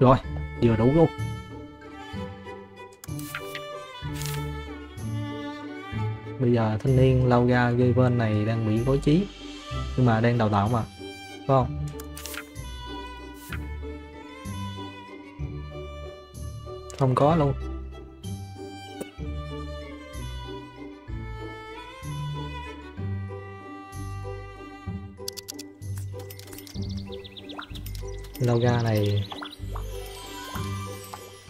Rồi, vừa đủ luôn. Bây giờ thanh niên lao ra gây bên này đang bị bối trí, nhưng mà đang đào tạo mà đúng không? Không có luôn. Lao này.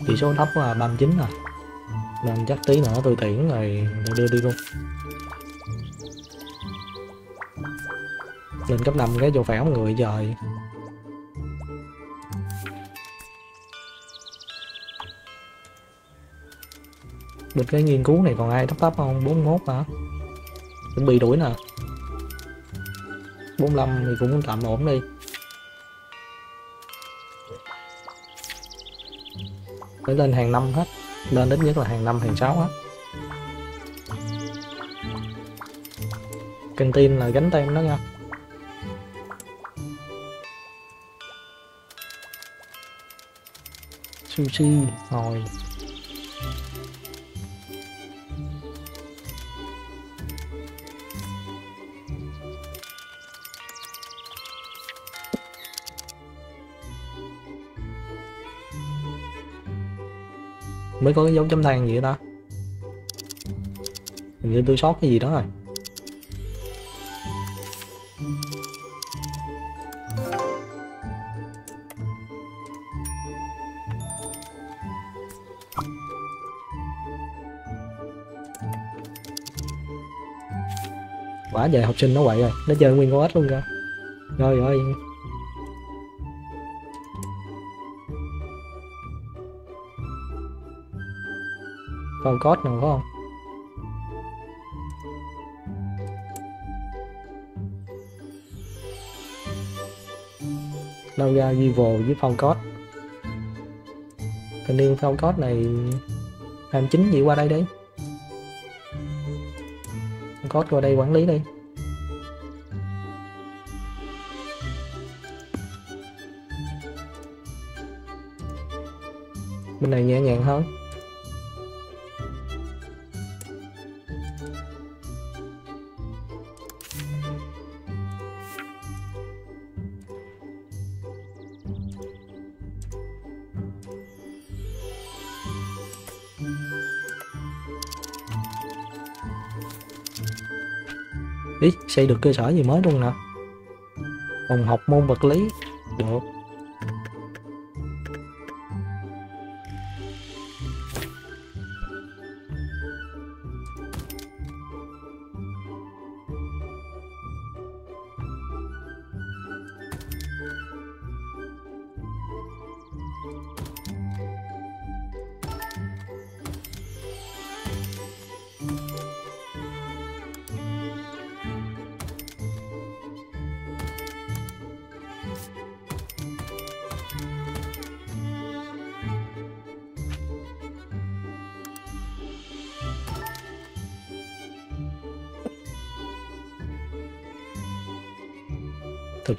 Chỉ số thấp là 39 à nên chắc tí nữa tôi tiễn rồi tôi đưa đi luôn. Lên cấp 5 cái vô phẻo người trời. Được cái nghiên cứu này còn ai thấp thấp không? 41 hả? Chuẩn bị đuổi nè. 45 thì cũng tạm ổn đi. Phải lên hàng năm hết. Lên ít nhất là hàng năm, hàng sáu hết. Căng tin là gánh tem đó nha. Sushi, rồi. Mới có cái dấu chấm than gì đó hình như tôi sót cái gì đó rồi. Quả về học sinh nó quậy rồi. Nó chơi nguyên con ếch luôn kìa. Rồi rồi. Con code nào không? Đâu ra Vivo với phong code thanh niên phong code này 29 gì qua đây đi phong code qua đây quản lý đi bên này nhẹ nhàng hơn xây được cơ sở gì mới luôn nè. Phòng học môn vật lý. Được.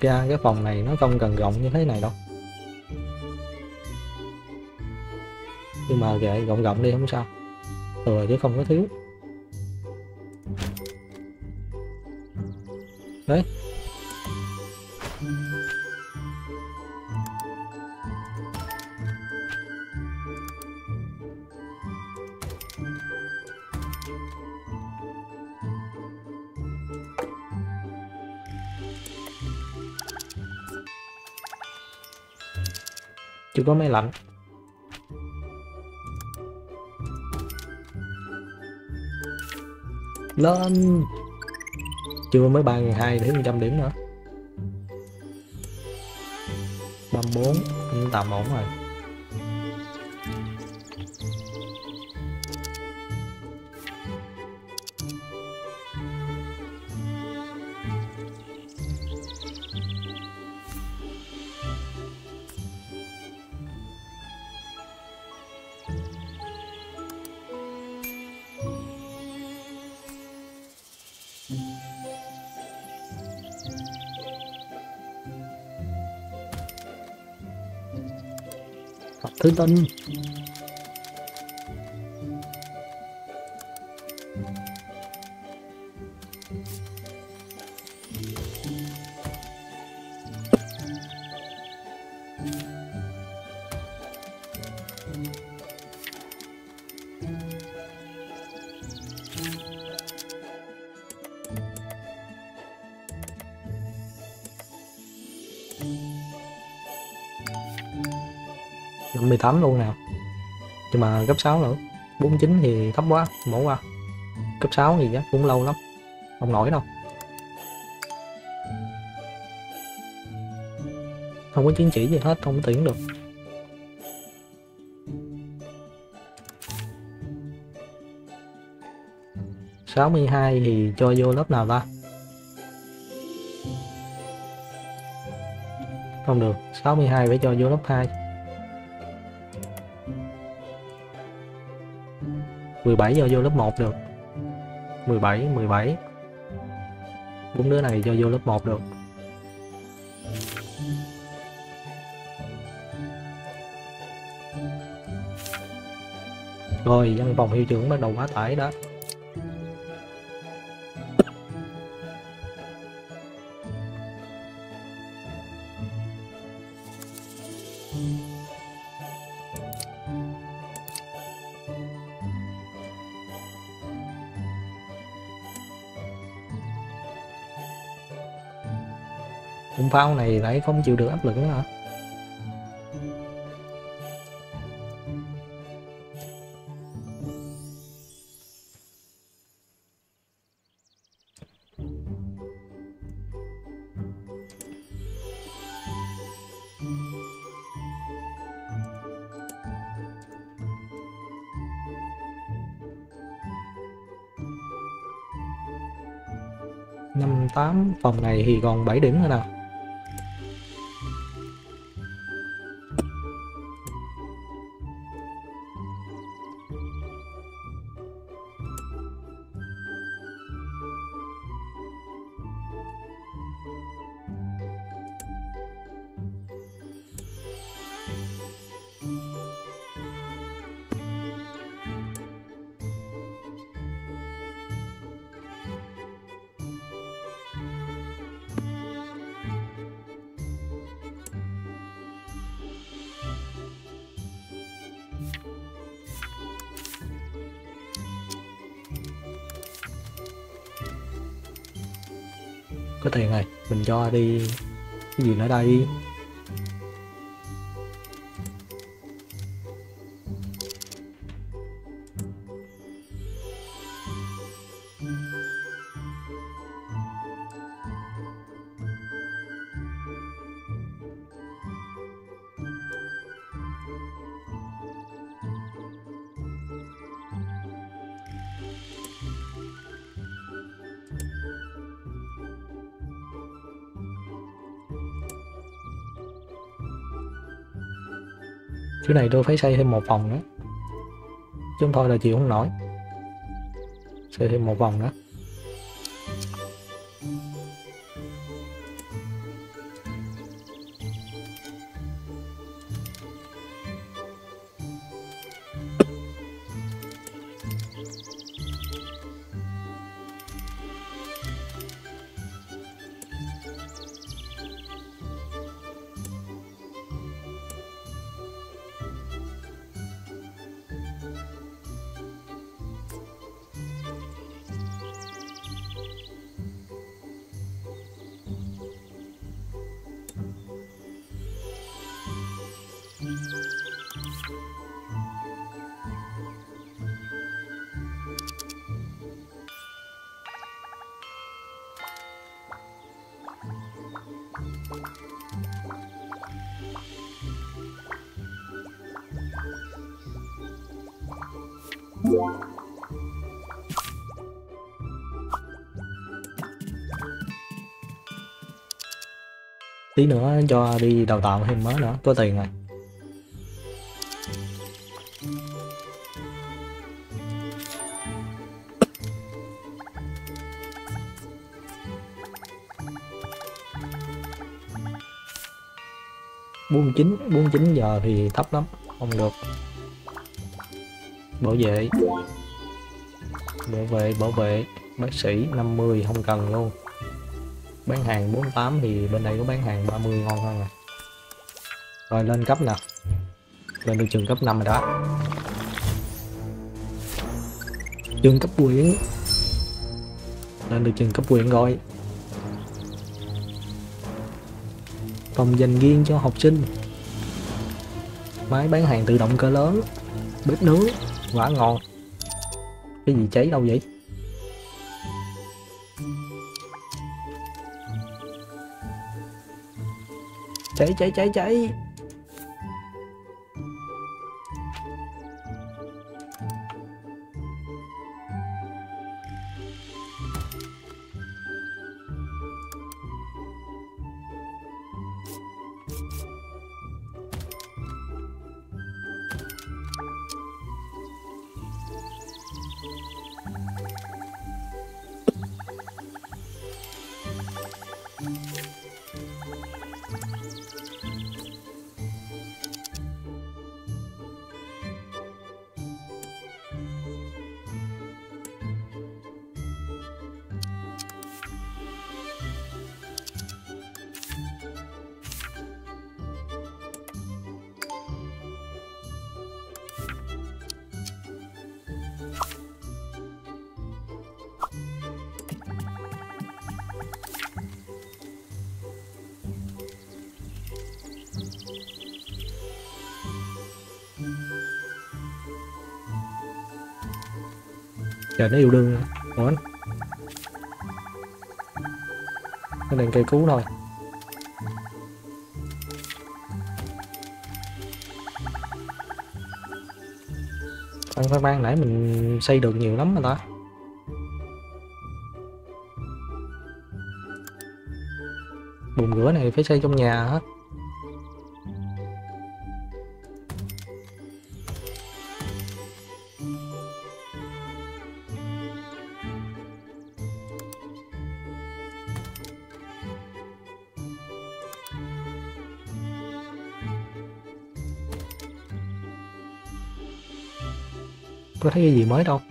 Ra cái phòng này nó không cần rộng như thế này đâu. Nhưng mà kệ, rộng rộng đi, không sao. Thừa chứ không có thiếu. Đấy. Có máy lạnh. Lên. Chưa mới ba nghìn hai đến trăm điểm nữa. 34 bốn tạm ổn rồi. Phật thứ tinh 18 luôn nào Nhưng mà cấp 6 nữa 49 thì thấp quá bỏ qua. Cấp 6 thì chắc cũng lâu lắm, không nổi đâu. Không có chứng chỉ gì hết, không tuyển được. Sáu mươi hai thì cho vô lớp nào ta? Không được 62 phải cho vô lớp 2 17 giờ vô lớp 1 được. 17 17 bốn đứa này cho vô lớp 1 được. Rồi, văn phòng hiệu trưởng bắt đầu quá tải đó. Phao này lại không chịu được áp lực nữa hả? năm tám, phòng này thì còn 7 điểm nữa nào cái này tôi phải xây thêm một vòng nữa. Chứ không thôi là chịu không nổi. Xây thêm một vòng nữa. Tí nữa cho đi đào tạo thêm mới nữa, có tiền rồi. bốn chín bốn chín giờ thì thấp lắm, không được. Bảo vệ. Bảo vệ bảo vệ. Bác sĩ 50 không cần luôn bán hàng 48 thì bên đây có bán hàng 30 ngon hơn rồi rồi, lên cấp nè. Lên được trường cấp 5 rồi đó. Trường cấp quyển. Lên được trường cấp quyển rồi. Phòng dành riêng cho học sinh. Máy bán hàng tự động cỡ lớn. Bếp nướng. Quả ngon. Cái gì cháy đâu vậy? Cháy cháy cháy cháy Trời nó yêu đương. Ổn, Cái này cây cứu thôi. Ăn khoai Bang nãy mình xây được nhiều lắm mà ta. Bồn rửa này phải xây trong nhà hết. Thấy cái gì mới đâu.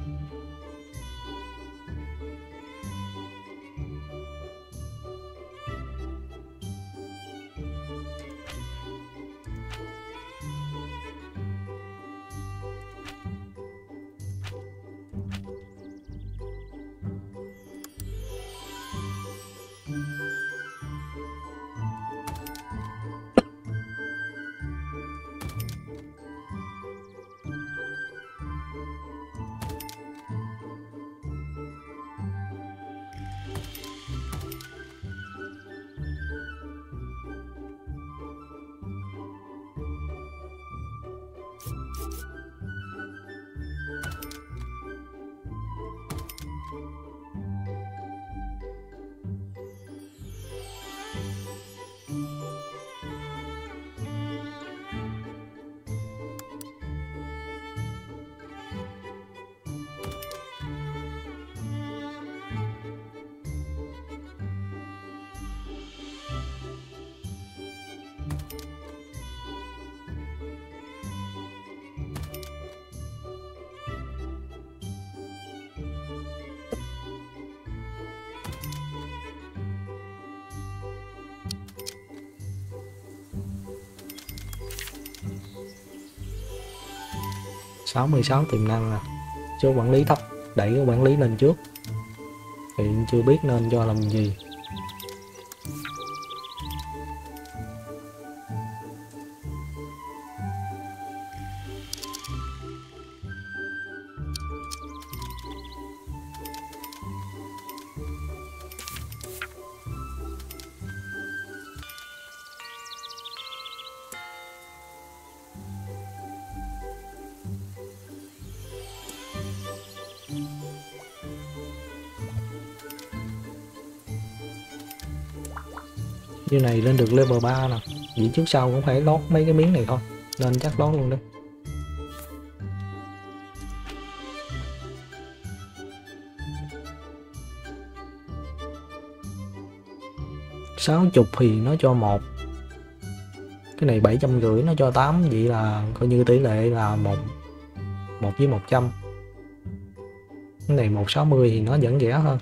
Sáu mươi sáu tiềm năng à số quản lý thấp, đẩy cái quản lý lên trước. Hiện chưa biết nên cho làm gì. Này lên được level 3 nè. Chỉ trước sau cũng phải lót mấy cái miếng này thôi. Nên chắc lót luôn đi. Sáu chục thì nó cho một. Cái này bảy trăm rưỡi nó cho 8 vậy là coi như tỷ lệ là một một với 100 cái này 160 thì nó vẫn rẻ hơn.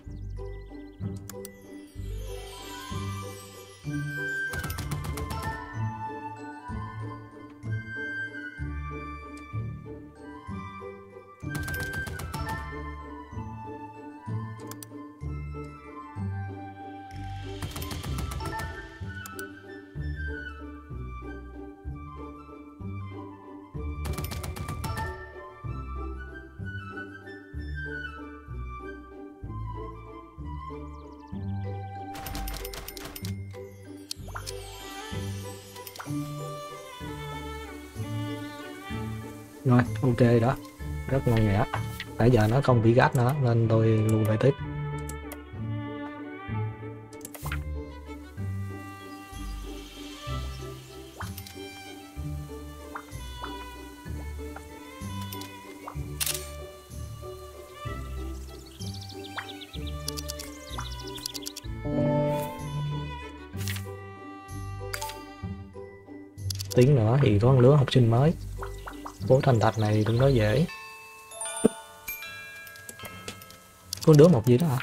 Rồi, ok đó. Rất ngon nghẻ nãy giờ nó không bị gắt nữa, nên tôi luôn lại tiếp. Tiếng nữa thì có một lứa học sinh mới phố thành thạch này đừng nói dễ. Có đứa một gì đó à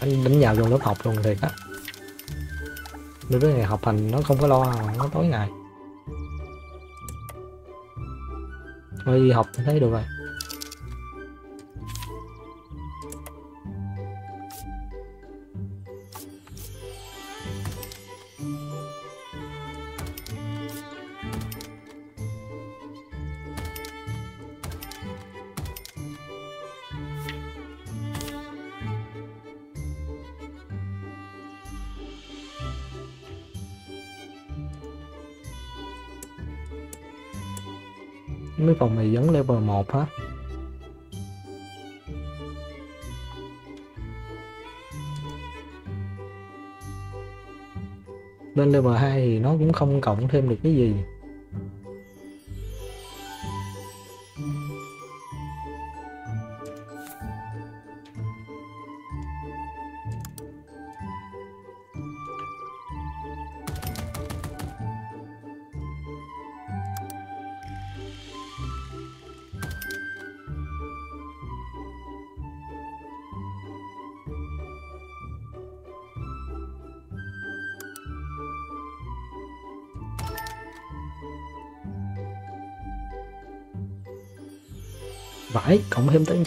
anh đánh nhào trong lớp học luôn thiệt á. Đứa này học hành nó không có lo, nó tối ngày. Thôi đi học, thấy được rồi. Không cộng thêm được cái gì.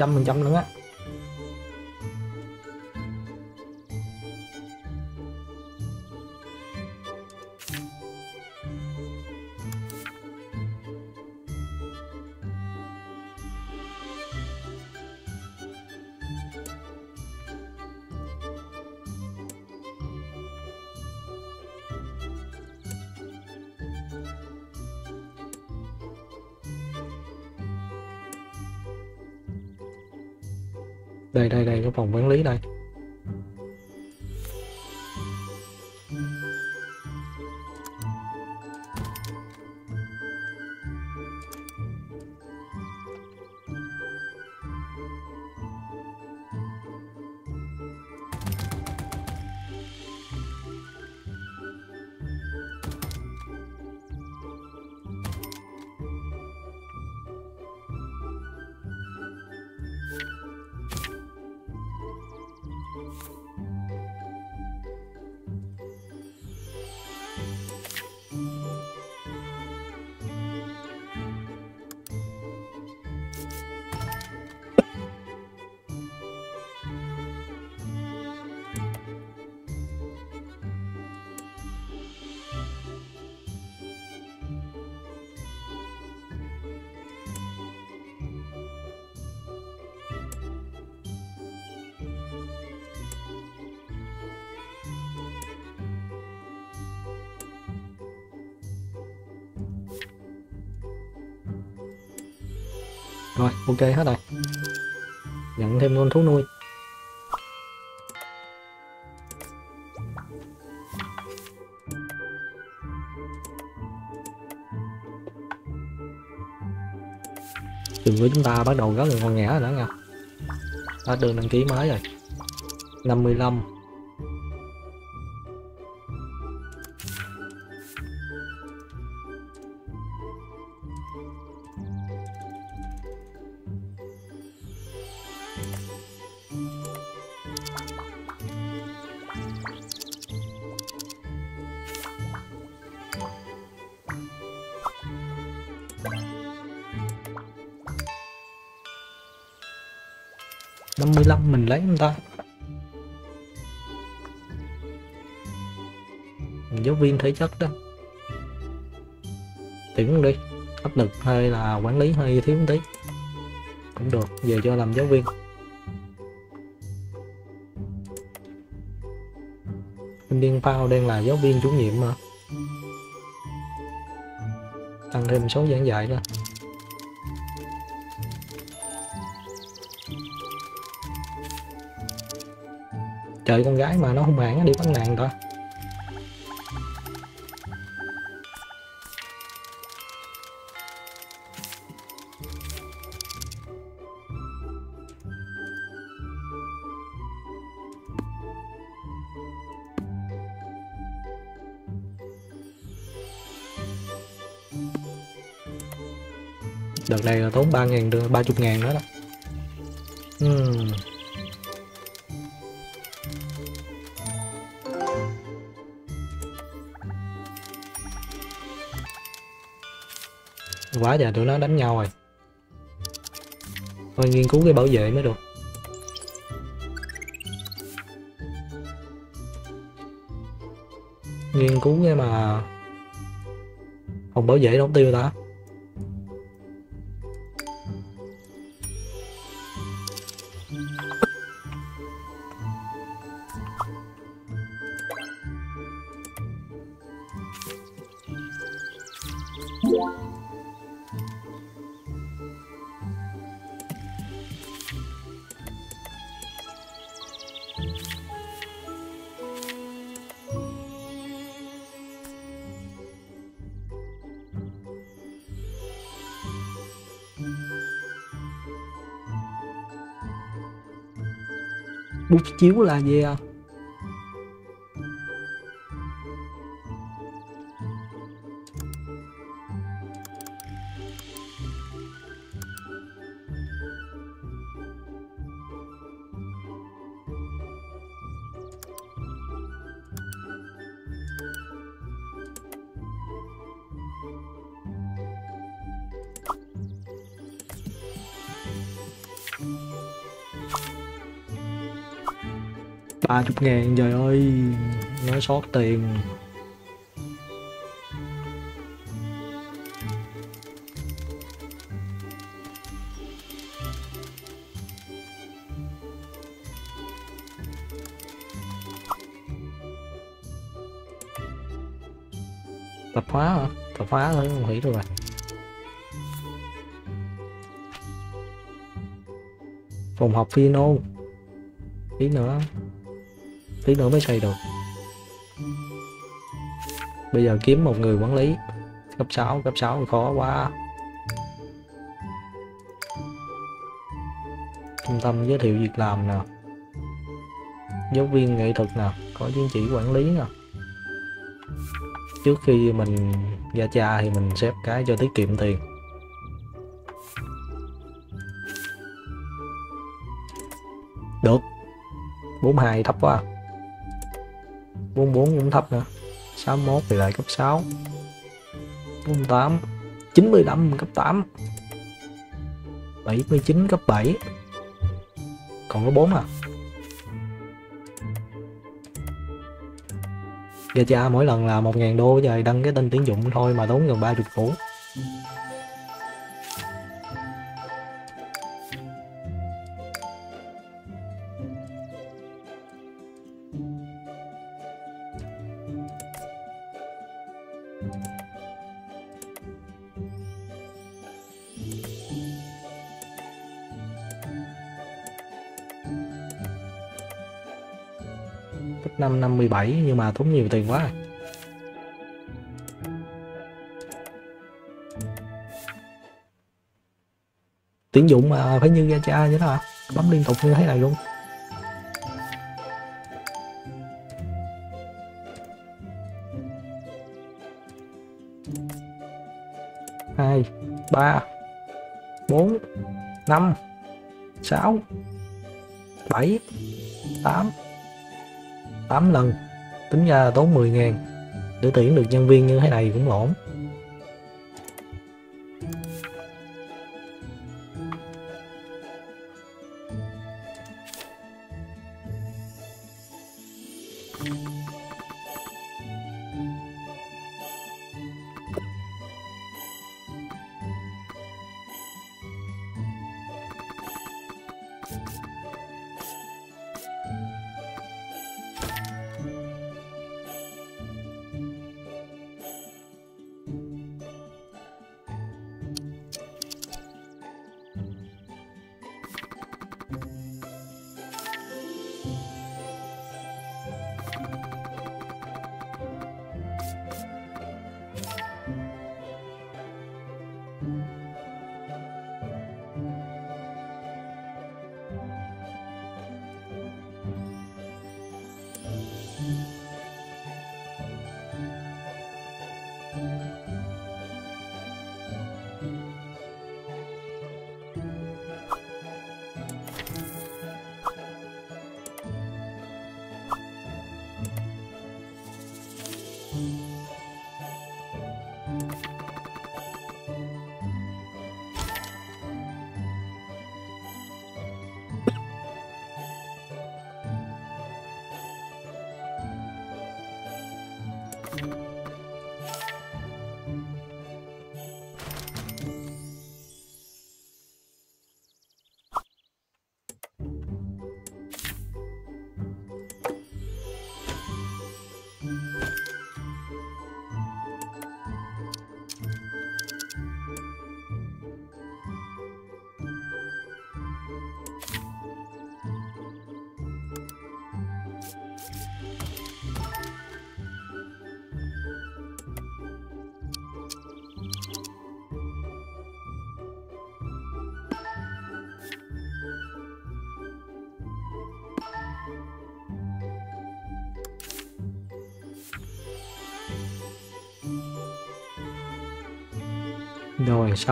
Trăm phần trăm nữa. á ok hết rồi. Nhận thêm con thú nuôi. Trường của chúng ta bắt đầu rất là ngon nghẻ rồi đó nha. Đã được đăng ký mới rồi. 55 55 chất đó. Tuyển đi áp lực hay là quản lý hơi thiếu một tí cũng được, về cho làm giáo viên. Kim Điên Phao đang là giáo viên chủ nhiệm mà. Tăng thêm số giảng dạy ra trời con gái mà nó hung hãn, đi bắt nạn ta được 30 ngàn đưa ba chục ngàn nữa đó. Uhm. quá giờ tụi nó đánh nhau rồi. Thôi, nghiên cứu cái bảo vệ mới được. Nghiên cứu cái mà phòng bảo vệ đóng tiêu ta. chiếu là gì không 30 ngàn, trời ơi. Nó sót tiền. Tập hóa hả? Tập hóa thôi không hủy được rồi. Phòng học phi nô tí nữa tí nữa mới xây được bây giờ kiếm một người quản lý. Cấp 6 cấp 6 khó quá. Trung tâm giới thiệu việc làm nè. Giáo viên nghệ thuật nè. Có chứng chỉ quản lý nè. Trước khi mình ra cha thì mình xếp cái cho tiết kiệm tiền. Được. 42 thấp quá. 44 cũng thấp nữa. 61 thì lại cấp 6 48 95 cấp 8 79 cấp 7 còn có 4 à. Gacha mỗi lần là 1.000 đô trời đăng cái tên tuyển dụng thôi mà tốn gần 30 củ 57 nhưng mà tốn nhiều tiền quá rồi. tuyển dụng mà phải như gacha vậy đó hả? Bấm liên tục như thế này luôn. Hai, ba, bốn, năm, sáu, bảy, tám. 8 lần, tính ra tốn 10 ngàn. Để tuyển được nhân viên như thế này cũng ổn.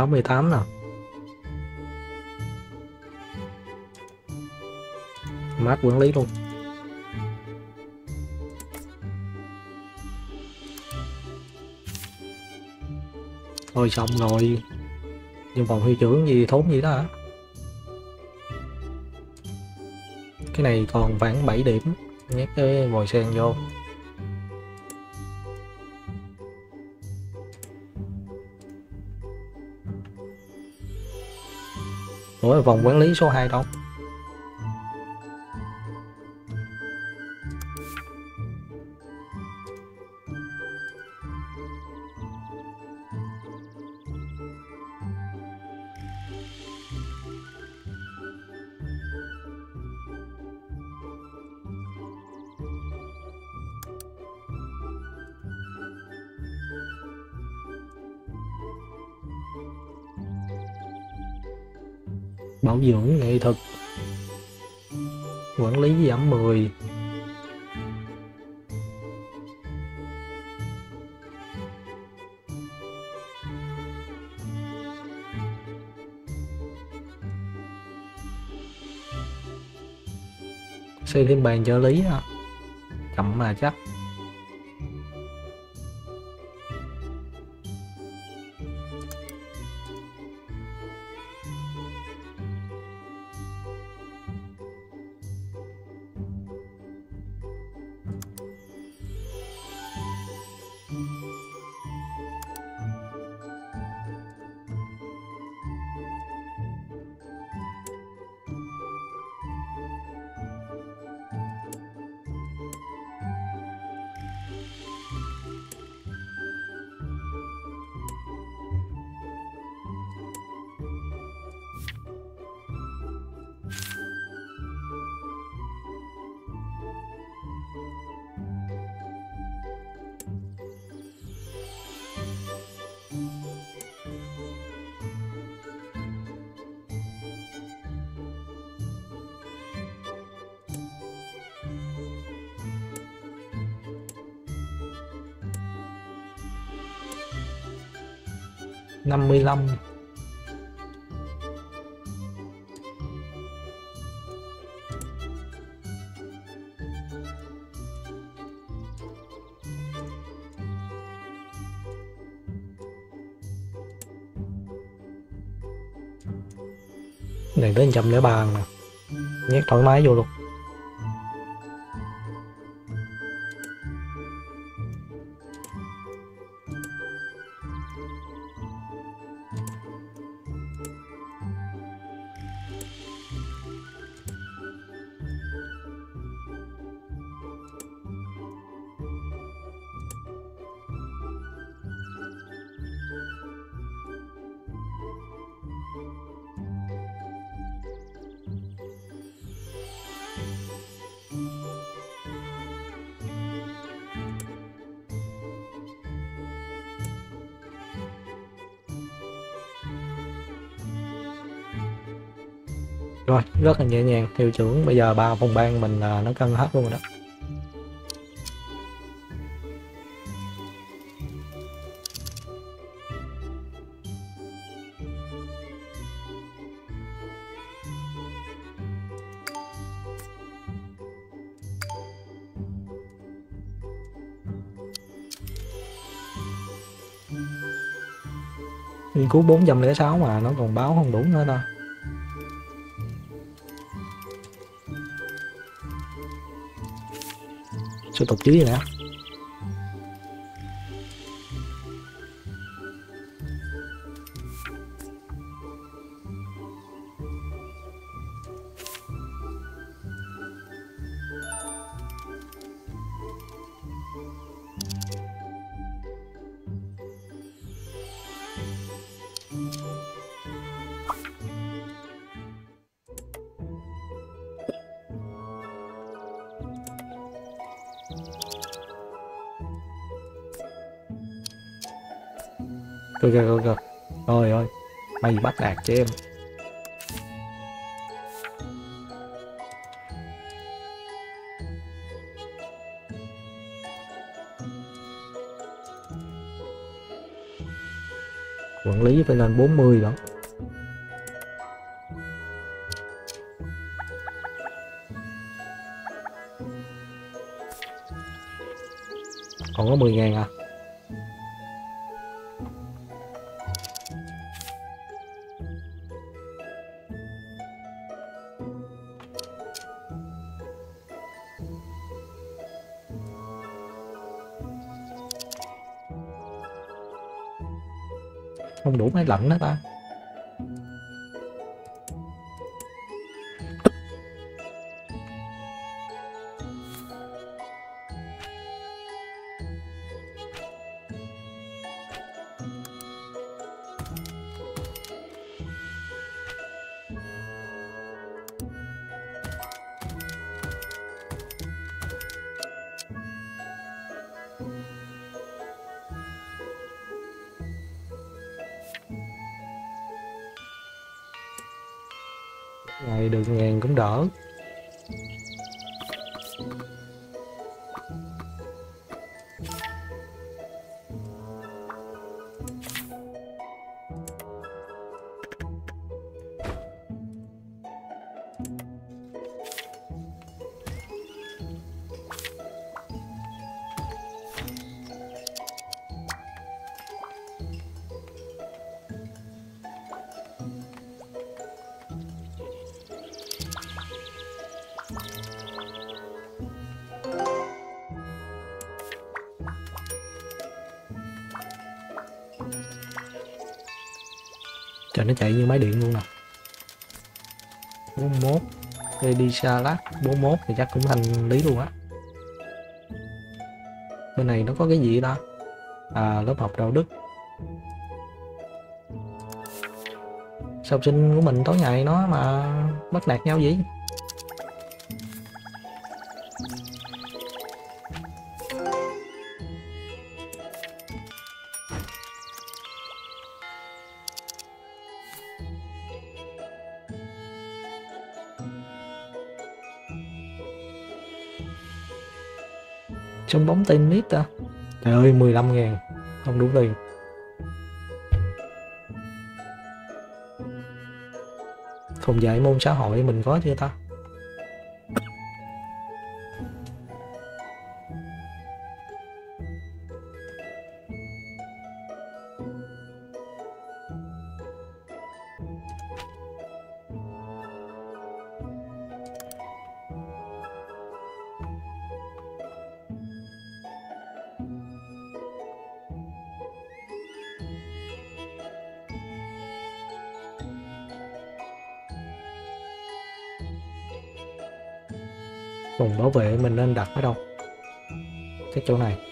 68 nào. Mát quản lý luôn. Thôi xong rồi. Nhưng phòng huy trưởng gì thốn gì đó hả? Cái này còn khoảng 7 điểm. Nhét cái vòi sen vô. Ủa vòng quản lý số 2 đâu cái bàn trợ lý à. chậm mà chắc 103 nè. Nhét thoải mái vô luôn. Rất là nhẹ nhàng hiệu trưởng, bây giờ ba phòng ban mình là nó cân hết luôn rồi đó nghiên cứu 406 mà, nó còn báo không đủ nữa thôi. Sư tục chứ 40 đó. Còn có 10 ngàn à? Lạnh đó ta. Cho nó chạy như máy điện luôn nè. 41 Đây đi xa lát 41 thì chắc cũng thành lý luôn á. Bên này nó có cái gì đó à lớp học đạo đức. Sao học sinh của mình tối ngày nó mà bắt nạt nhau vậy? tên nít ta Trời ơi 15 ngàn. Không đủ tiền. Phòng dạy môn xã hội mình có chưa ta? bảo vệ mình nên đặt ở đâu? Cái chỗ này.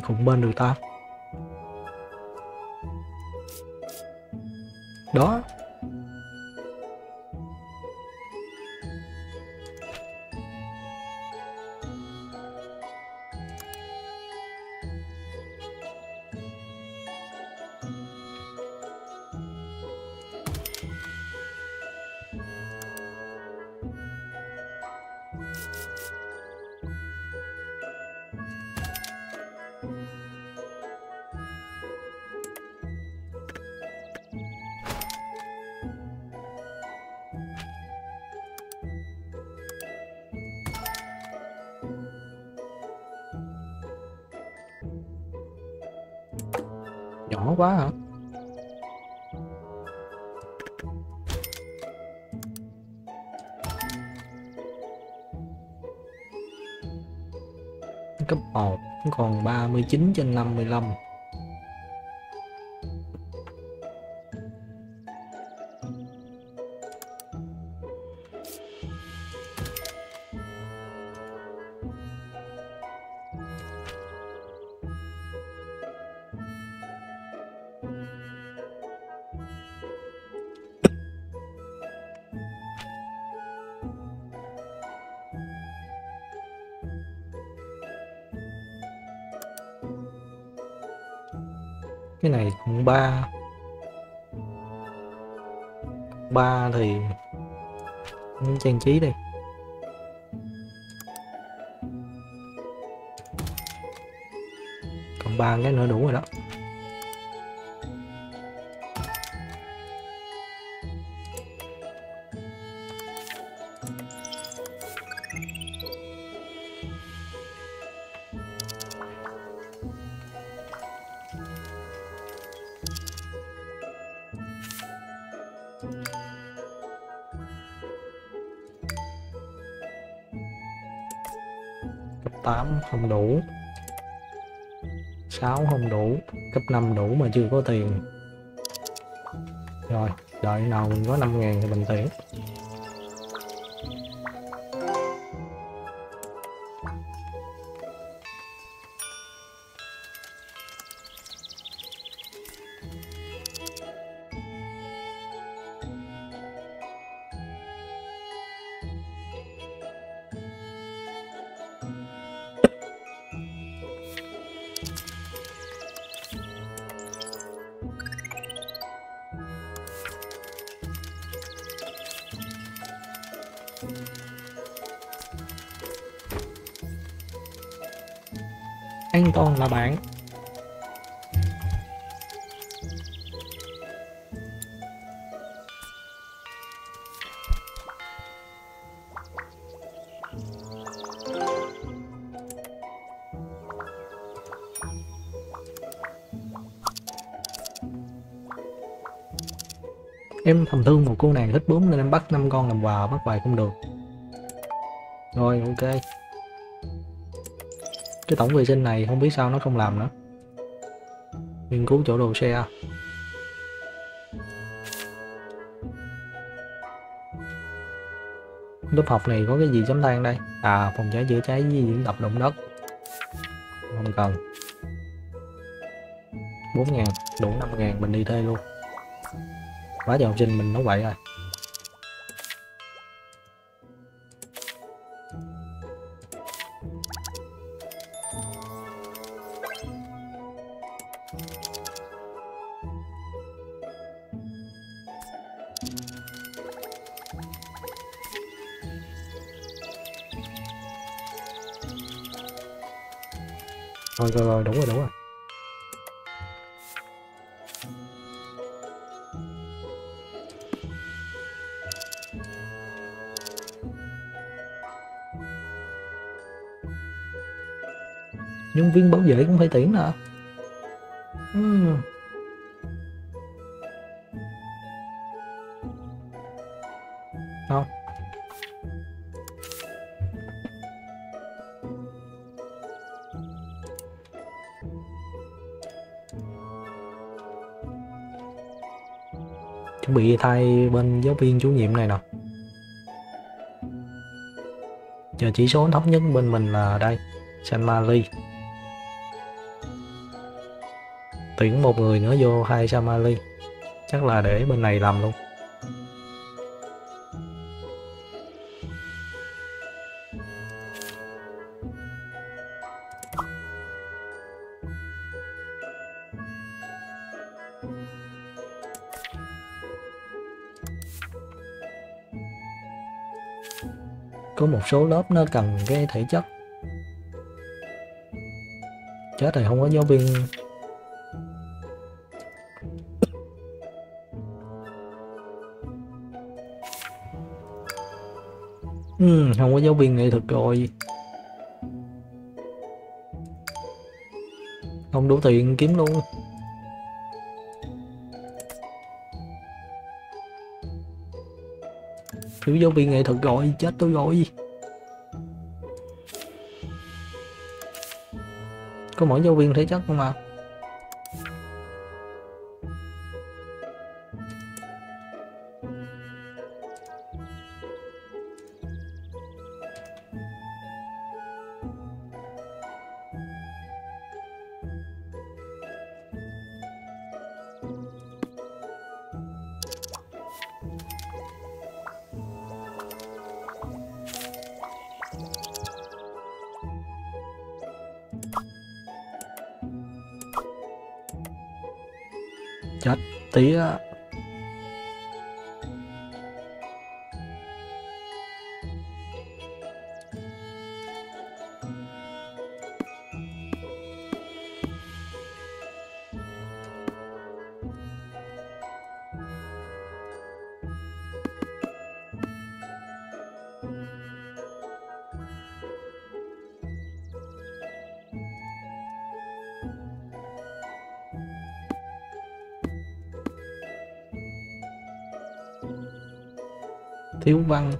cũng bên được ta. 9 trên 5 15 trí đi. năm đủ mà chưa có tiền. Rồi, đợi nào mình có 5 ngàn thì mình tuyển. Bắt quà bắt bài không được. Rồi ok. Cái tổng vệ sinh này không biết sao nó không làm nữa. Nghiên cứu chỗ đồ xe. Lớp học này có cái gì chấm than đây? À phòng cháy chữa cháy với diễn tập động đất. Không cần. 4 ngàn, đủ 5 ngàn, mình đi thuê luôn. Quá trời học sinh mình nó vậy rồi. Rồi rồi đúng rồi đúng rồi. Nhân viên bảo vệ cũng phải tiễn nè thay bên giáo viên chủ nhiệm này nè giờ chỉ số thấp nhất bên mình là đây San Mali tuyển một người nữa vô, hai Samali. Chắc là để bên này làm luôn. Số lớp nó cần cái thể chất. Chết rồi không có giáo viên. Ừ, không có giáo viên nghệ thuật rồi. Không đủ tiền kiếm luôn. Thiếu giáo viên nghệ thuật rồi, chết tôi rồi. Có mỗi giáo viên thể chất không mà thiếu văn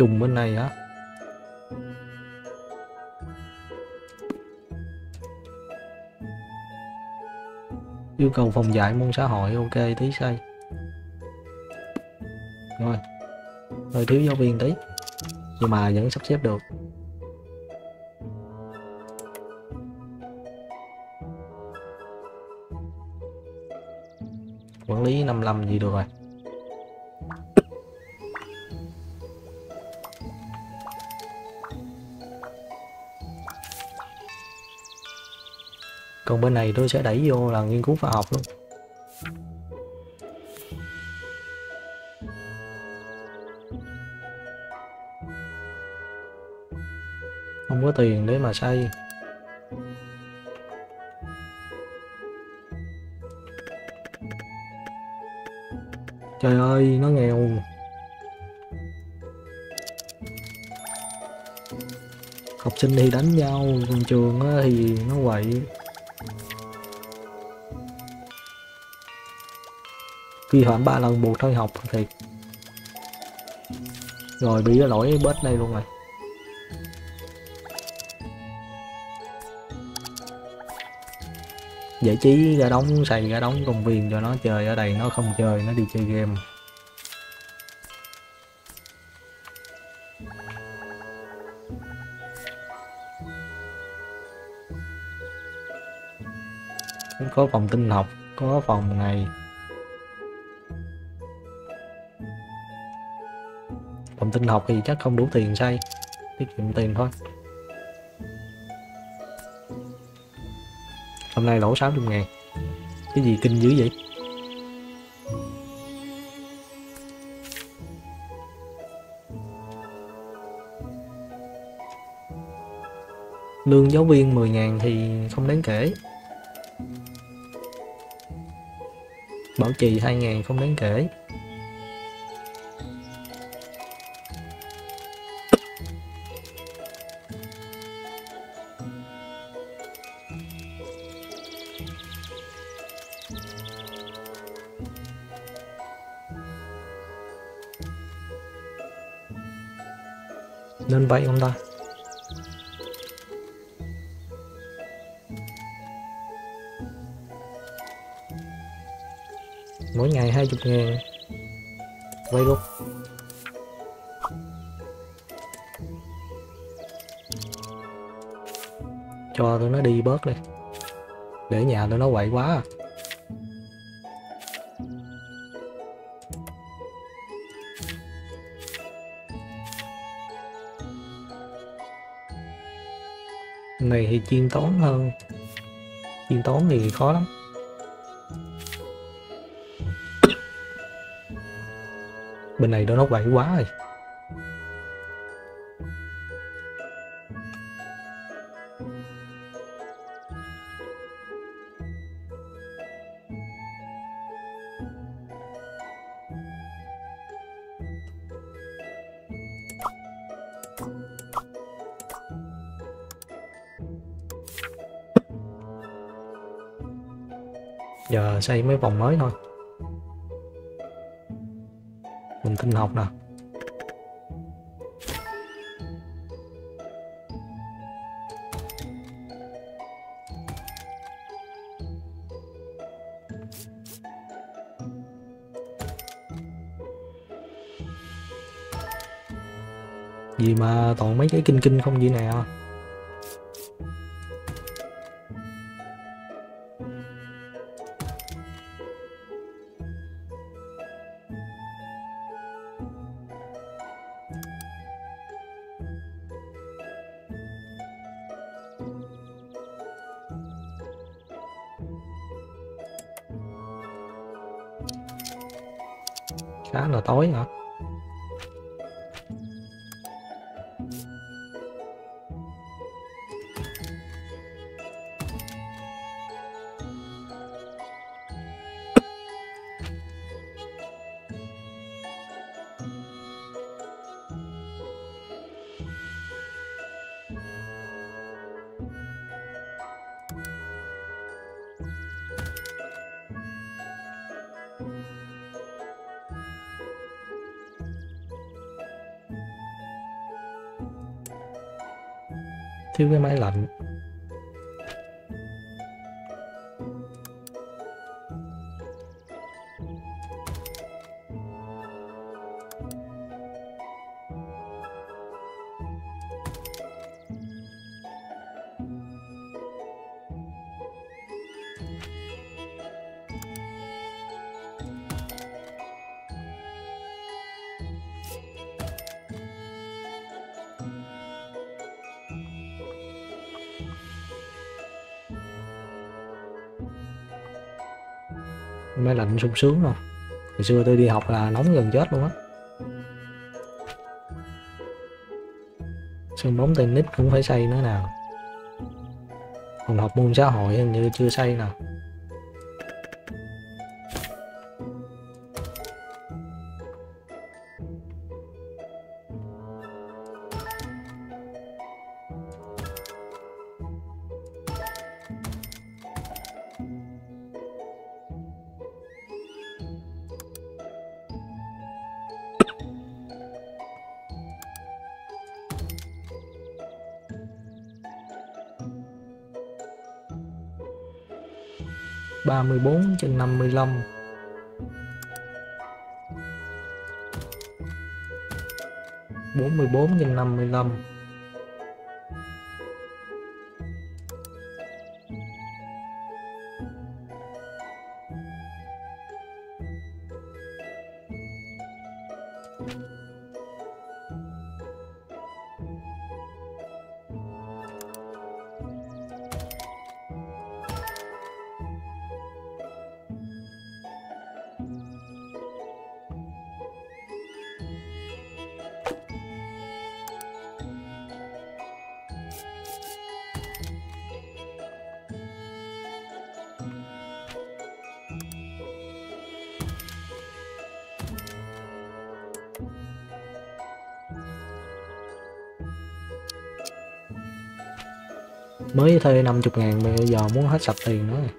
trùng bên này á, yêu cầu phòng dạy môn xã hội ok tí xây rồi hơi thiếu giáo viên tí. Nhưng mà vẫn sắp xếp được. Quản lý 55 gì được rồi? Còn bên này tôi sẽ đẩy vô là nghiên cứu khoa học luôn. Không có tiền để mà xây. Trời ơi, nó nghèo. Học sinh thì đánh nhau, còn trường thì nó quậy. Khi phạm ba lần buộc thôi học thì rồi bị lỗi bớt đây luôn rồi. Giải trí ra đóng, xài ra đóng công viên cho nó chơi ở đây, nó không chơi, nó đi chơi game. Có phòng tinh học, có phòng này. Phòng tinh học thì chắc không đủ tiền xây. Tiết kiệm tiền thôi. Hôm nay lỗ 60 ngàn. Cái gì kinh dữ vậy? Lương giáo viên 10 ngàn thì không đáng kể. Bảo trì 2 ngàn không đáng kể. Vậy không ta? Mỗi ngày hai chục ngàn. Vay luôn. Cho tụi nó đi bớt đi. Để nhà tụi nó quậy quá à. Này thì chuyên toán hơn. Chuyên toán thì khó lắm. Bên này đó nó quậy quá rồi. Xây mấy vòng mới thôi. Mình tinh học nè. Gì mà toàn mấy cái kinh kinh không vậy nè? Thiếu cái sung sướng rồi. Hồi xưa tôi đi học là nóng gần chết luôn á. Sân bóng tennis cũng phải xây nữa nào. Còn học môn xã hội hình như chưa xây nào. chừng 55 44 trên 55 thuê 50 ngàn bây giờ muốn hết sạch tiền nữa rồi.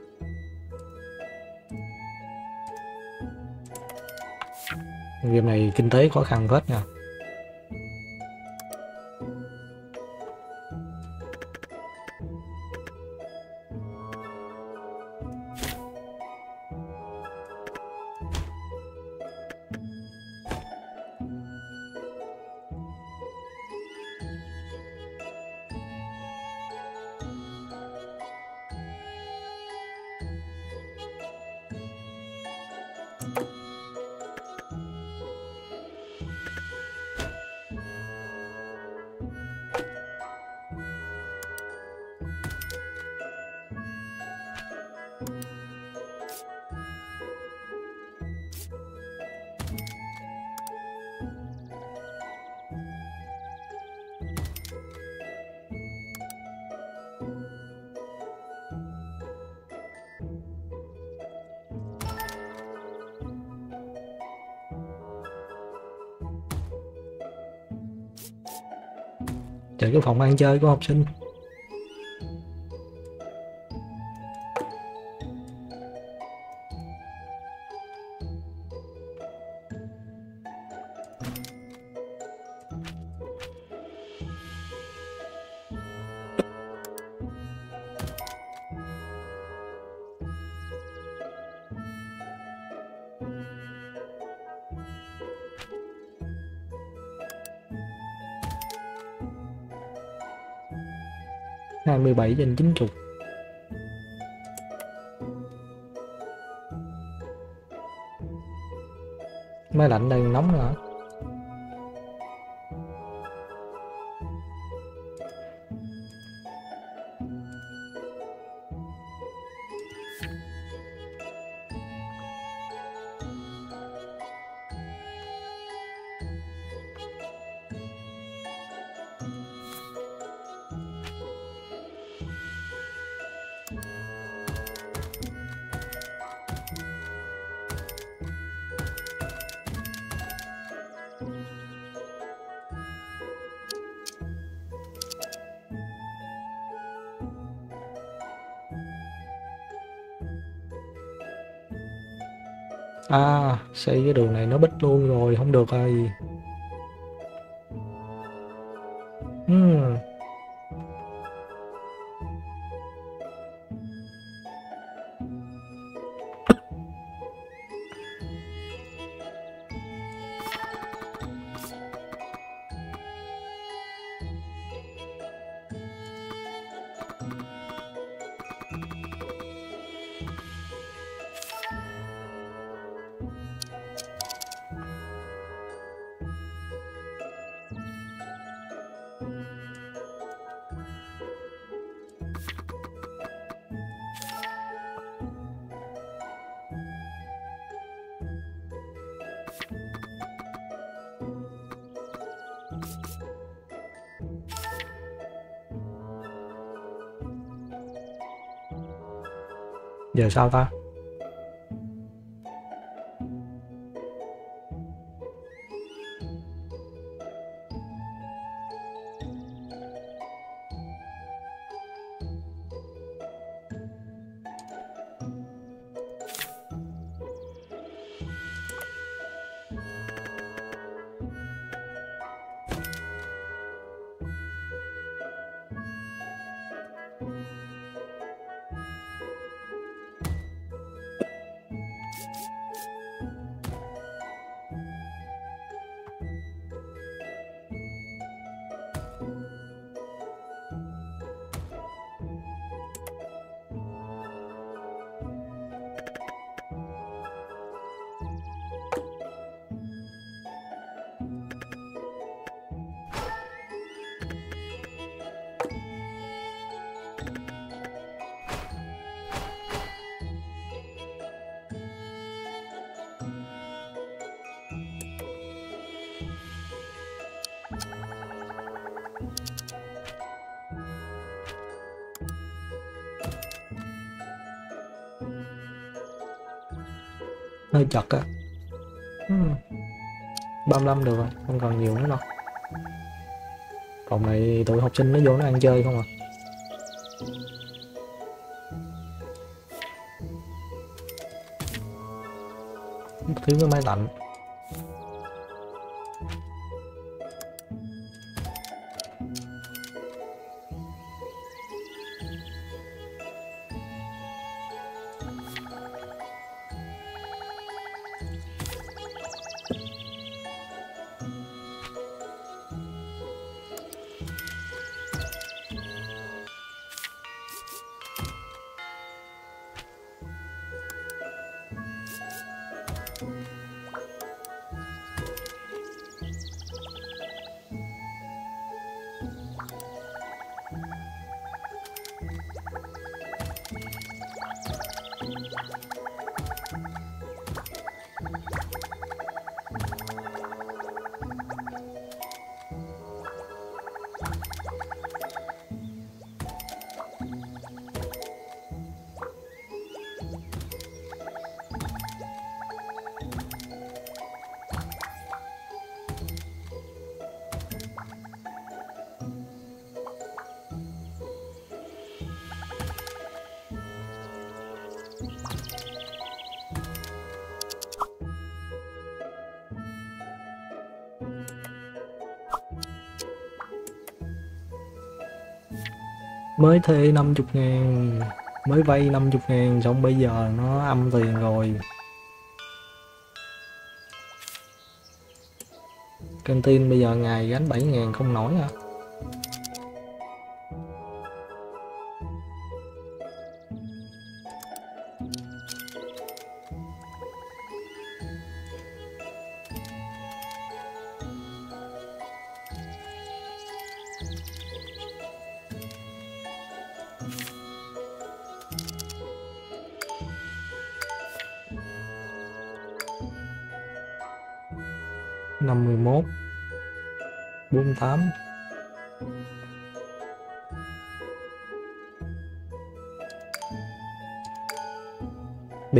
game này kinh tế khó khăn hết nha chạy cái phòng ăn chơi của học sinh hai mươi bảy trên chín chục. Máy lạnh đang nóng nữa. Xây cái đường này nó bích luôn rồi không được rồi giờ sao ta chật á. Hmm. 35 được rồi không còn nhiều nữa đâu. Còn này tụi học sinh nó vô nó ăn chơi không à? Thiếu cái máy lạnh mới thuê 50 ngàn, mới vay 50 ngàn, xong bây giờ nó âm tiền rồi. Canteen bây giờ ngày gánh 7 ngàn không nổi hả à.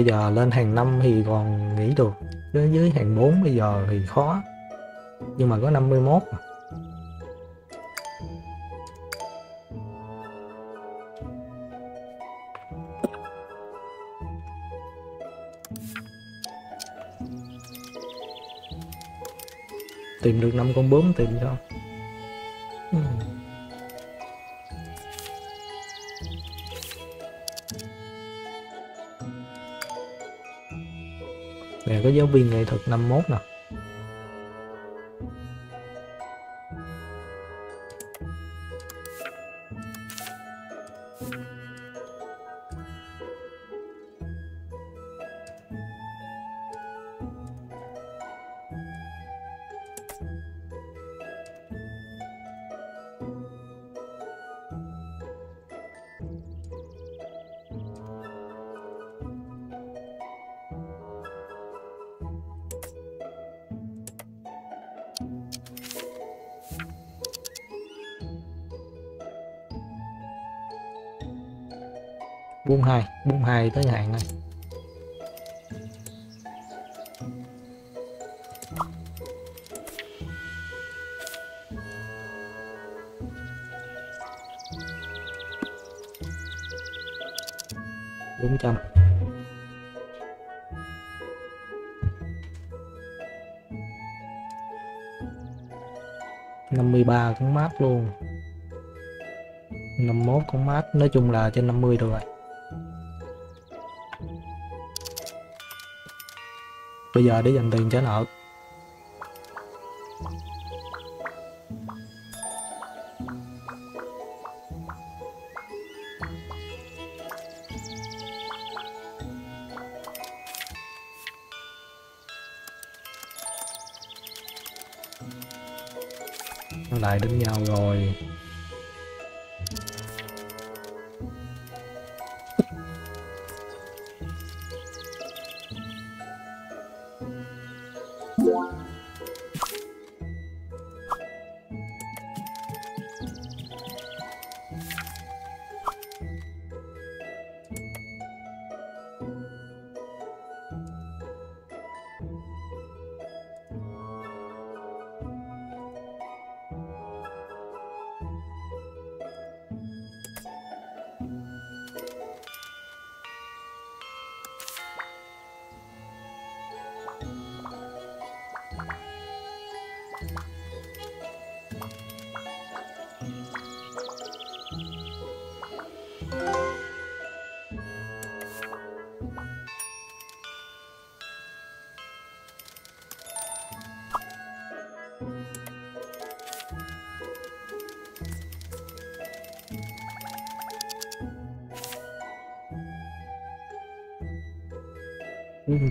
Bây giờ lên hàng năm thì còn nghĩ được. Chứ dưới hàng 4 bây giờ thì khó. Nhưng mà có 51 mà. tìm được năm con bướm tìm cho. Có giáo viên nghệ thuật 51 nè. Tới hạn này bốn trăm. Năm mươi ba cũng mát luôn. 51 cũng mát. Nói chung là trên 50 rồi. Bây giờ để dành tiền trả nợ.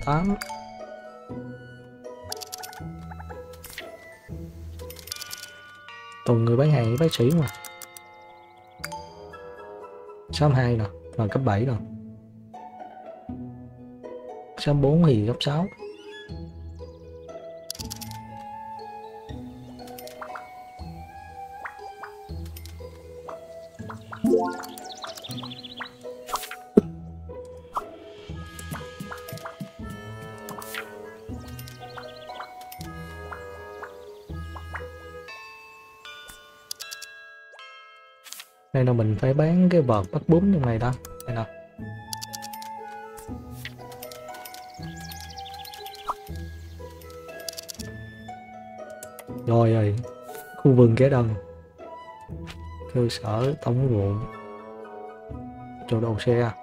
Tám. Toàn người bán hàng với bác sĩ mà. 62 nè là cấp 7 nè 64 thì cấp 6 bán cái vợt bắt bướm trong này đó. Đây nè. Rồi rồi, khu vườn kế đơn cơ sở tổng ruộng chỗ đầu xe à.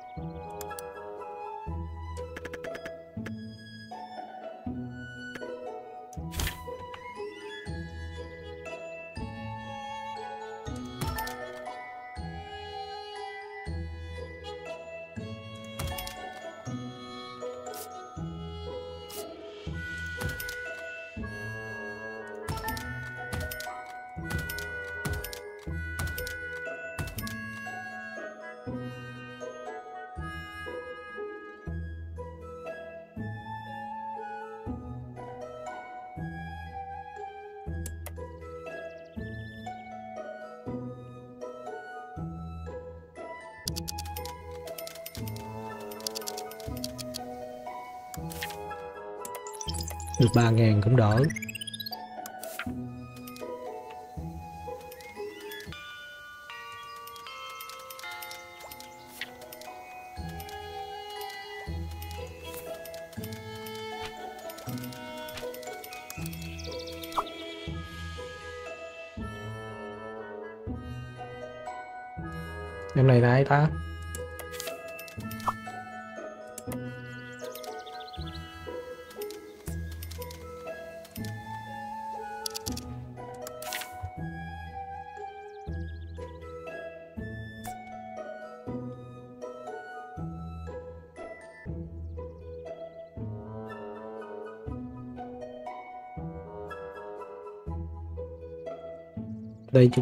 Đỡ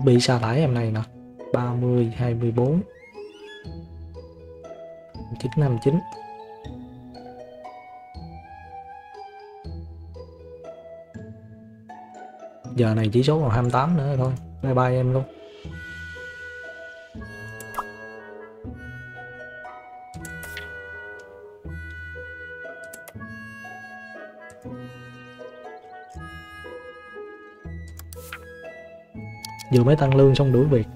bi sa thải em này nè. 30 24 959 giờ này chỉ số còn 28 nữa thôi. Bye bye em luôn. Vừa mới tăng lương xong đuổi việc.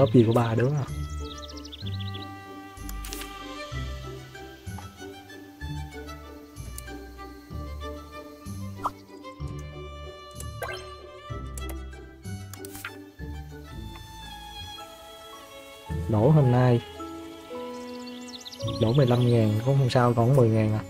Lớp gì của ba đứa. À đổ hôm nay. Đổ 15 ngàn cũng không sao còn 10 ngàn à.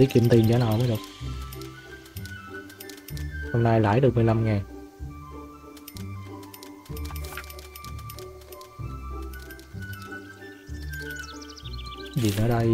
Tiết kiệm tiền trả nào mới được. Hôm nay lãi được 15 ngàn. Gì nữa đây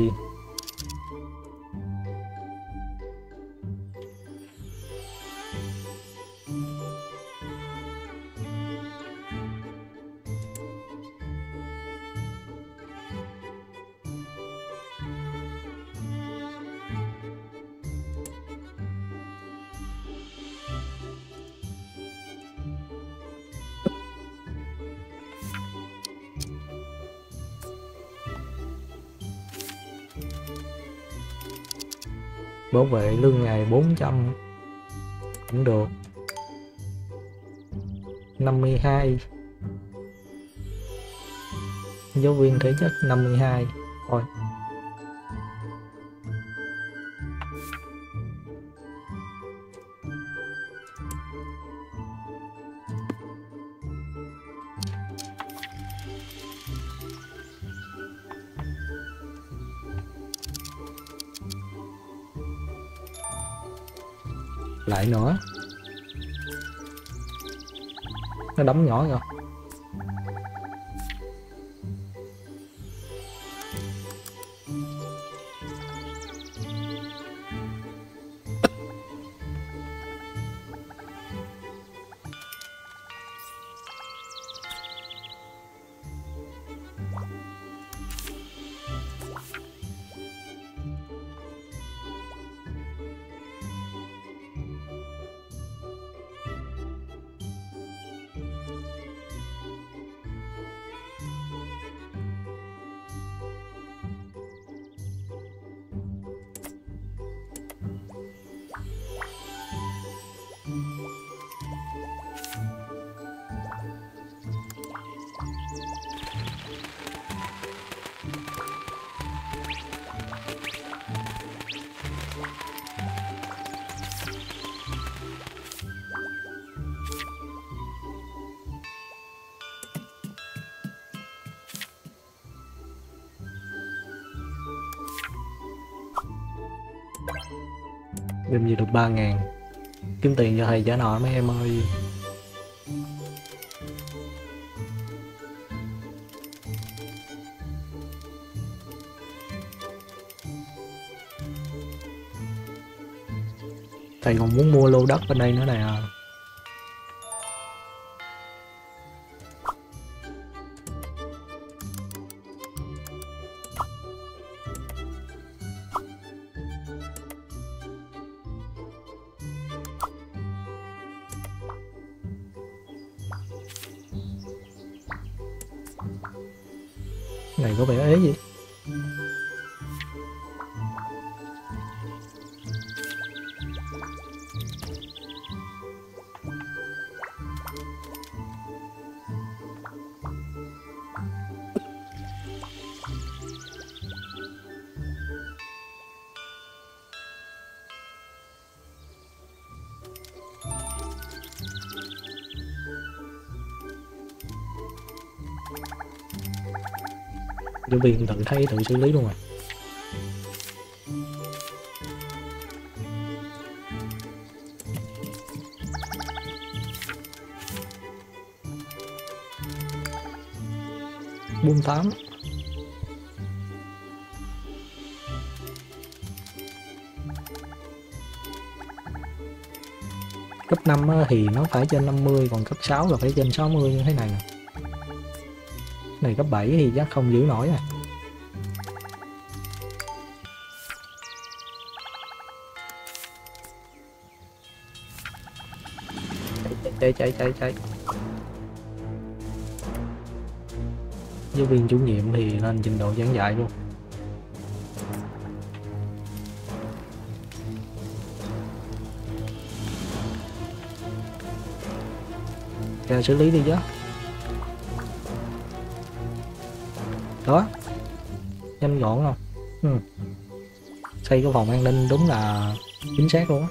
vệ lương ngày 400 cũng được. 52 giáo viên thể chất 52 thôi. Nó đóng nhỏ rồi gì được 3 ngàn. Kiếm tiền cho thầy trả nợ mấy em ơi. Thầy còn muốn mua lô đất bên đây nữa nè. Giáo viên tự thấy tự xử lý luôn rồi bốn tám. Cấp 5 thì nó phải trên 50 còn cấp 6 là phải trên 60 như thế này nè này, cấp 7 thì chắc không giữ nổi à. Chạy chạy chạy chạy. Giáo viên chủ nhiệm thì lên trình độ giảng dạy luôn. Ra xử lý đi chứ. Đó. Nhanh gọn không? Ừ. xây cái phòng an ninh đúng là chính xác luôn á.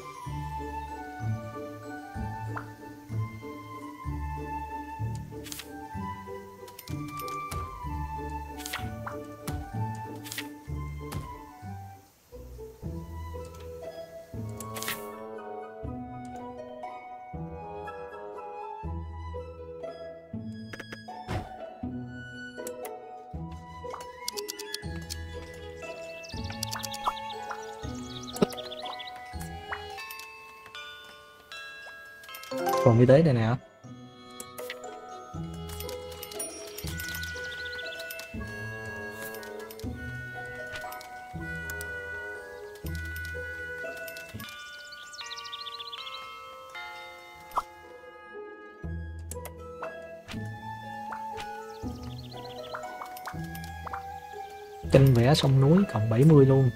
Tế đây nè. Tranh vẽ sông núi còn 70 luôn.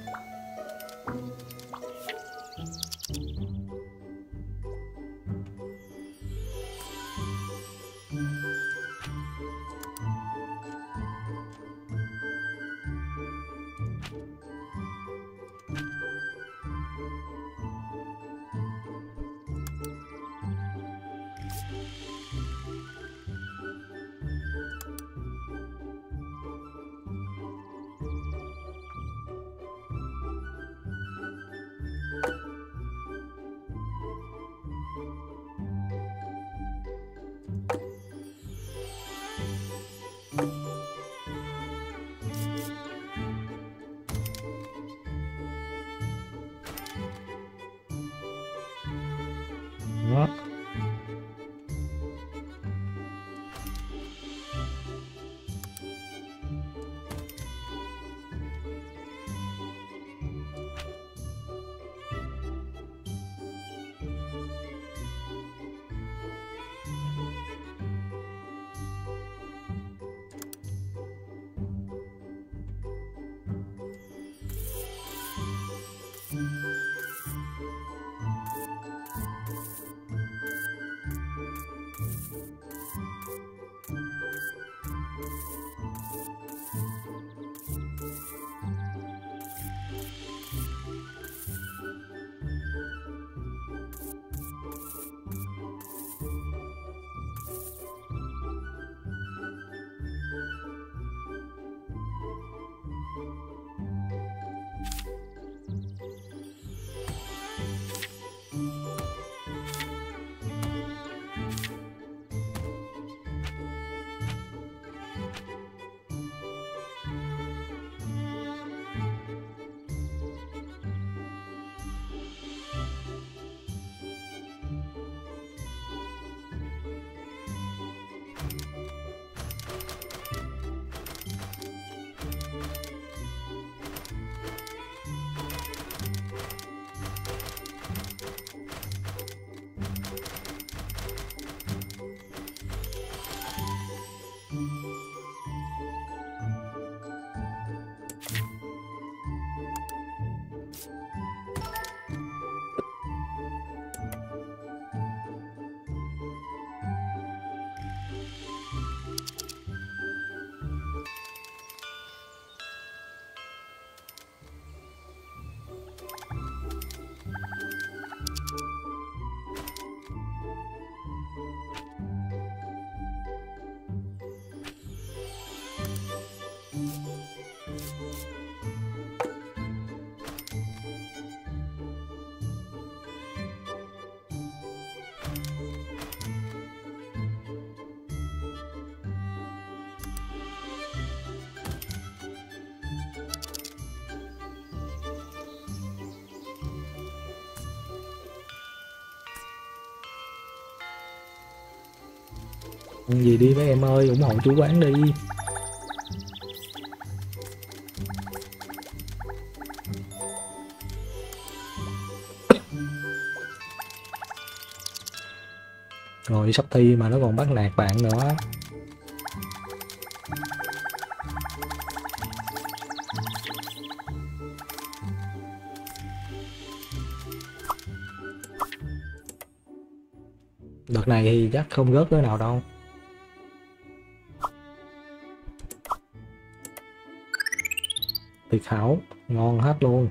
Đi mấy em ơi, ủng hộ chủ quán đi. Rồi sắp thi mà nó còn bắt nạt bạn nữa. Đợt này thì chắc không rớt đứa nào đâu. Tuyệt hảo, ngon hết luôn.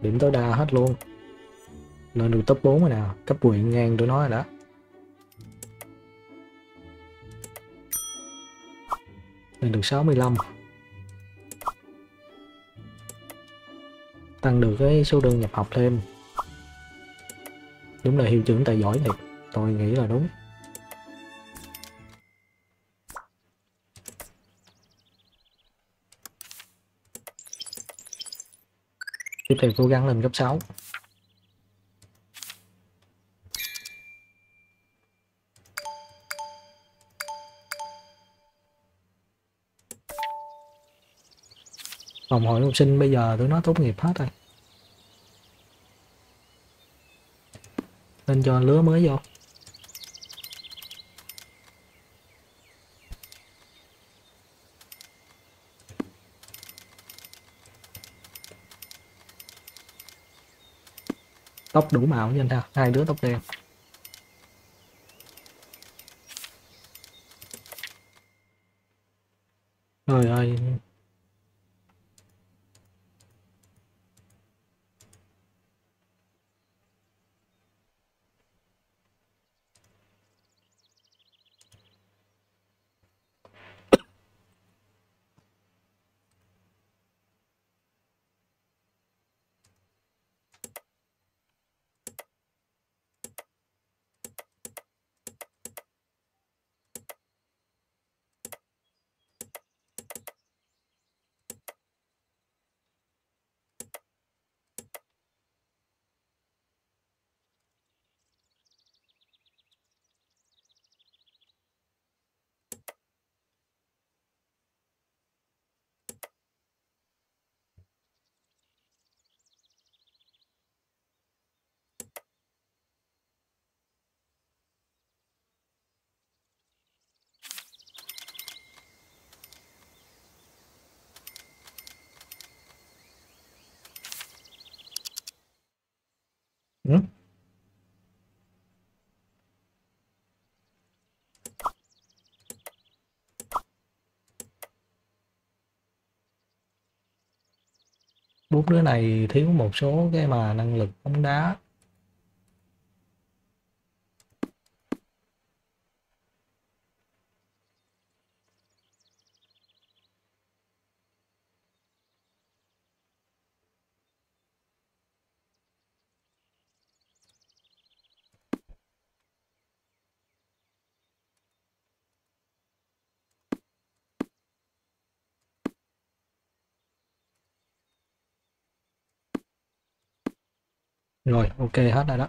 Điểm tối đa hết luôn. Lên được top 4 rồi nào, cấp huyện ngang tụi nó rồi đó. Lên được 65. Tăng được cái số đơn nhập học thêm. Đúng là hiệu trưởng tài giỏi thiệt, tôi nghĩ là đúng. Tiếp theo cố gắng lên cấp 6 phòng hội học sinh bây giờ tụi nó tốt nghiệp hết rồi. Nên cho lứa mới vô. Tóc đủ màu như anh ta hai đứa tóc đen trời ơi ừ? Bốn đứa này thiếu một số cái mà năng lực bóng đá. Rồi ok hết rồi đó.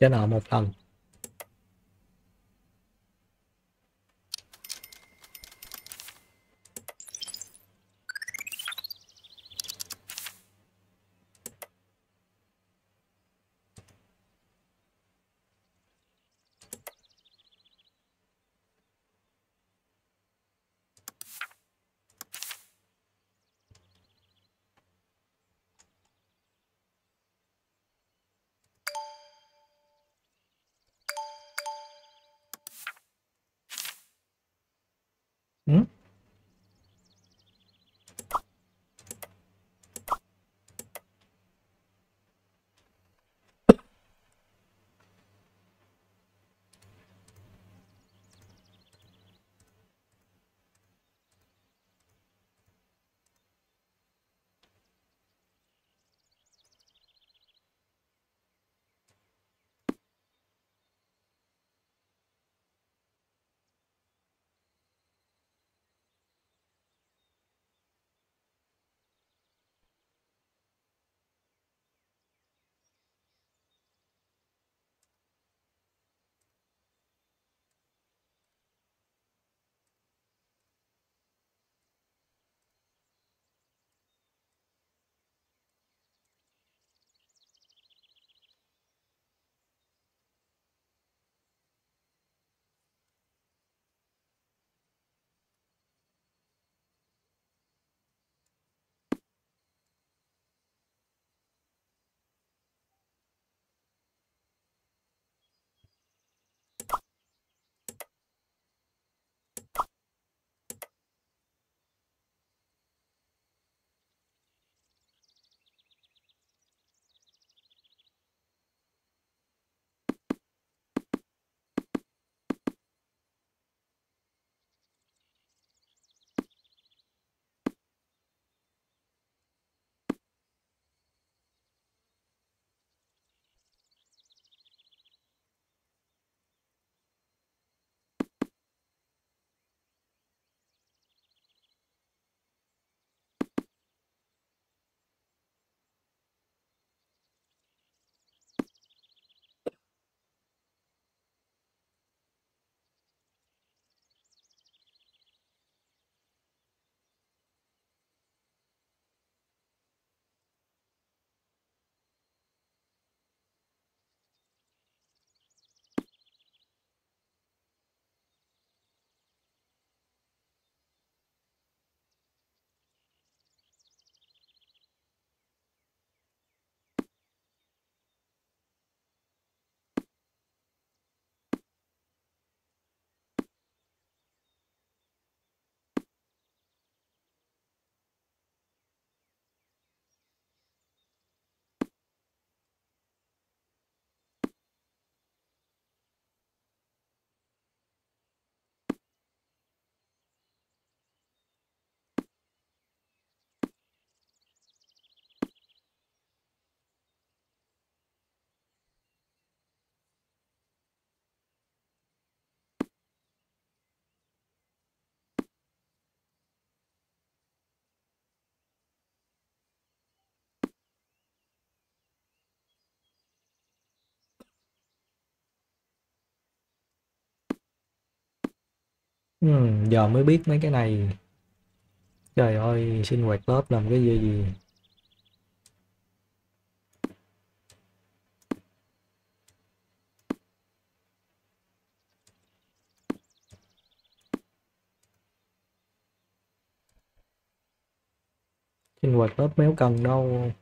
Trả nợ một Ừ, giờ mới biết mấy cái này. Trời ơi, sinh hoạt lớp làm cái gì gì. Sinh hoạt lớp méo cần đâu.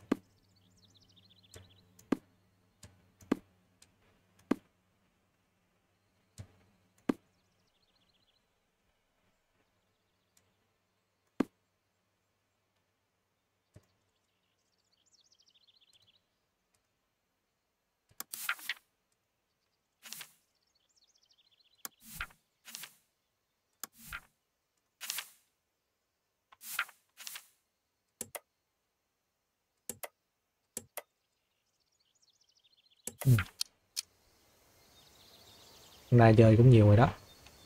Hôm nay chơi cũng nhiều rồi đó,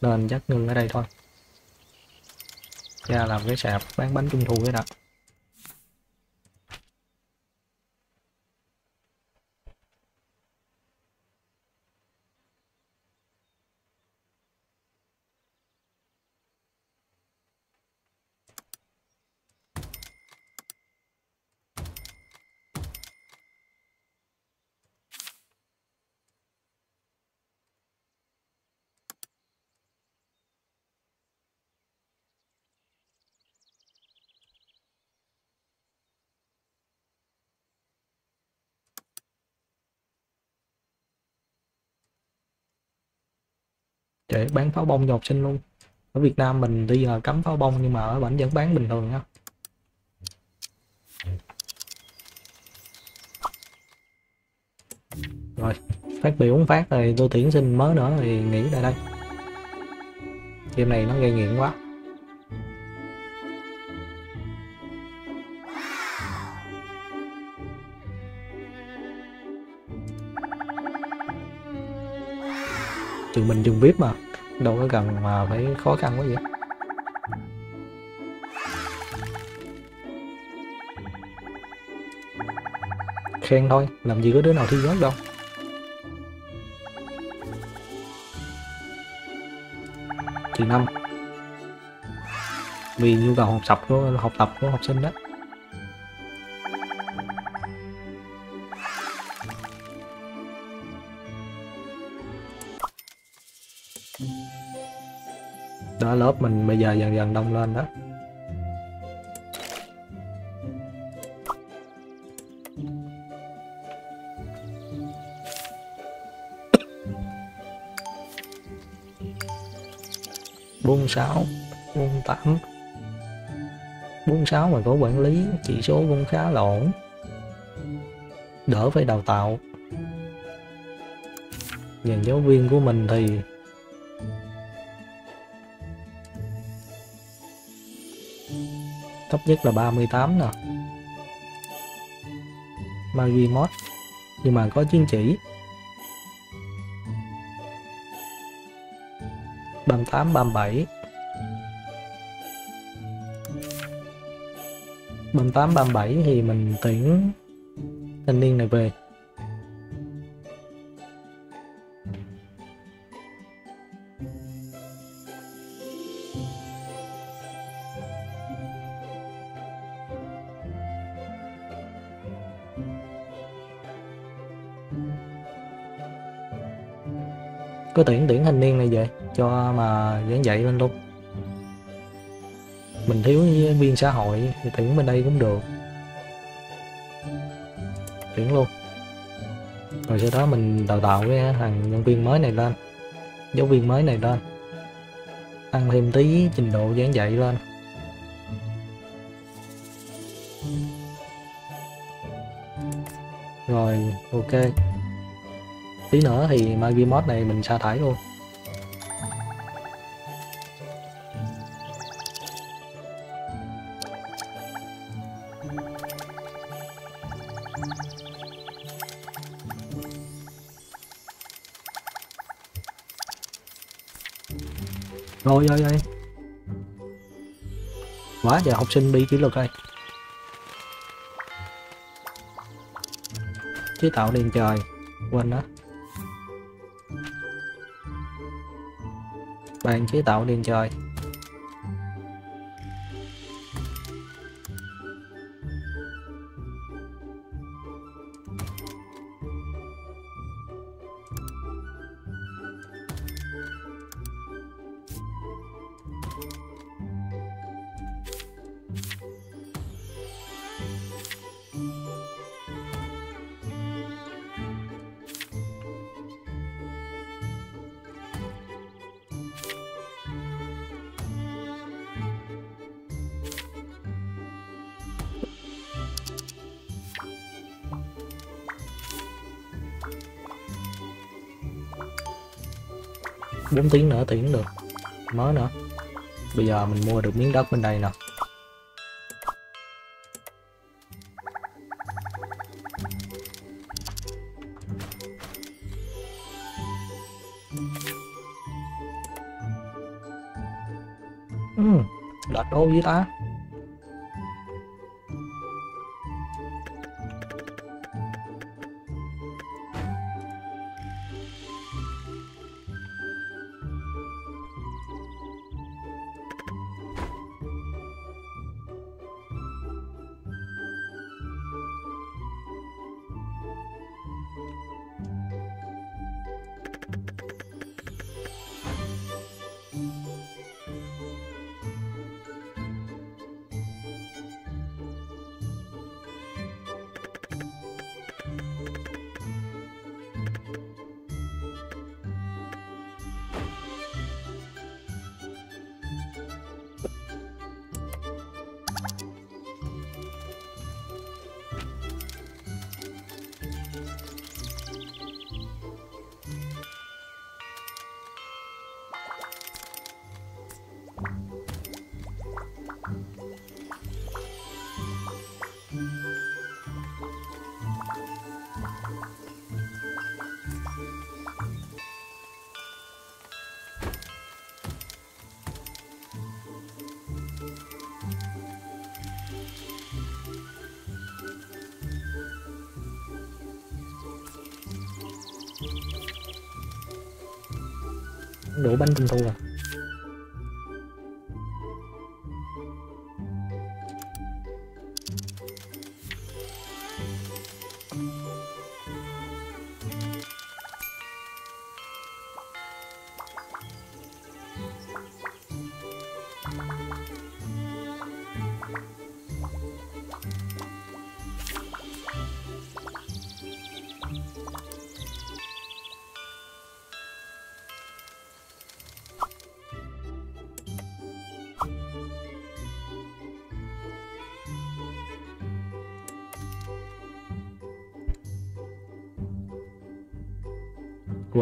nên chắc ngưng ở đây thôi. Ra làm cái sạp bán bánh trung thu cái đó Bán pháo bông cho học sinh luôn. ở Việt Nam mình tuy là cấm pháo bông nhưng mà ở bản vẫn bán bình thường nha rồi, phát biểu phát rồi tôi tuyển sinh mới nữa thì nghỉ tại đây. Game này nó gây nghiện quá. Trường mình trường vip mà đâu có cần mà phải khó khăn quá vậy. Khen thôi, làm gì có đứa nào thi rớt đâu. Kỳ năm. Vì nhu cầu học tập của học tập của học sinh đó. Đó, lớp mình bây giờ dần dần đông lên đó. Bốn sáu bốn tám. Bốn sáu mà có quản lý, chỉ số cũng khá là ổn. Đỡ phải đào tạo. Dàn giáo viên của mình thì thấp nhất là 38 nè. Magi mod. Nhưng mà có chứng chỉ. 38 37 38 37 thì mình tuyển thanh niên này về. Có tuyển tuyển thanh niên này về, cho mà giảng dạy lên luôn. Mình thiếu viên xã hội, thì tuyển bên đây cũng được. Tuyển luôn. Rồi sau đó mình đào tạo cái thằng nhân viên mới này lên, giáo viên mới này lên. Tăng thêm tí trình độ giảng dạy lên. Rồi, ok tí nữa thì Magi mod này mình sa thải luôn. Rồi rồi rồi. Quá giờ học sinh bị kỷ luật rồi. Chế tạo đèn trời. Quên đó. Bạn chế tạo đèn trời. Bốn tiếng nữa tiễn được. Mới nữa. Bây giờ mình mua được miếng đất bên đây nè. Ừ, đặt đô với ta.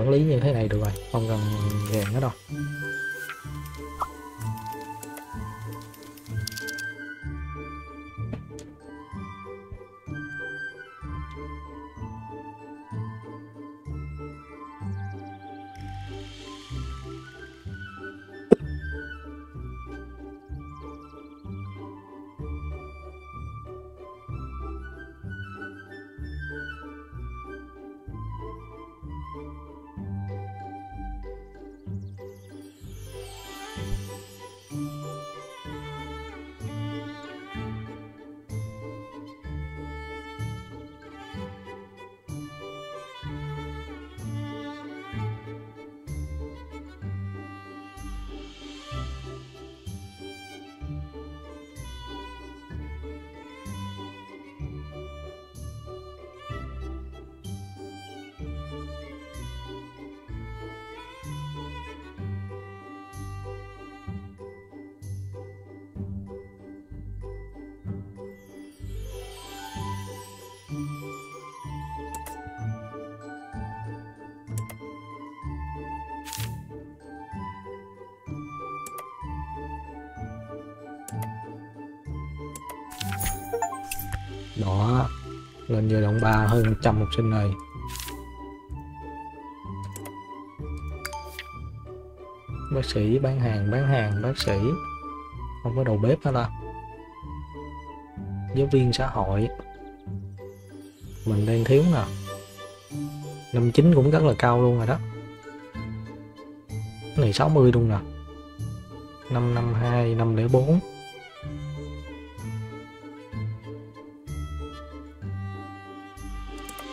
Quản lý như thế này được rồi. Không cần lên 3 hơn 100 học sinh rồi bác sĩ bán hàng bán hàng, bác sĩ. Không có đầu bếp hết ta? Giáo viên xã hội. Mình đang thiếu nè. Năm chín cũng rất là cao luôn rồi đó. Cái này 60 luôn nè. 552 504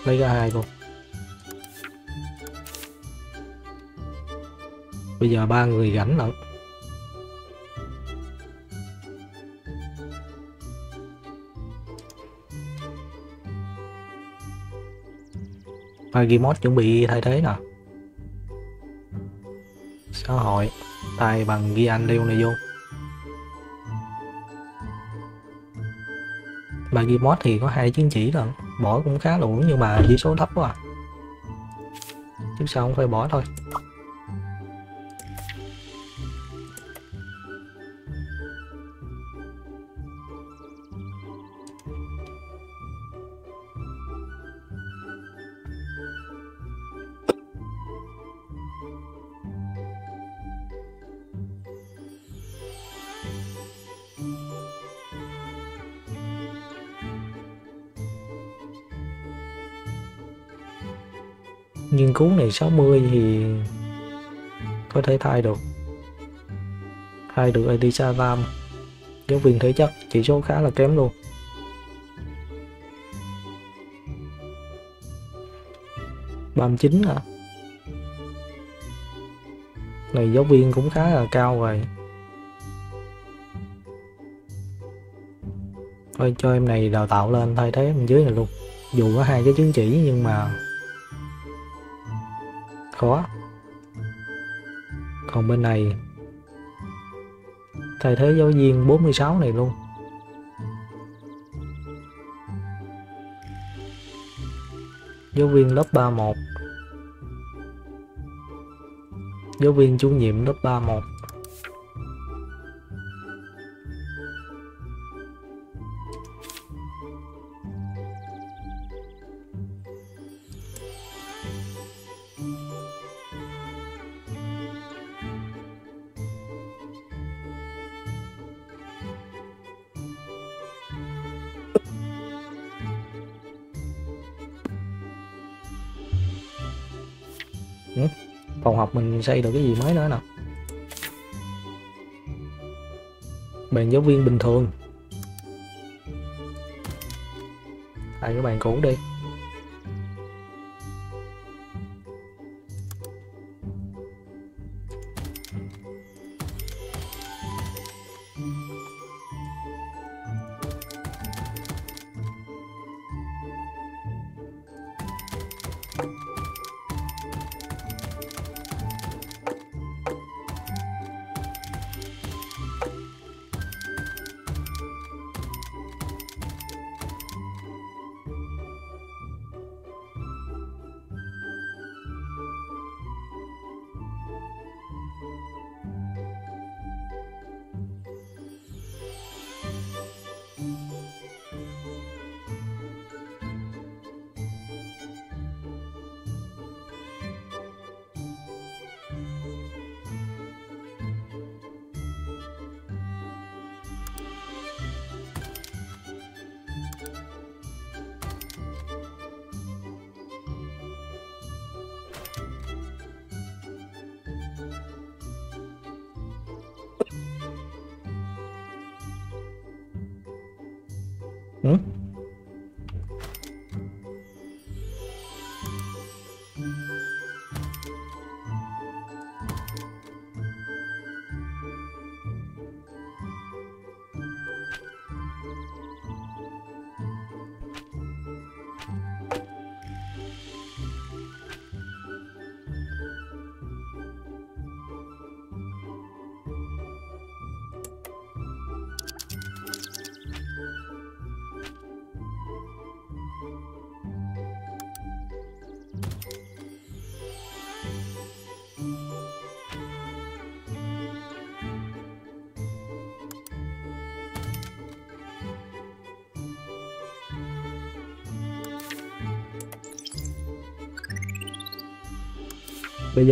lấy ra hai luôn bây giờ ba người rảnh lận. Ba remote chuẩn bị thay thế nè. Xã hội, thay bằng ghi anh liêu này vô ba remote thì có hai chứng chỉ lận bỏ cũng khá là nhưng mà chỉ số thấp quá à. chứ sao không phải bỏ thôi này 60 thì có thể thay được. Thay được Adisa Ram giáo viên thể chất, chỉ số khá là kém luôn. Ba chín à này, giáo viên cũng khá là cao rồi thôi, cho em này đào tạo lên thay thế bên dưới này luôn. Dù có hai cái chứng chỉ nhưng mà khó. Còn bên này thay thế giáo viên 46 này luôn. Giáo viên lớp 31 giáo viên chủ nhiệm lớp 31 mình xây được cái gì mới nữa nè. Bàn giáo viên bình thường. Tại cái bàn cũ đi.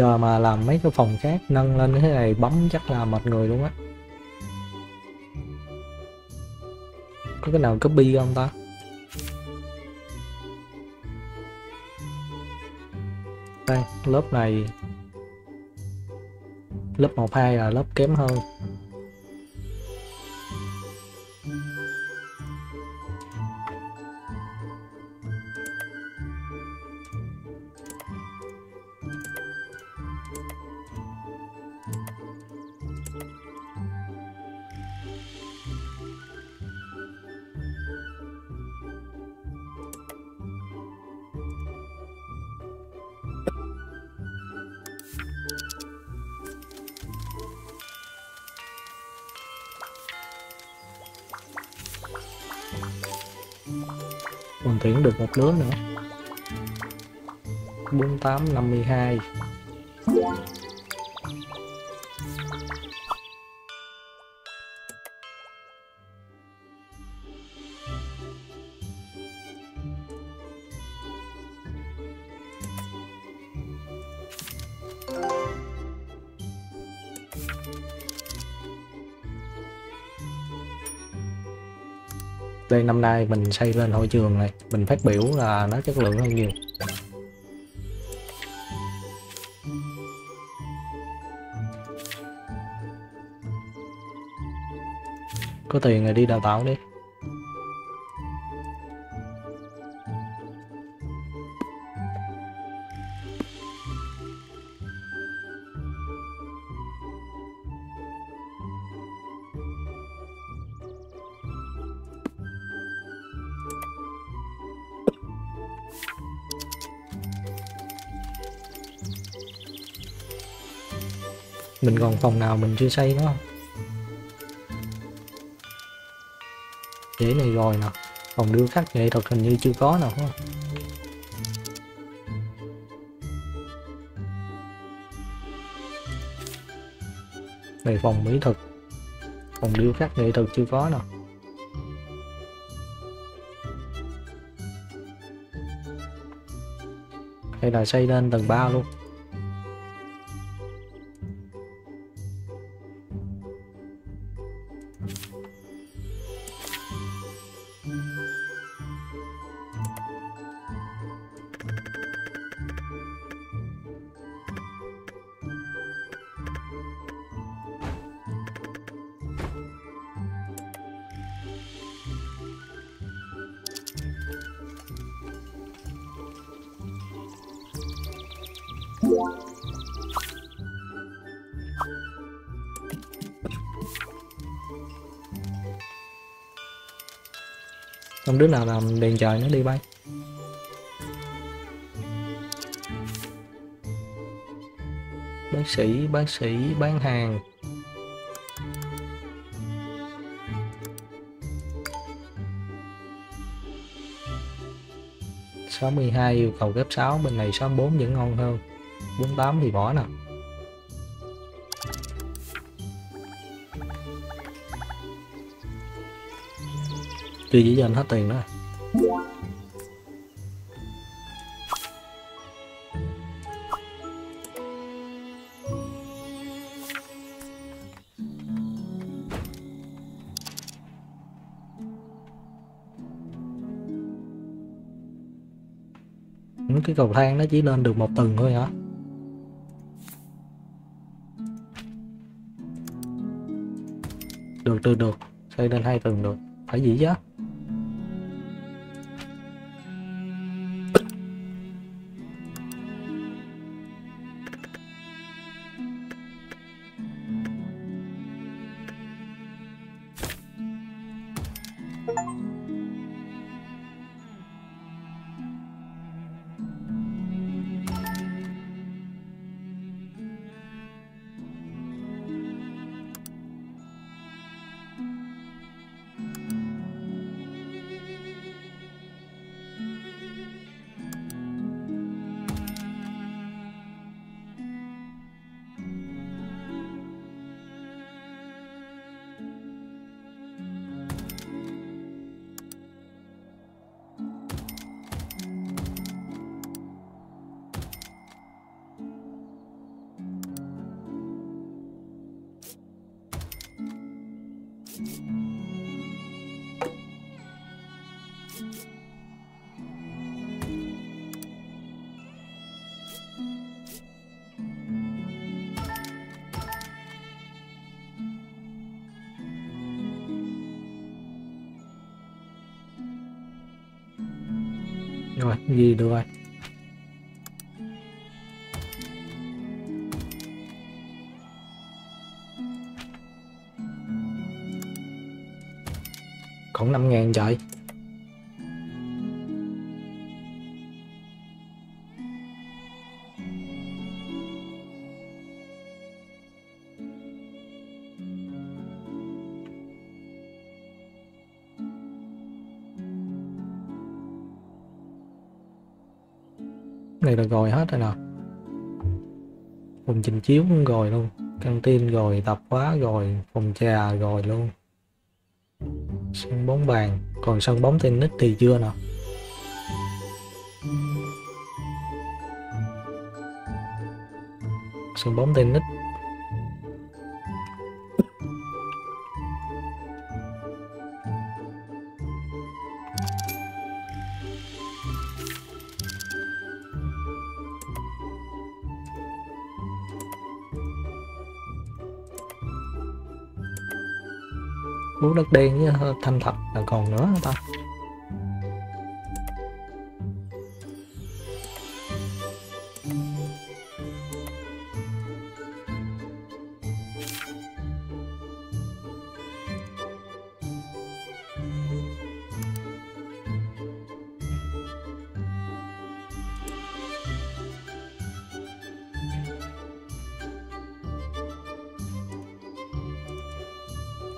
Giờ mà làm mấy cái phòng khác, nâng lên thế này bấm chắc là mệt người luôn á. Có cái nào copy không ta? Đây, lớp này, lớp 1 2 là lớp kém hơn. Tuyển được một đứa nữa. 48 52 đây, năm nay mình xây lên hội trường này, mình phát biểu là nó chất lượng hơn nhiều. Có tiền rồi đi đào tạo đi. Mình còn phòng nào mình chưa xây nữa không? Dễ này rồi nè. Phòng điêu khắc nghệ thuật hình như chưa có nào không? Này, phòng mỹ thuật. Phòng điêu khắc nghệ thuật chưa có nè hay là xây lên tầng 3 luôn? Không đứa nào làm đèn trời nó đi bay. Bác sĩ bác sĩ, bán hàng. Sáu mươi hai yêu cầu ghép sáu, bên này 64 vẫn ngon hơn. 48 thì bỏ nè. Chưa chỉ cho anh hết tiền đó. cái cầu thang nó chỉ lên được một tầng thôi hả? Được được được. Xây lên hai tầng được. Phải gì chứ. Chiếu cũng rồi luôn. Căng tin rồi, tập hóa rồi, phòng trà rồi luôn. Sân bóng bàn. Còn sân bóng tennis thì chưa nè sân bóng tennis thanh thật là còn nữa ta?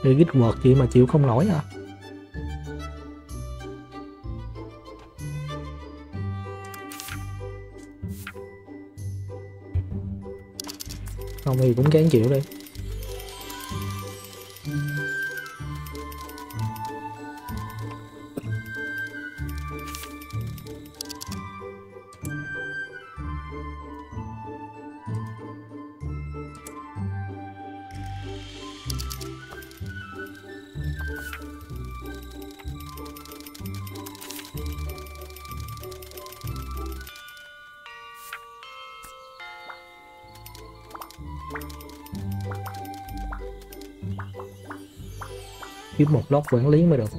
Cái gít quật chị mà chịu không nổi à? Không thì cũng kén chịu đi một lót quản lý mới được.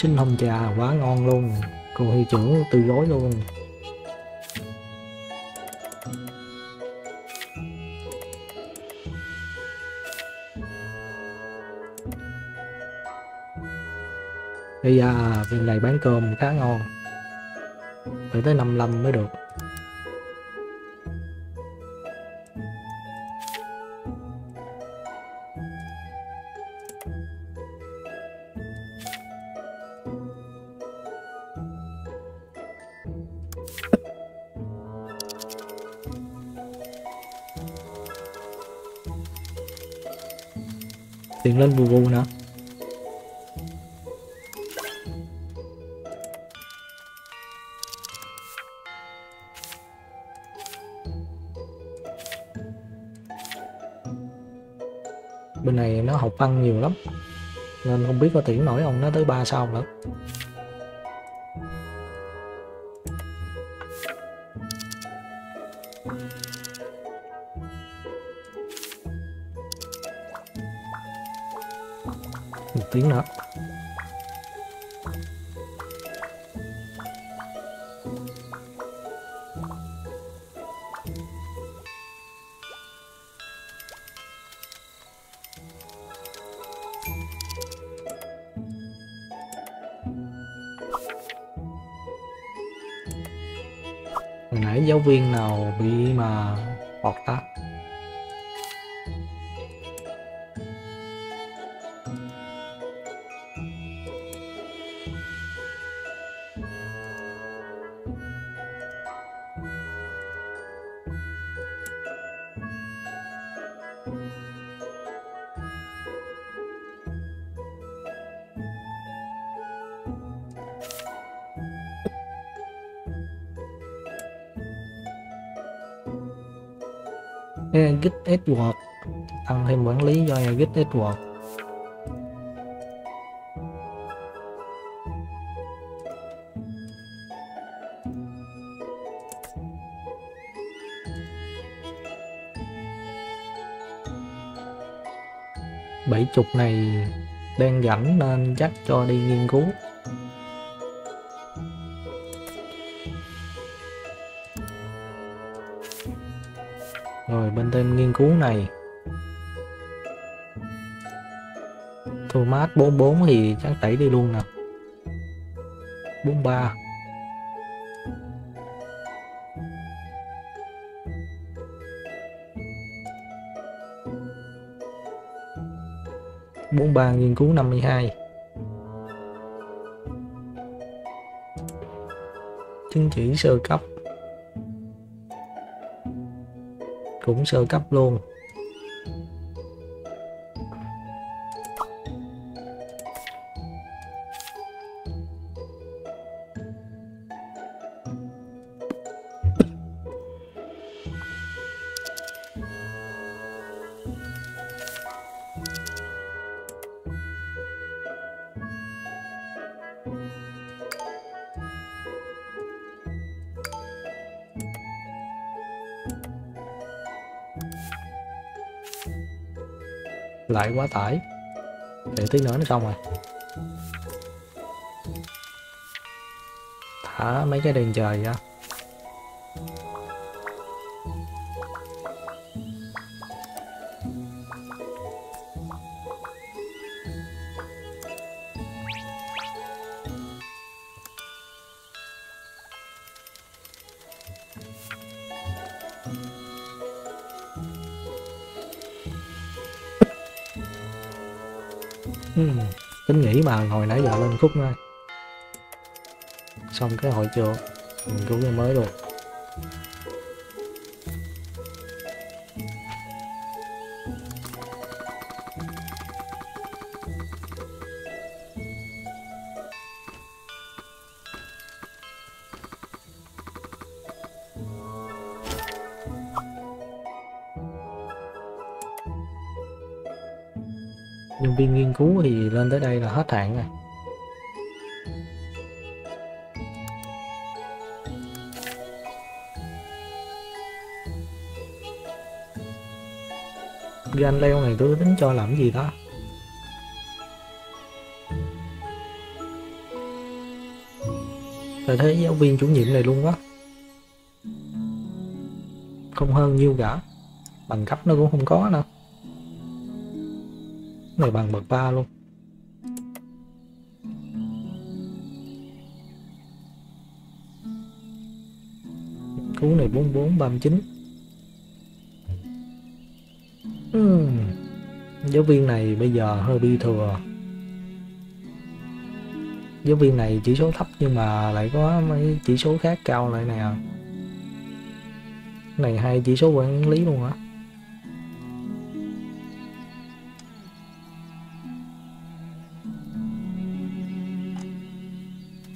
Sinh hồng trà, quá ngon luôn. Cô hiệu trưởng từ gói luôn. Bây giờ, bên này bán cơm khá ngon. Phải tới 55 mới được. Lên vù vù nữa bên này nó học văn nhiều lắm, nên không biết có tuyển nổi ông nó tới ba sao nữa. Tiếng nữa. Network tăng thêm quản lý cho Git Network bảy chục này đang rảnh nên chắc cho đi nghiên cứu. Cứu này. Thomas 44 thì chắc tẩy đi luôn nè. 43 43 nghiên cứu 52 chứng chỉ sơ cấp. Cũng sơ cấp luôn. Lại quá tải. Để tí nữa nó xong rồi. Thả mấy cái đèn trời ra. Khúc này, xong cái hội trường mình cứu cái mới luôn. Nhân viên nghiên cứu thì lên tới đây là hết hạn rồi. Gan leo này tôi tính cho làm gì đó. Tại thế giáo viên chủ nhiệm này luôn á Không hơn nhiêu cả Bằng cấp nó cũng không có nữa, Này bằng bậc ba luôn. Cú này 44 viên này bây giờ hơi bi thừa. Giáo viên này chỉ số thấp nhưng mà lại có mấy chỉ số khác cao lại nè. Này hai chỉ số quản lý luôn hả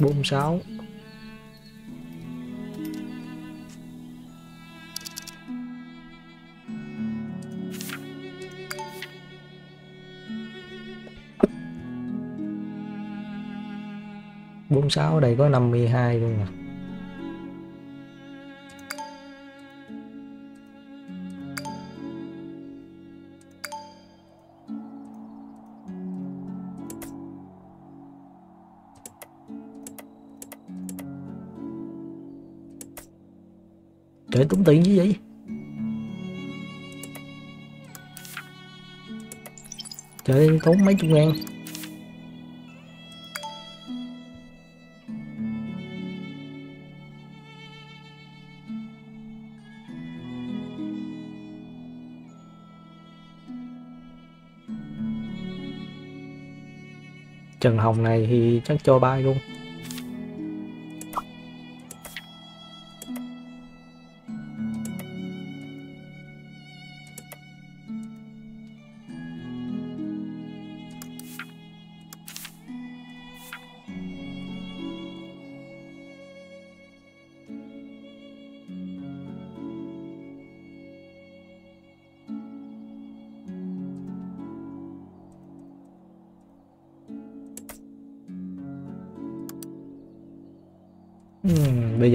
bốn sáu. Bốn sáu ở đây có 52 luôn nè Trời, tốn tiền như vậy? Trời, tốn mấy chục ngàn. Hồng này thì chắc cho bay luôn.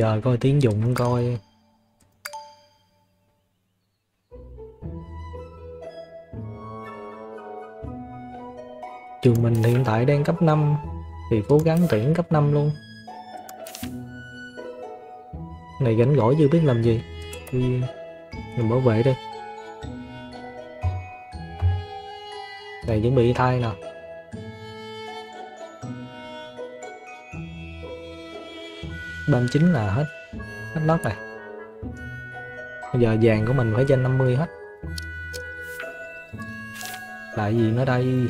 Giờ coi tiếng dụng coi. Trường mình hiện tại đang cấp 5 thì cố gắng tuyển cấp 5 luôn. Này gánh gỏi chưa biết làm gì. Đi, mình bảo vệ đi. này chuẩn bị thai nè. Ban chính là hết. Hết lót này bây giờ vàng của mình phải trên 50 hết. Lại gì nữa đây?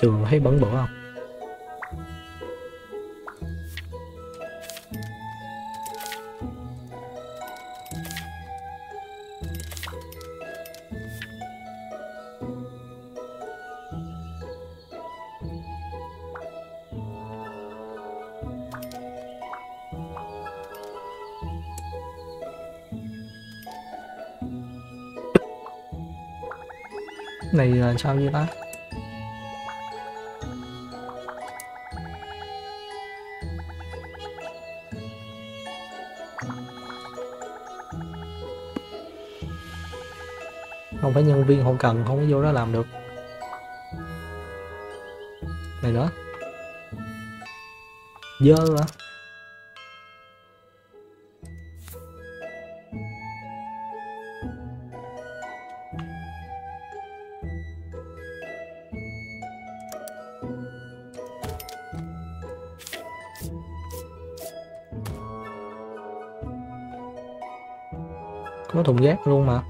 Trường thấy bẩn bẩn không? Này là sao vậy ta? Không phải nhân viên hậu cần, không có vô đó làm được. Này nữa. Dơ hả? Có thùng rác luôn mà.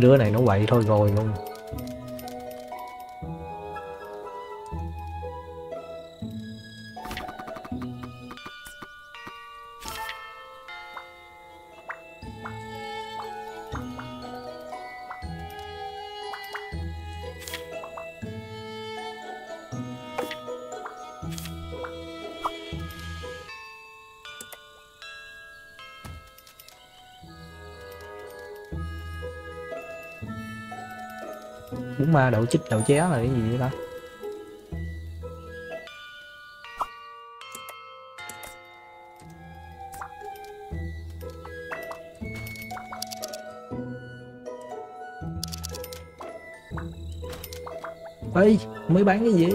Cái đứa này nó quậy thôi rồi luôn. Đậu chích đậu ché là cái gì vậy ta? Ê mới bán cái gì?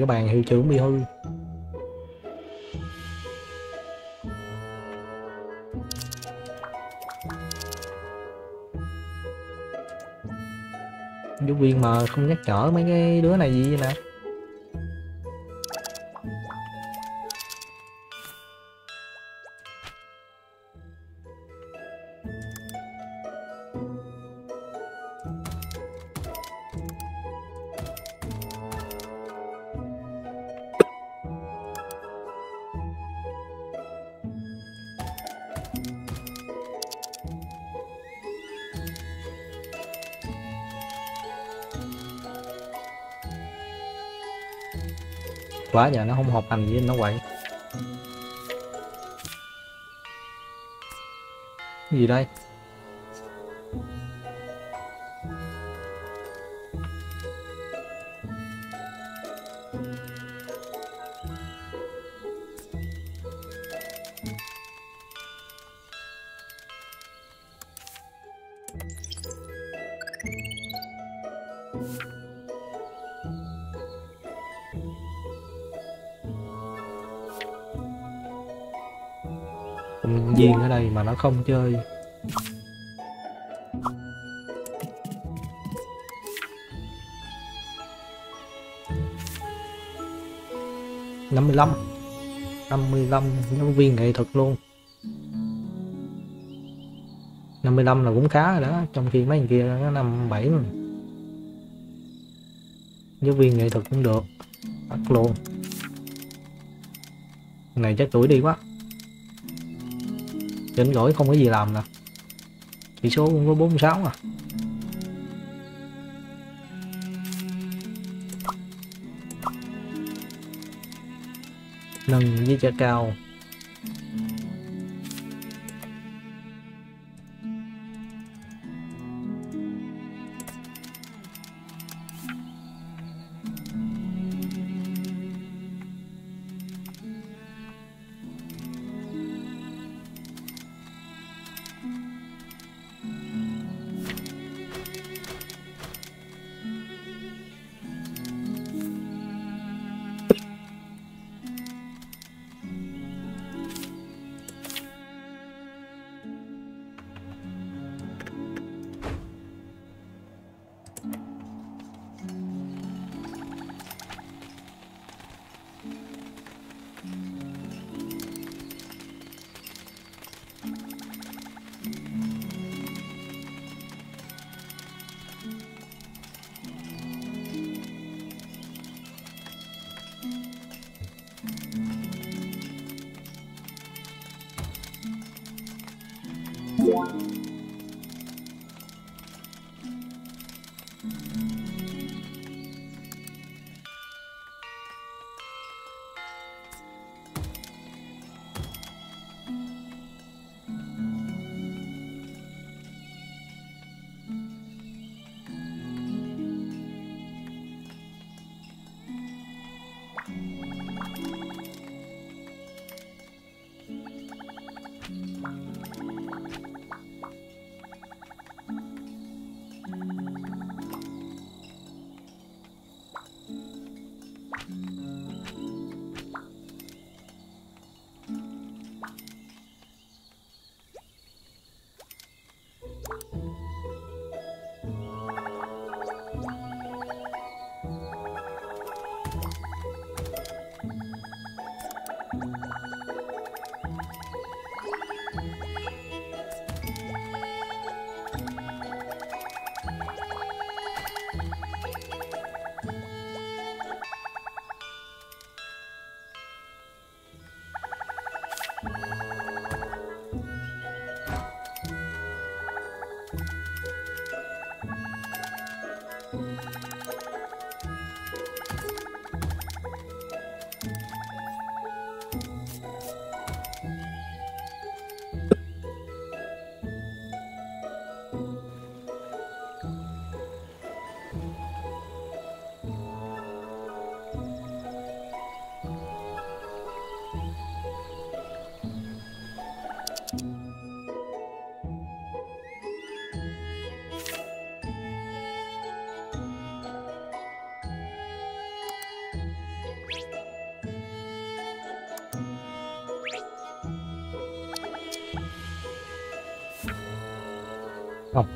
Cái bàn hiệu trưởng bị hư. Giáo viên mà không nhắc nhở mấy cái đứa này gì vậy nè? Quá giờ nó không hợp hành với nó quậy. Cái gì đây? Không chơi. Năm mươi lăm. Năm mươi lăm giáo viên nghệ thuật luôn. 55 là cũng khá rồi đó, trong khi mấy người kia nó năm bảy mà. Giáo viên nghệ thuật cũng được. Bắt luôn. Này chắc tuổi đi quá chỉnh gỏi không có gì làm nè. Chỉ số cũng có 46 à. Nâng với trả cao.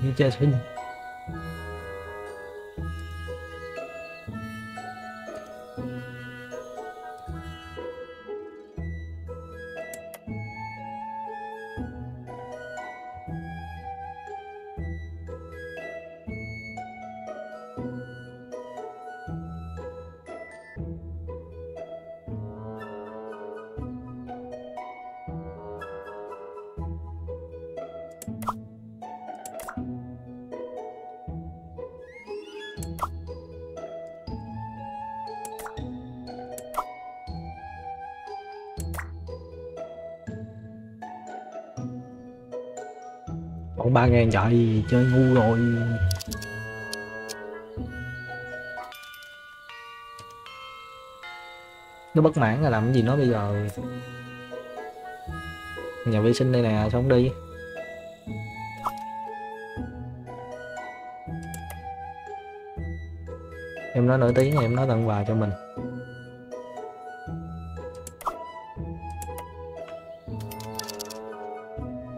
Học như chơi còn ba ngàn chạy chơi ngu rồi. Nó bất mãn là làm cái gì nó bây giờ? Nhà vệ sinh đây nè xong đi? Em nói nổi tiếng em nói tặng quà cho mình.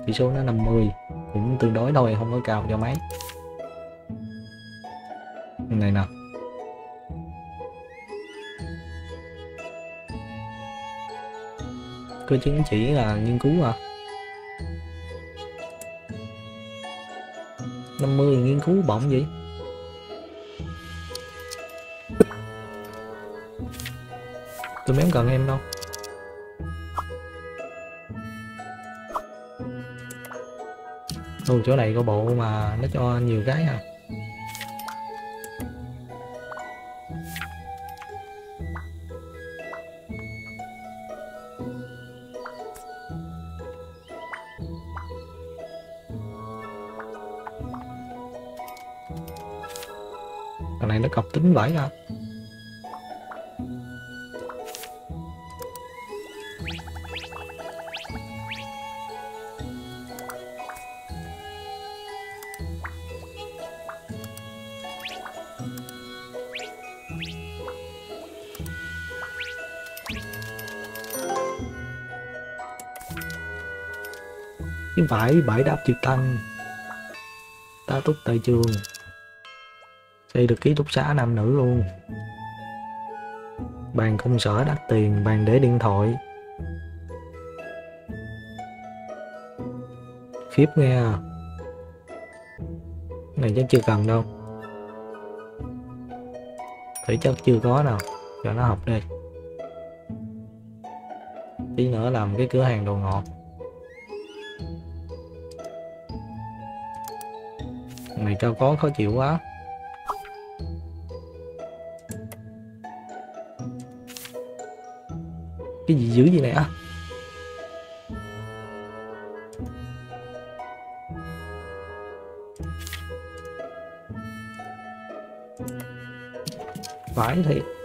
Chỉ số nó 50 cũng tương đối thôi, không có cao cho mấy. Này nè. Cơ chứng chỉ là nghiên cứu à? 50 nghiên cứu bỗng vậy? Tôi mém cần em đâu. Ồ, chỗ này có bộ mà nó cho nhiều cái à. Cái này nó cọc tính vải à. Chứ phải bãi đáp trực tăng. Ta túc tại trường. Xây được ký túc xá nam nữ luôn. Bàn công sở đắt tiền, bàn để điện thoại. Khiếp nghe à. này chắc chưa cần đâu. Thủy chất chưa có nào. Cho nó học đi. Tí nữa làm cái cửa hàng đồ ngọt. Này cho có khó chịu quá. Cái gì dữ gì này á vãi thiệt.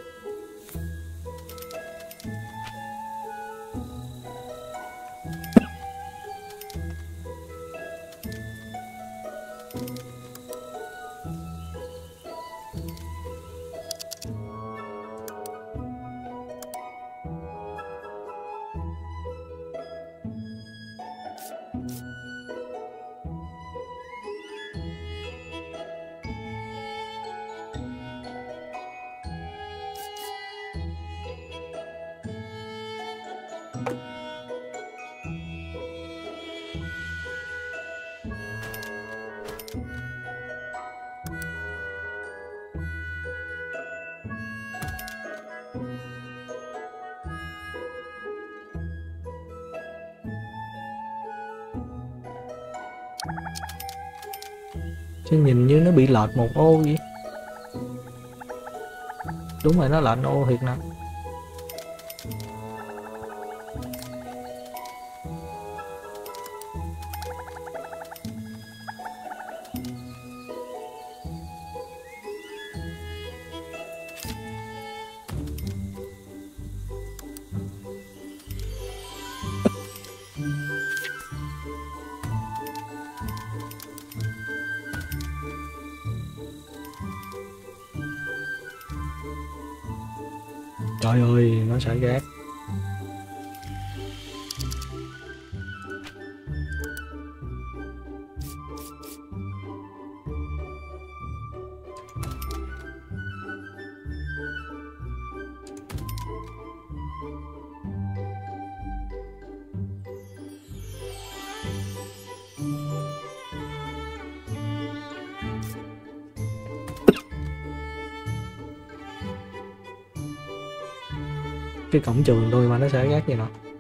Lệch một ô vậy đúng rồi nó lệch ô thiệt nè. Cái cổng trường thôi mà nó sẽ ghét vậy nè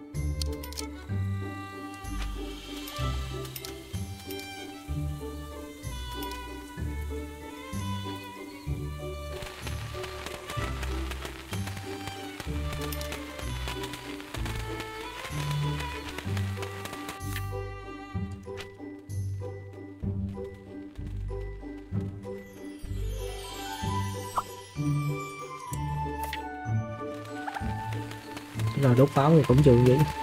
rồi đốt cổng trường vậy.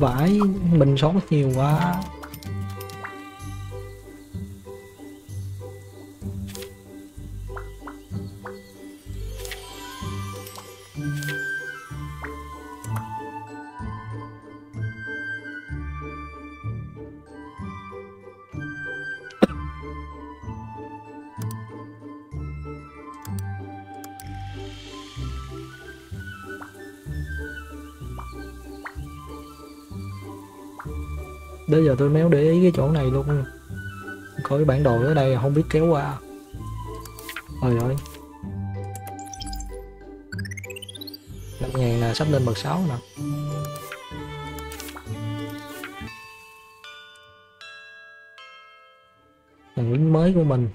Vãi mình sống nhiều quá. Tôi méo để ý cái chỗ này luôn. Có cái bản đồ ở đây không biết kéo qua. Rồi rồi. 5 ngàn là sắp lên bậc 6 nè. Thằng lính mới của mình.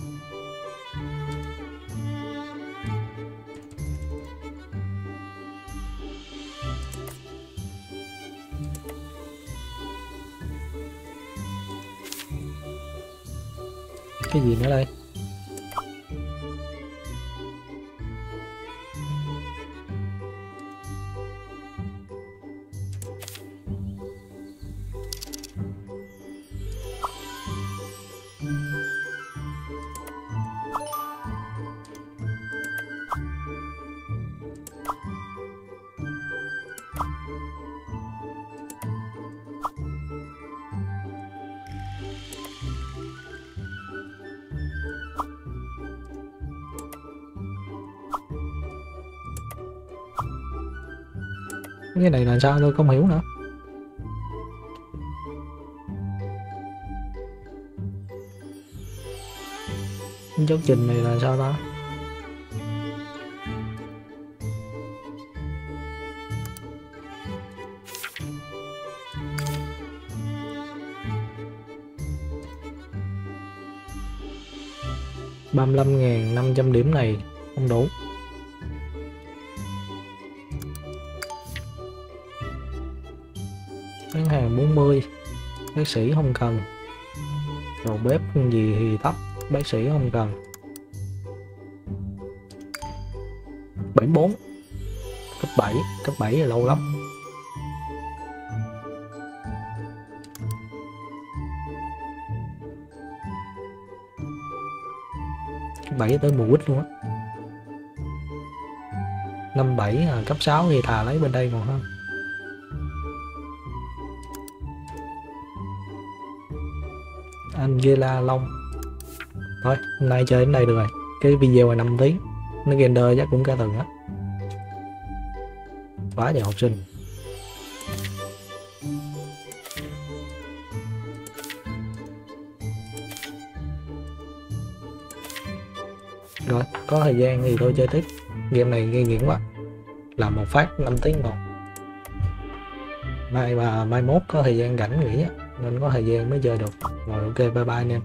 Gì nữa đây? Sao? Tôi không hiểu nữa. Giáo trình này là sao đó ba mươi lăm ngàn năm trăm điểm này không đủ. Bác sĩ không cần. Đầu bếp gì thì thấp bác sĩ không cần. 74 cấp 7 cấp 7 là lâu lắm. Cấp 7 tới mùa quýt luôn á. Năm bảy à, cấp 6 thì thà lấy bên đây còn hơn. Gila Long. Thôi, hôm nay chơi đến đây được rồi. Cái video này 5 tiếng, nó render chắc cũng cả tuần á. Quá nhiều học sinh. Rồi, có thời gian thì tôi chơi tiếp. Game này nghi nghiện quá. Làm một phát 5 tiếng một. Mai mà mai mốt có thời gian rảnh nghỉ á nên có thời gian mới chơi được. Rồi ok bye bye anh em.